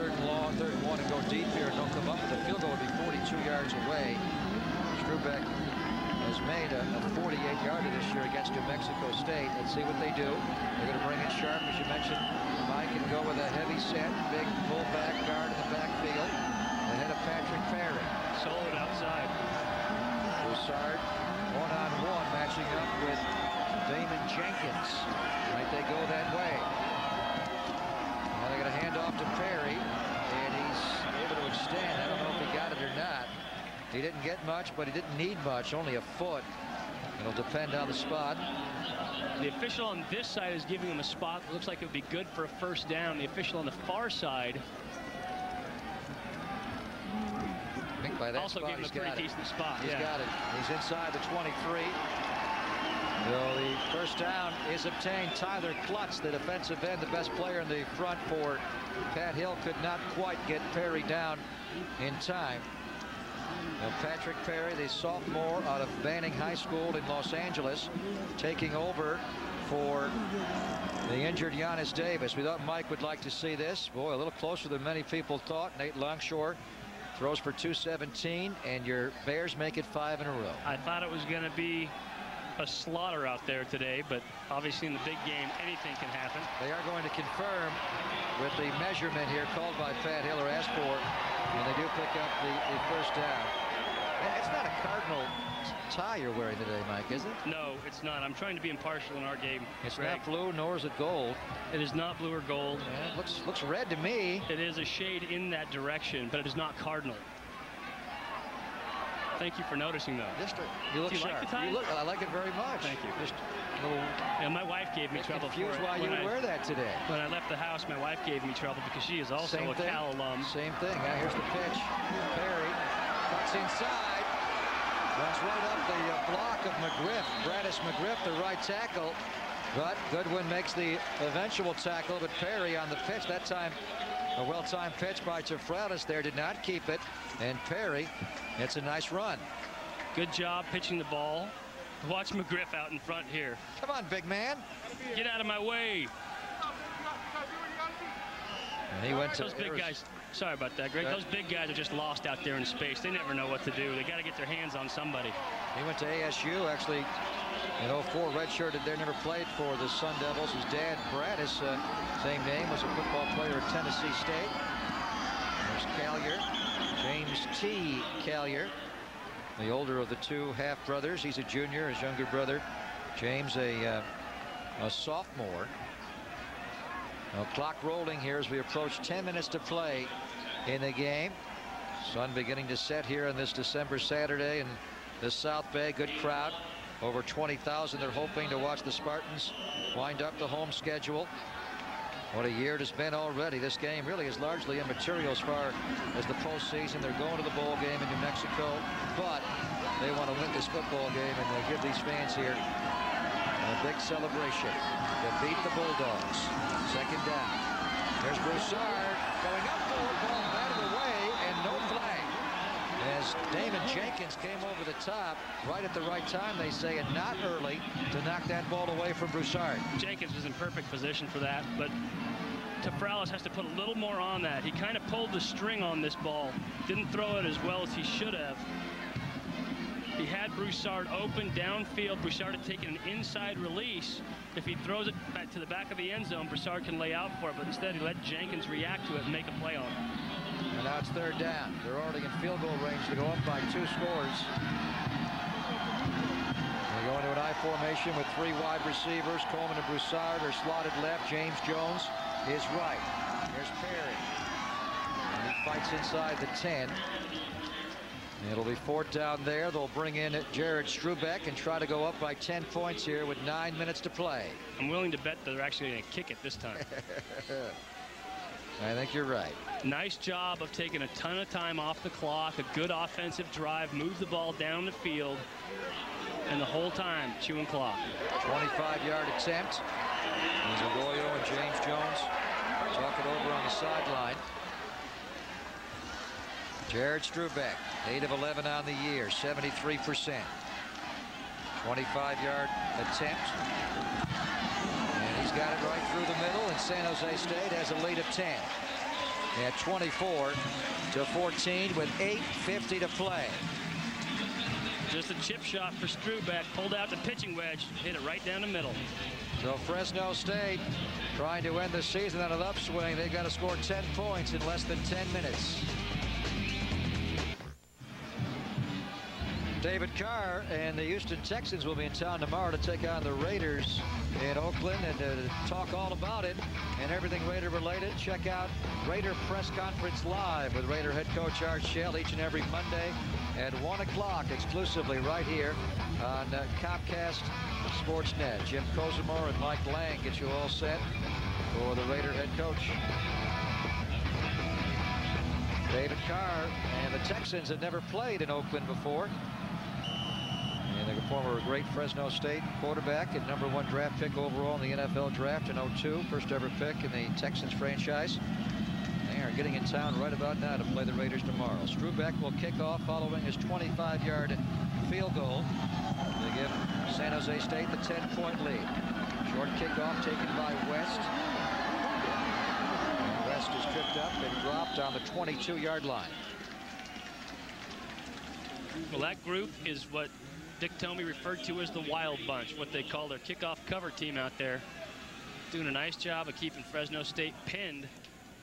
[SPEAKER 1] third and long, third and one, and go deep here and don't come up with a field goal would be 42 yards away. Strubeck has made a, a 48 yarder this year against New Mexico State. Let's see what they do. They're going to bring in Sharp, as you mentioned. Mike can go with a heavy set, big fullback guard in the backfield ahead of Patrick Perry.
[SPEAKER 2] Solid outside.
[SPEAKER 1] Broussard one on one matching up with Damon Jenkins. Might they go that way? Now they're going to hand off to Perry. He didn't get much, but he didn't need much, only a foot. It'll depend on the spot.
[SPEAKER 2] The official on this side is giving him a spot that looks like it would be good for a first down. The official on the far side
[SPEAKER 1] I think by that
[SPEAKER 2] also
[SPEAKER 1] spot,
[SPEAKER 2] gave him a pretty
[SPEAKER 1] it.
[SPEAKER 2] decent spot.
[SPEAKER 1] He's
[SPEAKER 2] yeah.
[SPEAKER 1] got it. He's inside the 23. So the first down is obtained. Tyler Clutts, the defensive end, the best player in the front for Pat Hill, could not quite get Perry down in time. Now Patrick Perry, the sophomore out of Banning High School in Los Angeles, taking over for the injured Yonus Davis. We thought Mike would like to see this. Boy, a little closer than many people thought. Nate Longshore throws for 217, and your Bears make it five in a row.
[SPEAKER 2] I thought it was going to be a slaughter out there today, but obviously in the big game, anything can happen.
[SPEAKER 1] They are going to confirm with the measurement here called by Pat Hill or asked for, and they do pick up the, the first down. It's not a Cardinal tie you're wearing today, Mike, is it?
[SPEAKER 2] No, it's not. I'm trying to be impartial in our game.
[SPEAKER 1] It's
[SPEAKER 2] Greg.
[SPEAKER 1] not blue, nor is it gold.
[SPEAKER 2] It is not blue or gold.
[SPEAKER 1] Yeah, it looks looks red to me.
[SPEAKER 2] It is a shade in that direction, but it is not cardinal. Thank you for noticing, though.
[SPEAKER 1] Just a, you look
[SPEAKER 2] Do you
[SPEAKER 1] sharp.
[SPEAKER 2] like the tie?
[SPEAKER 1] You look, I like it very much.
[SPEAKER 2] Thank you.
[SPEAKER 1] Just little
[SPEAKER 2] And my wife gave me trouble for
[SPEAKER 1] confused
[SPEAKER 2] it.
[SPEAKER 1] why you
[SPEAKER 2] I,
[SPEAKER 1] wear that today.
[SPEAKER 2] When I left the house, my wife gave me trouble because she is also
[SPEAKER 1] Same
[SPEAKER 2] a
[SPEAKER 1] thing.
[SPEAKER 2] Cal alum.
[SPEAKER 1] Same thing. Now here's the pitch. Perry cuts inside. Runs right up the uh, block of McGriff. Bradis McGriff, the right tackle. But Goodwin makes the eventual tackle, but Perry on the pitch that time. A well-timed pitch by Tafralis there did not keep it. And Perry, it's a nice run.
[SPEAKER 2] Good job pitching the ball. Watch McGriff out in front here.
[SPEAKER 1] Come on, big man.
[SPEAKER 2] Get out of my way.
[SPEAKER 1] And he went to
[SPEAKER 2] Those big
[SPEAKER 1] Arizona.
[SPEAKER 2] guys. Sorry about that, Greg. Those big guys are just lost out there in space. They never know what to do. They got to get their hands on somebody.
[SPEAKER 1] He went to ASU, actually, in 04, redshirted there, never played for the Sun Devils. His dad, Bradis, uh, same name, was a football player at Tennessee State. There's Callier, James T. Callier, the older of the two half-brothers. He's a junior, his younger brother, James, a, uh, a sophomore. Now, clock rolling here as we approach 10 minutes to play in the game. Sun beginning to set here on this December Saturday in the South Bay. Good crowd. Over 20,000 they're hoping to watch the Spartans wind up the home schedule. What a year it has been already. This game really is largely immaterial as far as the postseason. They're going to the bowl game in New Mexico, but they want to win this football game and they give these fans here a big celebration to beat the Bulldogs. Second down. There's Broussard going up for it, ball batted away, and no flag. As Damon Jenkins came over the top right at the right time, they say, and not early to knock that ball away from Broussard.
[SPEAKER 2] Jenkins was in perfect position for that, but Tafralis has to put a little more on that. He kind of pulled the string on this ball. Didn't throw it as well as he should have. He had Broussard open downfield. Broussard had taken an inside release. If he throws it back to the back of the end zone, Broussard can lay out for it, but instead he let Jenkins react to it and make a play on it.
[SPEAKER 1] And now it's third down. They're already in field goal range to go up by two scores. They go into an I formation with three wide receivers. Coleman and Broussard are slotted left. James Jones is right. Here's Perry. And he fights inside the 10. It'll be fourth down there. They'll bring in Jared Strubeck and try to go up by 10 points here with nine minutes to play.
[SPEAKER 2] I'm willing to bet they're actually going to kick it this time. <laughs>
[SPEAKER 1] I think you're right.
[SPEAKER 2] Nice job of taking a ton of time off the clock, a good offensive drive, move the ball down the field, and the whole time chewing clock.
[SPEAKER 1] 25-yard attempt. There's Agoyo and James Jones talk it over on the sideline. Jared Strubeck, 8 of 11 on the year, 73%. 25-yard attempt. And he's got it right through the middle, and San Jose State has a lead of 10 at 24 to 14 with 8.50 to play.
[SPEAKER 2] Just a chip shot for Strubeck, pulled out the pitching wedge, hit it right down the middle.
[SPEAKER 1] So Fresno State trying to end the season on an upswing. They've got to score 10 points in less than 10 minutes. David Carr and the Houston Texans will be in town tomorrow to take on the Raiders in Oakland and to talk all about it and everything Raider related. Check out Raider Press Conference Live with Raider head coach Art Shell each and every Monday at 1 o'clock exclusively right here on uh, Comcast Sportsnet. Jim Kozimor and Mike Lang get you all set for the Raider head coach. David Carr and the Texans had never played in Oakland before. And the former great Fresno State quarterback and number one draft pick overall in the NFL draft in 02. First ever pick in the Texans franchise. They are getting in town right about now to play the Raiders tomorrow. Strubeck will kick off following his 25-yard field goal to give San Jose State the 10-point lead. Short kickoff taken by West. West is tripped up and dropped on the 22-yard line.
[SPEAKER 2] Well, that group is what Dick Tomey referred to as the wild bunch, what they call their kickoff cover team out there. Doing a nice job of keeping Fresno State pinned.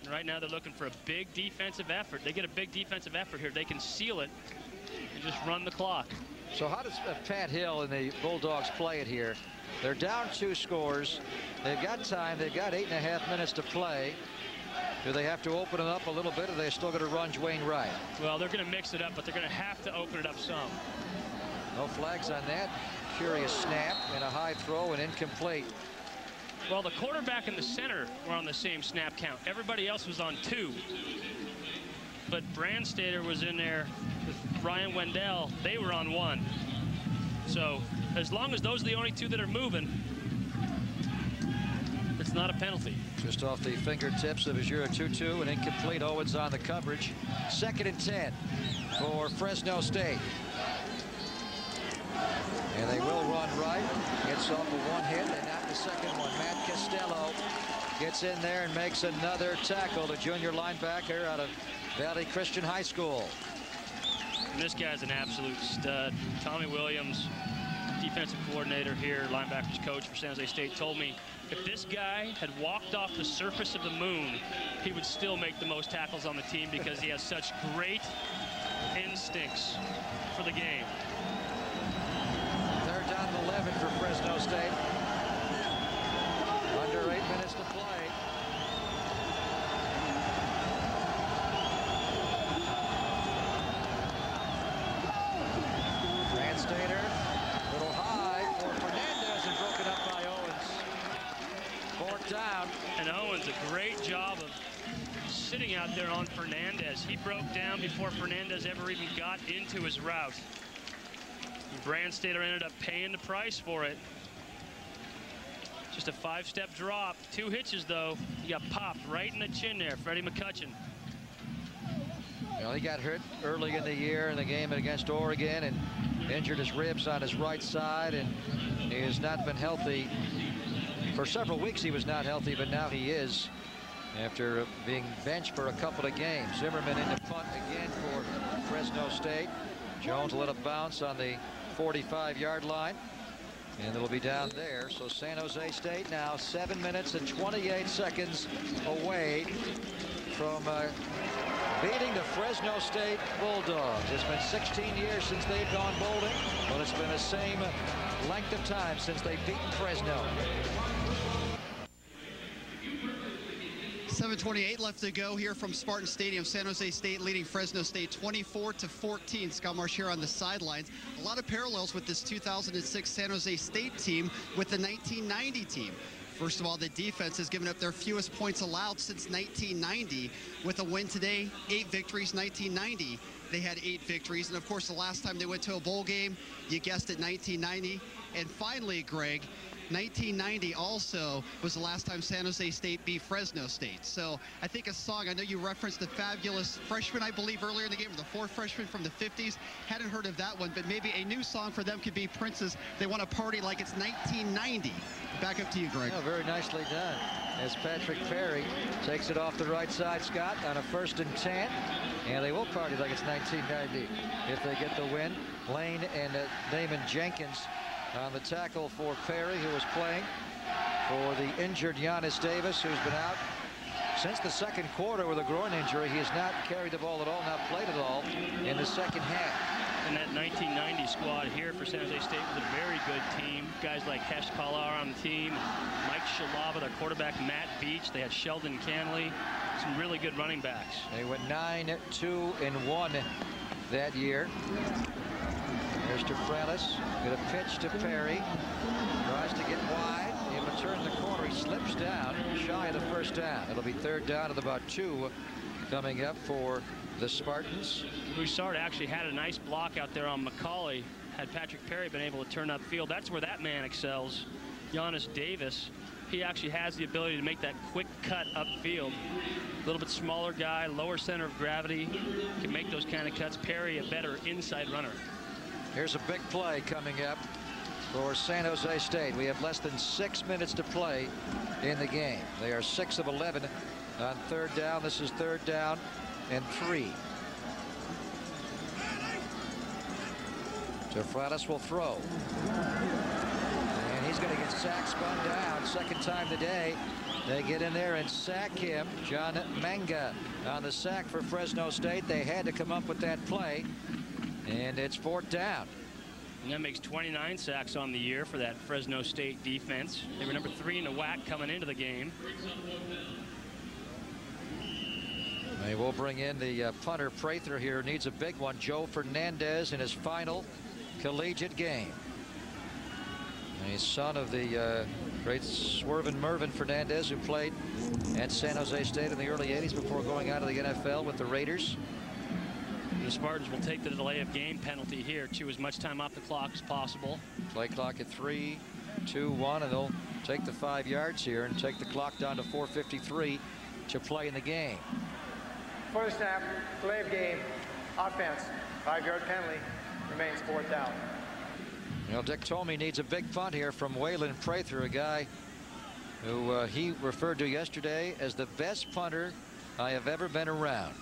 [SPEAKER 2] And right now they're looking for a big defensive effort. They get a big defensive effort here. They can seal it and just run the clock.
[SPEAKER 1] So how does uh, Pat Hill and the Bulldogs play it here? They're down two scores. They've got time. They've got eight and a half minutes to play. Do they have to open it up a little bit, or are they still going to run Dwayne Wright?
[SPEAKER 2] Well, they're going to mix it up, but they're going to have to open it up some.
[SPEAKER 1] No flags on that. Curious snap and a high throw and incomplete.
[SPEAKER 2] Well, the quarterback and the center were on the same snap count. Everybody else was on two. But Brandstater was in there with Ryan Wendell. They were on one. So as long as those are the only two that are moving, it's not a penalty.
[SPEAKER 1] Just off the fingertips of Ajirotutu and incomplete. Owens on the coverage. Second and 10 for Fresno State. And they will run right. Gets off of one hit and not the second one. Matt Castelo gets in there and makes another tackle. The junior linebacker out of Valley Christian High School.
[SPEAKER 2] And this guy's an absolute stud. Tommy Williams, defensive coordinator here, linebackers coach for San Jose State, told me if this guy had walked off the surface of the moon, he would still make the most tackles on the team because he has such great instincts for the game.
[SPEAKER 1] Third 11 for Fresno State. Under eight minutes to play. Brandstater, little high for Fernandez and broken up by Owens. Fourth down.
[SPEAKER 2] And Owens, a great job of sitting out there on Fernandez. He broke down before Fernandez ever even got into his route. Brandstater ended up paying the price for it. Just a five-step drop. Two hitches, though. He got popped right in the chin there, Freddie McCutcheon.
[SPEAKER 1] Well, he got hurt early in the year in the game against Oregon and injured his ribs on his right side, and he has not been healthy. For several weeks, he was not healthy, but now he is after being benched for a couple of games. Zimmerman in the punt again for Fresno State. Jones let it bounce on the 45-yard line. And it'll be down there. So San Jose State now 7 minutes and 28 seconds away from uh, beating the Fresno State Bulldogs. It's been 16 years since they've gone bowling, but it's been the same length of time since they've beaten Fresno.
[SPEAKER 3] 7.28 left to go here from Spartan Stadium. San Jose State leading Fresno State 24 to 14. Scott Marsh here on the sidelines. A lot of parallels with this 2006 San Jose State team with the 1990 team. First of all, the defense has given up their fewest points allowed since 1990 with a win today, eight victories, 1990. They had eight victories. And of course, the last time they went to a bowl game, you guessed it, 1990. And finally, Greg, 1990 also was the last time San Jose State beat Fresno State. So I think a song, I know you referenced the fabulous freshman, I believe, earlier in the game, or the fourth freshman from the 50s. Hadn't heard of that one, but maybe a new song for them could be Prince's They Want to Party Like It's 1990. Back up to you, Greg.
[SPEAKER 1] Oh, very nicely done. As Patrick Perry takes it off the right side, Scott, on a first and 10. And they will party like it's 1990 if they get the win. Lane and uh, Damon Jenkins on the tackle for Perry, who was playing for the injured Yonus Davis, who's been out since the second quarter with a groin injury. He has not carried the ball at all, not played at all in the second half.
[SPEAKER 2] And that 1990 squad here for San Jose State was a very good team. Guys like Hesh Kalar on the team, Mike Shalava, their quarterback Matt Veatch. They had Sheldon Canley, some really good running backs.
[SPEAKER 1] They went 9 2 and 1 that year. There's Fralis. Get a pitch to Perry. Tries to get wide. Able to turn the corner. He slips down shy of the first down. It'll be third down at about two coming up for the Spartans.
[SPEAKER 2] Broussard actually had a nice block out there on McCauley. Had Patrick Perry been able to turn upfield, that's where that man excels. Yonus Davis, he actually has the ability to make that quick cut upfield. A little bit smaller guy, lower center of gravity, can make those kind of cuts. Perry, a better inside runner.
[SPEAKER 1] Here's a big play coming up for San Jose State. We have less than six minutes to play in the game. They are six of 11 on third down. This is third down and three. Tafralis will throw. And he's going to get sacked, spun down. Second time today. They get in there and sack him. John Manga on the sack for Fresno State. They had to come up with that play. And it's fourth down.
[SPEAKER 2] And that makes 29 sacks on the year for that Fresno State defense. They were number three in the WAC coming into the game.
[SPEAKER 1] They will bring in the uh, punter Prather here. Needs a big one. Joe Fernandez in his final collegiate game. He's son of the uh, great Swervin Mervin Fernandez who played at San Jose State in the early 80s before going out of the NFL with the Raiders.
[SPEAKER 2] The Spartans will take the delay of game penalty here. Chew as much time off the clock as possible.
[SPEAKER 1] Play clock at three, two, one, and they'll take the five yards here and take the clock down to 4.53 to play in the game.
[SPEAKER 4] For the snap, delay of game, offense, five-yard penalty, remains fourth down.
[SPEAKER 1] You know, Dick Tomey needs a big punt here from Waylon Prather, a guy who uh, he referred to yesterday as the best punter I have ever been around.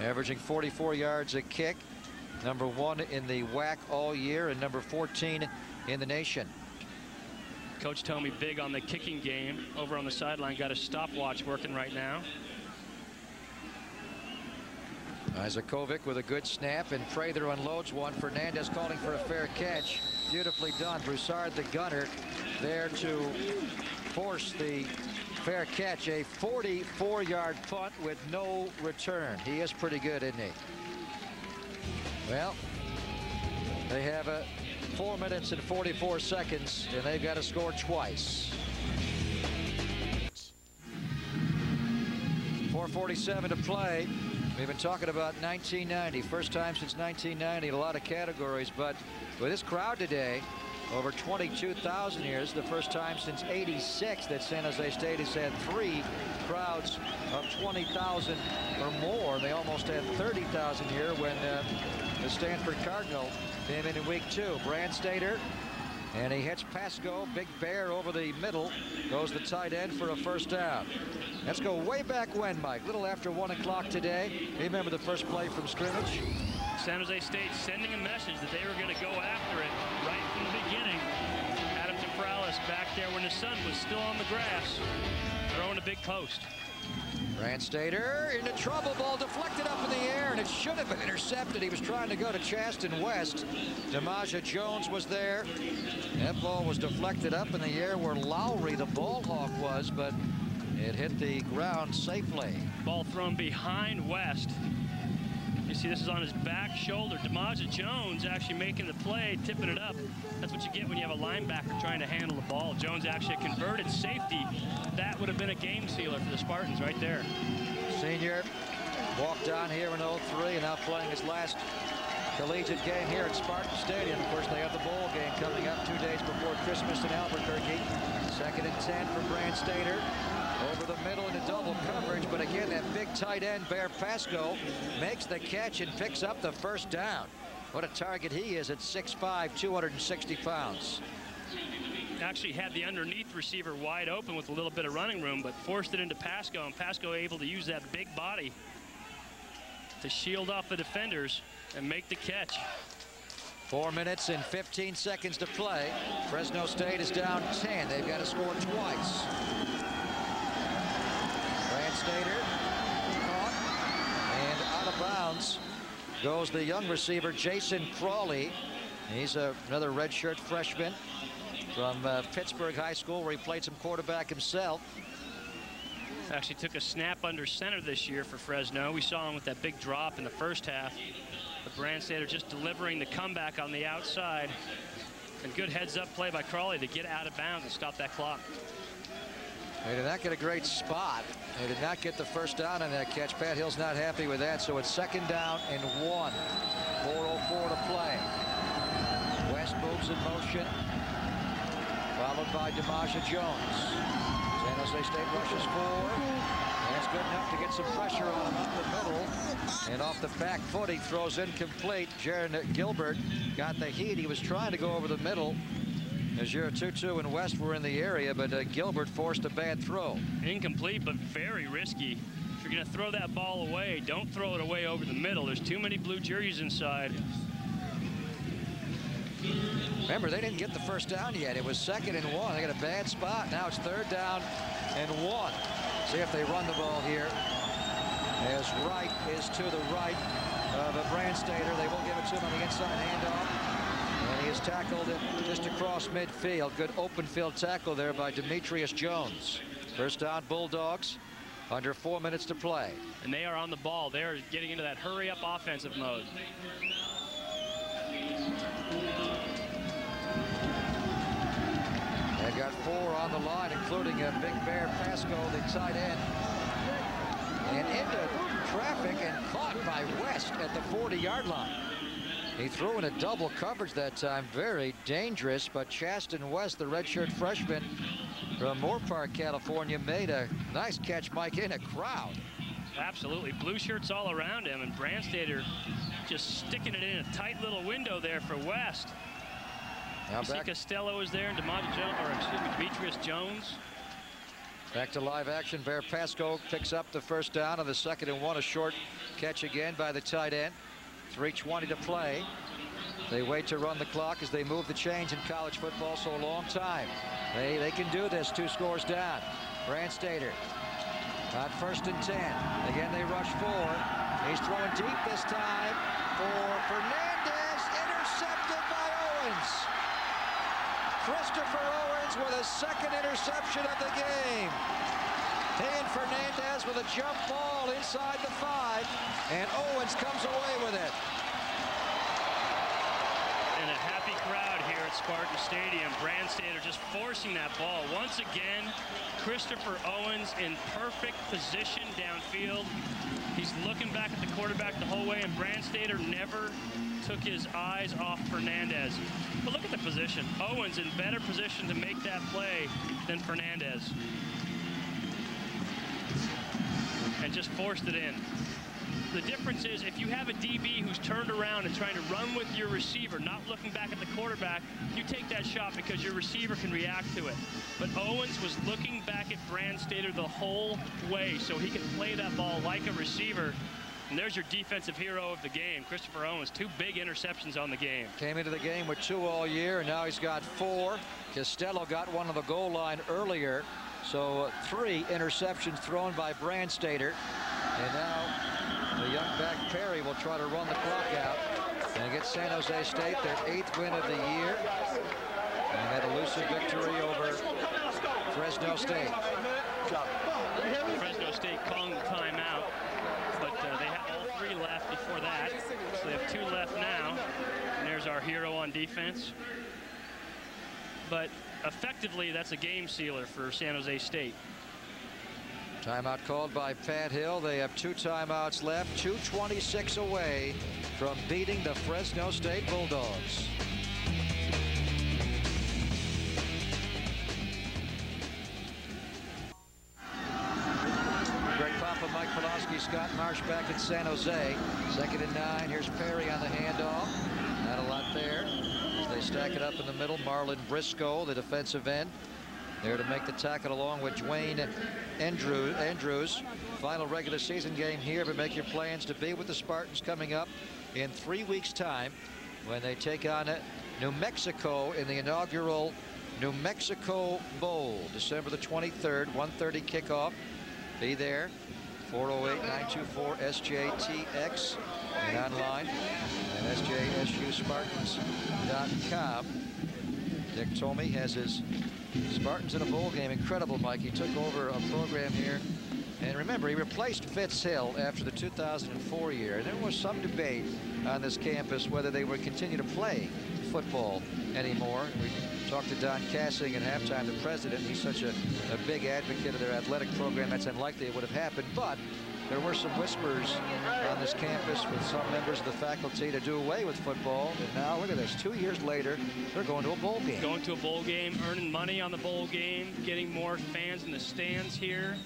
[SPEAKER 1] Averaging 44 yards a kick, number one in the WAC all year and number 14 in the nation.
[SPEAKER 2] Coach Tomey big on the kicking game over on the sideline. Got a stopwatch working right now.
[SPEAKER 1] Isakovic with a good snap and Prather unloads one. Fernandez calling for a fair catch. Beautifully done. Broussard the gunner there to force the fair catch. A 44 yard punt with no return. He is pretty good isn't he? Well they have a four minutes and 44 seconds and they've got to score twice. 447 to play. We've been talking about 1990, first time since 1990 in a lot of categories, but with this crowd today, over 22,000 years, the first time since 86 that San Jose State has had three crowds of 20,000 or more. They almost had 30,000 here when uh, the Stanford Cardinal came in in week two. Brandstater and he hits Pascoe. Big bear over the middle. Goes the tight end for a first down. Let's go way back when, Mike. Little after 1 o'clock today. Remember the first play from scrimmage?
[SPEAKER 2] San Jose State sending a message that they were going to go after it Back there when the sun was still on the grass, throwing a big post.
[SPEAKER 1] Brandstater into trouble. Ball deflected up in the air, and it should have been intercepted. He was trying to go to Chastin West. Demaja Jones was there. That ball was deflected up in the air where Lowery, the ball hawk, was, but it hit the ground safely.
[SPEAKER 2] Ball thrown behind West. You see this is on his back shoulder. Demaja Jones actually making the play, tipping it up. That's what you get when you have a linebacker trying to handle the ball. Jones actually converted safety. That would have been a game sealer for the Spartans right there.
[SPEAKER 1] Senior walked down here in 03 and now playing his last collegiate game here at Spartan Stadium. Of course, they have the bowl game coming up two days before Christmas in Albuquerque. Second and 10 for Brandstater the middle in a double coverage. But again, that big tight end, Bear Pascoe, makes the catch and picks up the first down. What a target he is at 6'5", 260 pounds.
[SPEAKER 2] Actually had the underneath receiver wide open with a little bit of running room, but forced it into Pascoe, and Pascoe able to use that big body to shield off the defenders and make the catch.
[SPEAKER 1] Four minutes and 15 seconds to play. Fresno State is down 10. They've got to score twice. Brandstater caught and out of bounds goes the young receiver, Jason Crawley. He's a, another redshirt freshman from uh, Pittsburgh High School, where he played some quarterback himself.
[SPEAKER 2] Actually took a snap under center this year for Fresno. We saw him with that big drop in the first half. But Brandstater just delivering the comeback on the outside. And good heads-up play by Crawley to get out of bounds and stop that clock.
[SPEAKER 1] They did not get a great spot. They did not get the first down on that catch. Pat Hill's not happy with that, so it's second down and one. 4.04 to play. West moves in motion, followed by DeMaja Jones. San Jose State rushes forward. And it's good enough to get some pressure on him up the middle. And off the back foot, he throws incomplete. Jaron Gilbert got the heat. He was trying to go over the middle. Ajirotutu and West were in the area, but uh, Gilbert forced a bad throw.
[SPEAKER 2] Incomplete, but very risky. If you're going to throw that ball away, don't throw it away over the middle. There's too many blue jerseys inside.
[SPEAKER 1] Remember, they didn't get the first down yet. It was second and one. They got a bad spot. Now it's third down and one. See if they run the ball here. As Wright is to the right of a Brandstater. They will give it to him on the inside handoff. And he is tackled just across midfield. Good open field tackle there by Demetrius Jones. First down, Bulldogs. Under four minutes to play.
[SPEAKER 2] And they are on the ball. They're getting into that hurry-up offensive mode.
[SPEAKER 1] They've got four on the line, including a Big Bear Pascoe, the tight end. And into traffic and caught by West at the 40-yard line. He threw in a double coverage that time. Very dangerous, but Chastin West, the redshirt freshman from Moorpark, California, made a nice catch, Mike, in a crowd.
[SPEAKER 2] Absolutely. Blue shirts all around him, and Brandstater just sticking it in a tight little window there for West. Now you back. see Castelo is there, and DeMonte Jones, or excuse me, Demetrius Jones.
[SPEAKER 1] Back to live action. Bear Pascoe picks up the first down on the second and one. A short catch again by the tight end. 3.20 to play. They wait to run the clock as they move the chains in college football so a long time. They, they can do this, two scores down. Brandstater on first and 10. Again, they rush four. He's throwing deep this time for Fernandez, intercepted by Owens. Christopher Owens with a second interception of the game. Tejan Fernandez with a jump ball inside the five, and Owens comes away with it.
[SPEAKER 2] And a happy crowd here at Spartan Stadium. Brandstater just forcing that ball. Once again, Christopher Owens in perfect position downfield. He's looking back at the quarterback the whole way, and Brandstater never took his eyes off Fernandez. But look at the position. Owens in better position to make that play than Fernandez. Just forced it in. The difference is if you have a DB who's turned around and trying to run with your receiver, not looking back at the quarterback, you take that shot because your receiver can react to it. But Owens was looking back at Brandstater the whole way so he could play that ball like a receiver. And there's your defensive hero of the game, Christopher Owens. Two big interceptions on the game.
[SPEAKER 1] Came into the game with two all year, and now he's got four. Castelo got one on the goal line earlier. So three interceptions thrown by Brandstater. And now the young back Perry will try to run the clock out and get San Jose State their eighth win of the year. And that elusive victory over Fresno State.
[SPEAKER 2] Fresno State calling the timeout, but uh, they had all three left before that. So they have two left now. And there's our hero on defense. But effectively, that's a game sealer for San Jose State.
[SPEAKER 1] Timeout called by Pat Hill. They have two timeouts left, 226 away from beating the Fresno State Bulldogs. Mike Pawlawski, Scott Marsh back in San Jose. Second and nine. Here's Perry on the handoff. Not a lot there. Stack it up in the middle. Marlon Briscoe, the defensive end, there to make the tackle along with Dwayne Andrew, Andrews. Final regular season game here, but make your plans to be with the Spartans coming up in three weeks' time when they take on uh, New Mexico in the inaugural New Mexico Bowl, December the 23rd, 1.30 kickoff. Be there 408-924-SJTX and online at sjsuspartans.com. Dick Tomey has his Spartans in a bowl game. Incredible, Mike. He took over a program here. And remember, he replaced Fitz Hill after the 2004 year. And there was some debate on this campus whether they would continue to play football anymore. We talked to Don Kassing at halftime, the president. He's such a, a big advocate of their athletic program. That's unlikely it would have happened. But there were some whispers on this campus with some members of the faculty to do away with football. And now, look at this. Two years later, they're going to a bowl game.
[SPEAKER 2] Going to a bowl game, earning money on the bowl game, getting more fans in the stands here,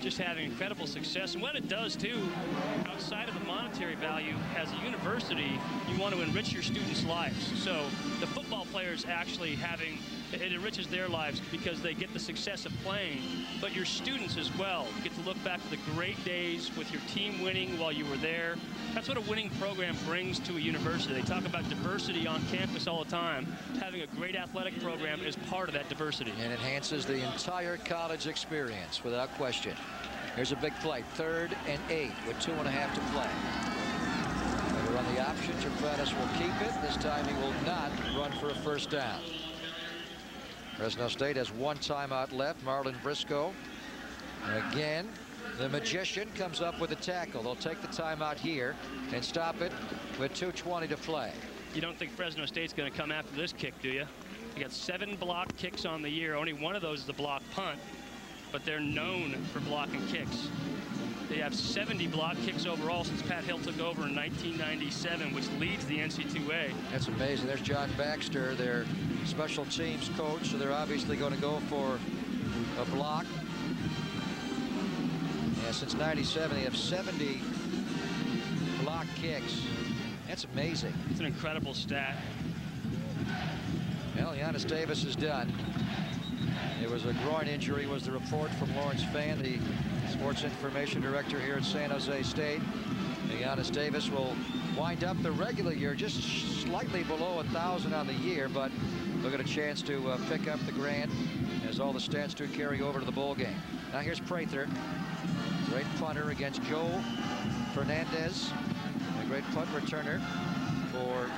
[SPEAKER 2] just having incredible success. And what it does, too, outside of the monetary value, as a university, you want to enrich your students' lives. So the football players actually having it enriches their lives because they get the success of playing, but your students as well get to look back to the great days with your team winning while you were there. That's what a winning program brings to a university. They talk about diversity on campus all the time. Having a great athletic program is part of that diversity.
[SPEAKER 1] And enhances the entire college experience without question. Here's a big play, third and eight with two and a half to play. Run the option. Tafralis will keep it. This time he will not run for a first down. Fresno State has one timeout left. Marlon Briscoe. Again, the magician comes up with a tackle. They'll take the timeout here and stop it with 2.20 to play.
[SPEAKER 2] You don't think Fresno State's going to come after this kick, do you? You got seven block kicks on the year. Only one of those is the block punt, but they're known for blocking kicks. They have 70 block kicks overall since Pat Hill took over in 1997, which leads the NC2A.
[SPEAKER 1] That's amazing. There's John Baxter, their special teams coach, so they're obviously going to go for a block. Yeah, since 97, they have 70 block kicks. That's amazing.
[SPEAKER 2] It's an incredible stat.
[SPEAKER 1] Well, Yonus Davis is done. It was a groin injury, was the report from Lawrence Fan, the sports information director here at San Jose State. Yonus Davis will wind up the regular year just slightly below a thousand on the year, but they'll get a chance to uh, pick up the grant as all the stats do carry over to the bowl game. Now here's Prather, great punter against Joe Fernandez, a great punt returner for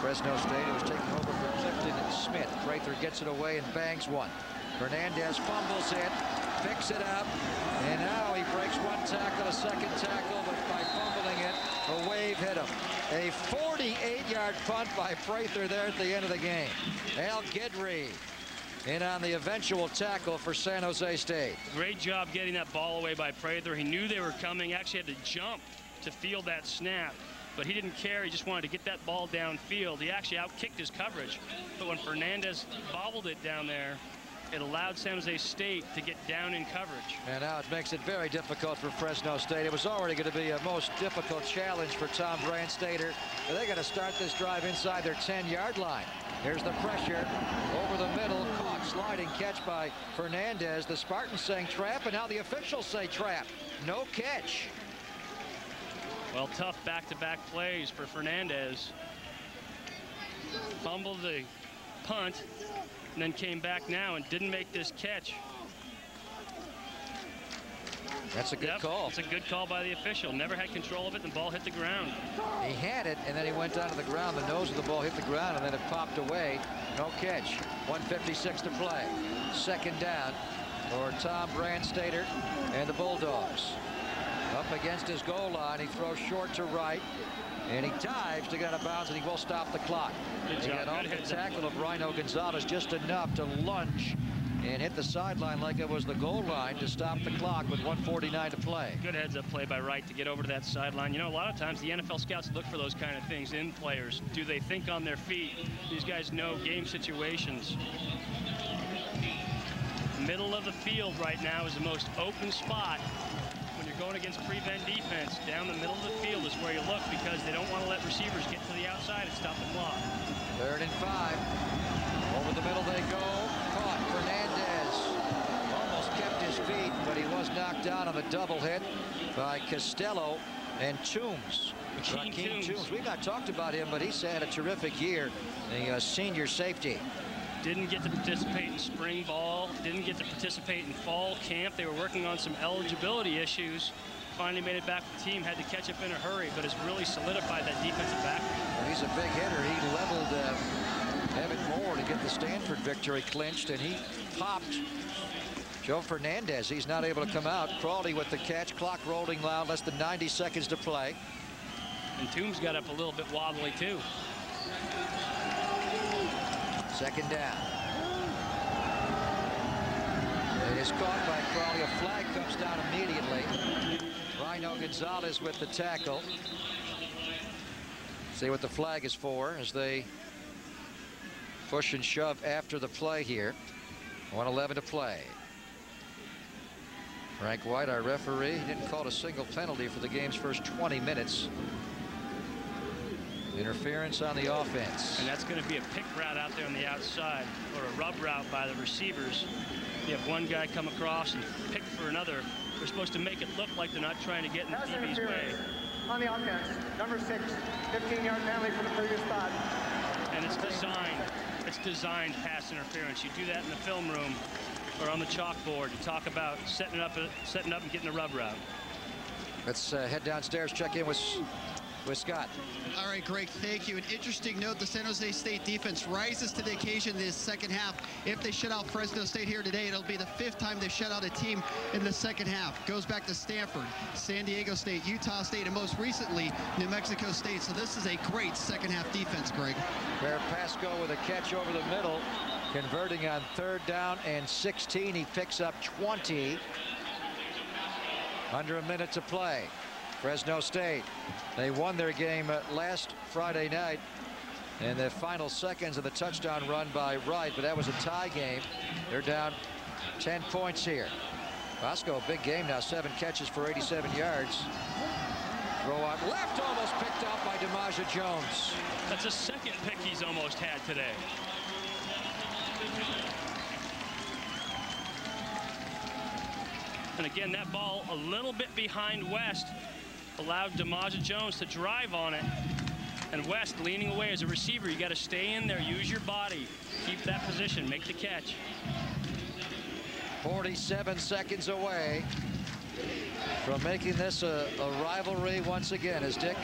[SPEAKER 1] Fresno State. It was taken over for Clifton Smith. Prather gets it away and bangs one. Fernandez fumbles it, picks it up, and now he breaks one tackle, a second tackle, but by fumbling it, a wave hit him. A 48-yard punt by Prather there at the end of the game. Al Guidry in on the eventual tackle for San Jose State.
[SPEAKER 2] Great job getting that ball away by Prather. He knew they were coming, actually had to jump to field that snap but he didn't care. He just wanted to get that ball downfield. He actually outkicked his coverage. But when Fernandez bobbled it down there, it allowed San Jose State to get down in coverage.
[SPEAKER 1] And now it makes it very difficult for Fresno State. It was already going to be a most difficult challenge for Tom Brandstater. They're going to start this drive inside their 10-yard line. Here's the pressure over the middle. Caught sliding catch by Fernandez. The Spartans saying trap, and now the officials say trap. No catch.
[SPEAKER 2] Well, tough back-to-back -back plays for Fernandez. Fumbled the punt, and then came back now and didn't make this catch.
[SPEAKER 1] That's a good
[SPEAKER 2] yep,
[SPEAKER 1] call.
[SPEAKER 2] It's a good call by the official. Never had control of it, and the ball hit the ground.
[SPEAKER 1] He had it, and then he went down to the ground. The nose of the ball hit the ground, and then it popped away. No catch. 156 to play. Second down for Tom Brandstater and the Bulldogs. Up against his goal line, he throws short to right. And he dives to get out of bounds, and he will stop the clock.
[SPEAKER 2] Good
[SPEAKER 1] he got off the tackle of Rhino Gonzalez just enough to lunge and hit the sideline like it was the goal line to stop the clock with 149 to play.
[SPEAKER 2] Good heads-up play by Wright to get over to that sideline. You know, a lot of times the NFL scouts look for those kind of things in players. Do they think on their feet? These guys know game situations. Middle of the field right now is the most open spot you're going against prevent defense. Down the middle of the field is where you look because they don't want to let receivers get to the outside and stop the clock.
[SPEAKER 1] Third and five. Over the middle they go. Caught Fernandez. Almost kept his feet, but he was knocked down on a double hit by Castelo and Toombs.
[SPEAKER 2] Rakeem
[SPEAKER 1] Toombs. We've not talked about him, but he's had a terrific year. The uh, senior safety.
[SPEAKER 2] Didn't get to participate in spring ball, didn't get to participate in fall camp. They were working on some eligibility issues. Finally made it back to the team, had to catch up in a hurry, but has really solidified that defensive back.
[SPEAKER 1] He's a big hitter. He leveled uh, Evan Moore to get the Stanford victory clinched, and he popped Joe Fernandez. He's not able to come out. Crawley with the catch. Clock rolling loud. Less than 90 seconds to play.
[SPEAKER 2] And Toombs got up a little bit wobbly, too.
[SPEAKER 1] Second down. It is caught by Crawley. A flag comes down immediately. Rhino Gonzalez with the tackle. See what the flag is for as they push and shove after the play here. 111 to play. Frank White, our referee, didn't call a single penalty for the game's first 20 minutes. Interference on the offense.
[SPEAKER 2] And that's going to be a pick route out there on the outside or a rub route by the receivers. You have one guy come across and pick for another. They're supposed to make it look like they're not trying to get in the DB's way.
[SPEAKER 4] On the offense, number six, 15-yard penalty for the previous spot.
[SPEAKER 2] And it's designed. It's designed pass interference. You do that in the film room or on the chalkboard. You talk about setting up, setting up and getting the rub route.
[SPEAKER 1] Let's uh, head downstairs, check in with with Scott.
[SPEAKER 3] All right, Greg, thank you. An interesting note, the San Jose State defense rises to the occasion this second half. If they shut out Fresno State here today, it'll be the fifth time they shut out a team in the second half. Goes back to Stanford, San Diego State, Utah State, and most recently, New Mexico State. So this is a great second half defense, Greg.
[SPEAKER 1] Bear Pascoe with a catch over the middle, converting on third down and 16. He picks up 20. Under a minute to play. Fresno State. They won their game uh, last Friday night in the final seconds of the touchdown run by Wright, but that was a tie game. They're down 10 points here. Pascoe, big game now, seven catches for 87 yards. Throw out left, almost picked up by DeMaja Jones.
[SPEAKER 2] That's a second pick he's almost had today. And again, that ball a little bit behind West allowed DeMaja Jones to drive on it. And West leaning away as a receiver. You got to stay in there, use your body, keep that position, make the catch.
[SPEAKER 1] 47 seconds away from making this a, a rivalry once again, as Dick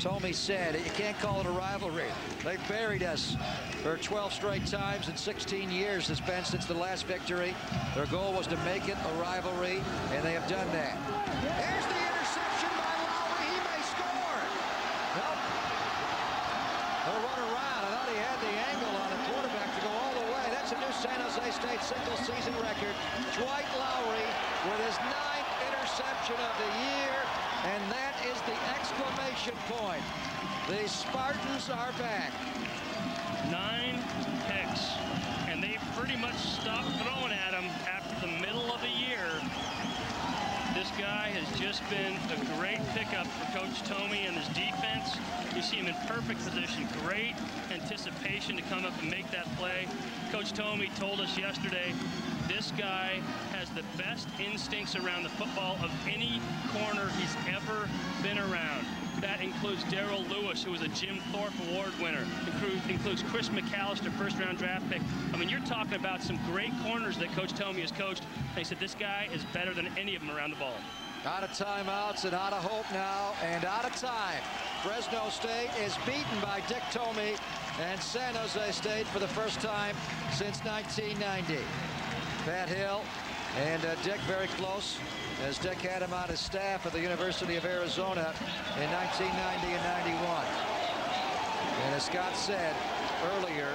[SPEAKER 1] Tomey said, you can't call it a rivalry. They buried us for 12 straight times in 16 years it's been since the last victory. Their goal was to make it a rivalry, and they have done that. There's the San Jose State single season record. Dwight Lowery with his ninth interception of the year, and that is the exclamation point. The Spartans are back.
[SPEAKER 2] Nine picks, and they pretty much stopped throwing at him after the middle of the year. This guy has just been a great pickup for Coach Tomey and his defense. You see him in perfect position, great anticipation to come up and make that play. Coach Tomey told us yesterday, this guy has the best instincts around the football of any corner he's ever been around. That includes Daryl Lewis, who was a Jim Thorpe Award winner. Includes, includes Chris McAlister, first round draft pick. I mean, you're talking about some great corners that Coach Tomey has coached. And he said this guy is better than any of them around the ball.
[SPEAKER 1] Out of timeouts and out of hope now and out of time. Fresno State is beaten by Dick Tomey and San Jose State for the first time since 1990. Pat Hill and uh, Dick very close as Dick had him on his staff at the University of Arizona in 1990 and 91. And as Scott said earlier,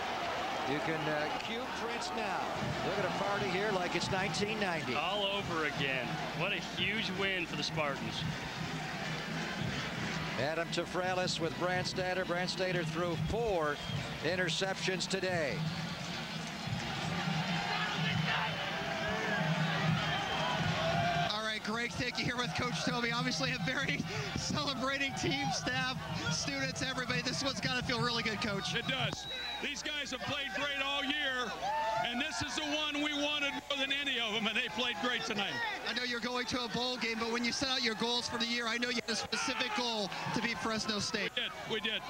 [SPEAKER 1] you can uh, cue Prince now. Look at a party here like it's 1990.
[SPEAKER 2] All over again. What a huge win for the Spartans.
[SPEAKER 1] Adam Tafralis with Brandstater. Brandstater threw four interceptions today.
[SPEAKER 3] Greg, you here with Coach Tomey. Obviously a very <laughs> celebrating team, staff, students, everybody. This one's got to feel really good, Coach.
[SPEAKER 5] It does. These guys have played great all year, And this is the one we wanted more than any of them, and they played great tonight.
[SPEAKER 3] I know you're going to a bowl game, but when you set out your goals for the year, I know you had a specific goal to beat Fresno State.
[SPEAKER 5] We did. We did.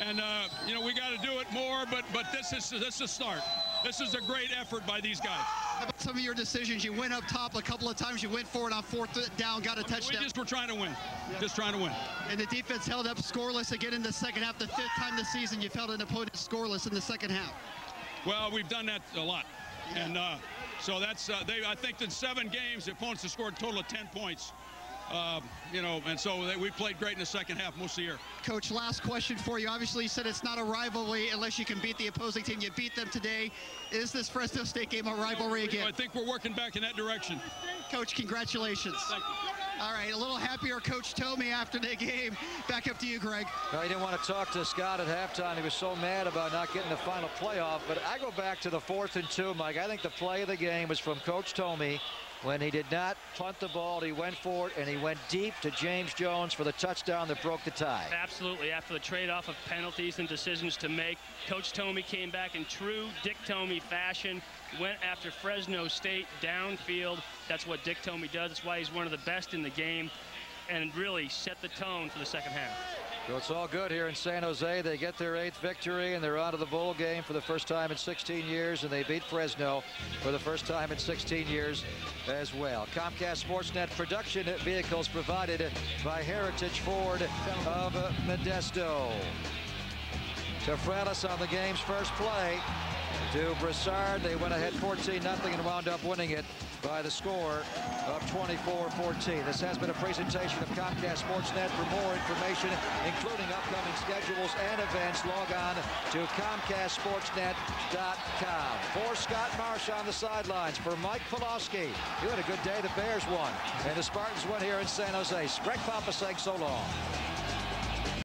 [SPEAKER 5] And, uh, you know, we got to do it more, but but this is this is a start. This is a great effort by these guys.
[SPEAKER 3] How about some of your decisions? You went up top a couple of times. You went forward on fourth down, got a touchdown.
[SPEAKER 5] We just were trying to win. Just trying to win.
[SPEAKER 3] And the defense held up scoreless again in the second half. The fifth time this season you've held an opponent scoreless in the second half.
[SPEAKER 5] Well, we've done that a lot. And uh, so that's, uh, they. I think in seven games, the opponents have scored a total of 10 points. Uh, you know, and so they, we played great in the second half most of the year.
[SPEAKER 3] Coach, last question for you. Obviously, you said it's not a rivalry unless you can beat the opposing team. You beat them today. Is this Fresno State game a rivalry again?
[SPEAKER 5] I think we're working back in that direction.
[SPEAKER 3] Coach, congratulations. All right, a little happier Coach Tomey after the game. Back up to you, Greg.
[SPEAKER 1] No, he didn't want to talk to Scott at halftime. He was so mad about not getting the final playoff. But I go back to the fourth and two, Mike. I think the play of the game was from Coach Tomey when he did not punt the ball. He went for it, and he went deep to James Jones for the touchdown that broke the tie.
[SPEAKER 2] Absolutely. After the trade-off of penalties and decisions to make, Coach Tomey came back in true Dick Tomey fashion, went after Fresno State downfield. That's what Dick Tomey does. That's why he's one of the best in the game and really set the tone for the second half.
[SPEAKER 1] So it's all good here in San Jose. They get their eighth victory, and they're out of the bowl game for the first time in 16 years, and they beat Fresno for the first time in 16 years as well. Comcast Sportsnet production vehicles provided by Heritage Ford of Modesto. Tafralis on the game's first play to Broussard. They went ahead 14-0 and wound up winning it by the score of 24-14. This has been a presentation of Comcast Sportsnet. For more information, including upcoming schedules and events, log on to ComcastSportsnet.com. For Scott Marsh on the sidelines, for Mike Pawlawski, you had a good day. The Bears won, and the Spartans won here in San Jose. Greg Papa saying so long.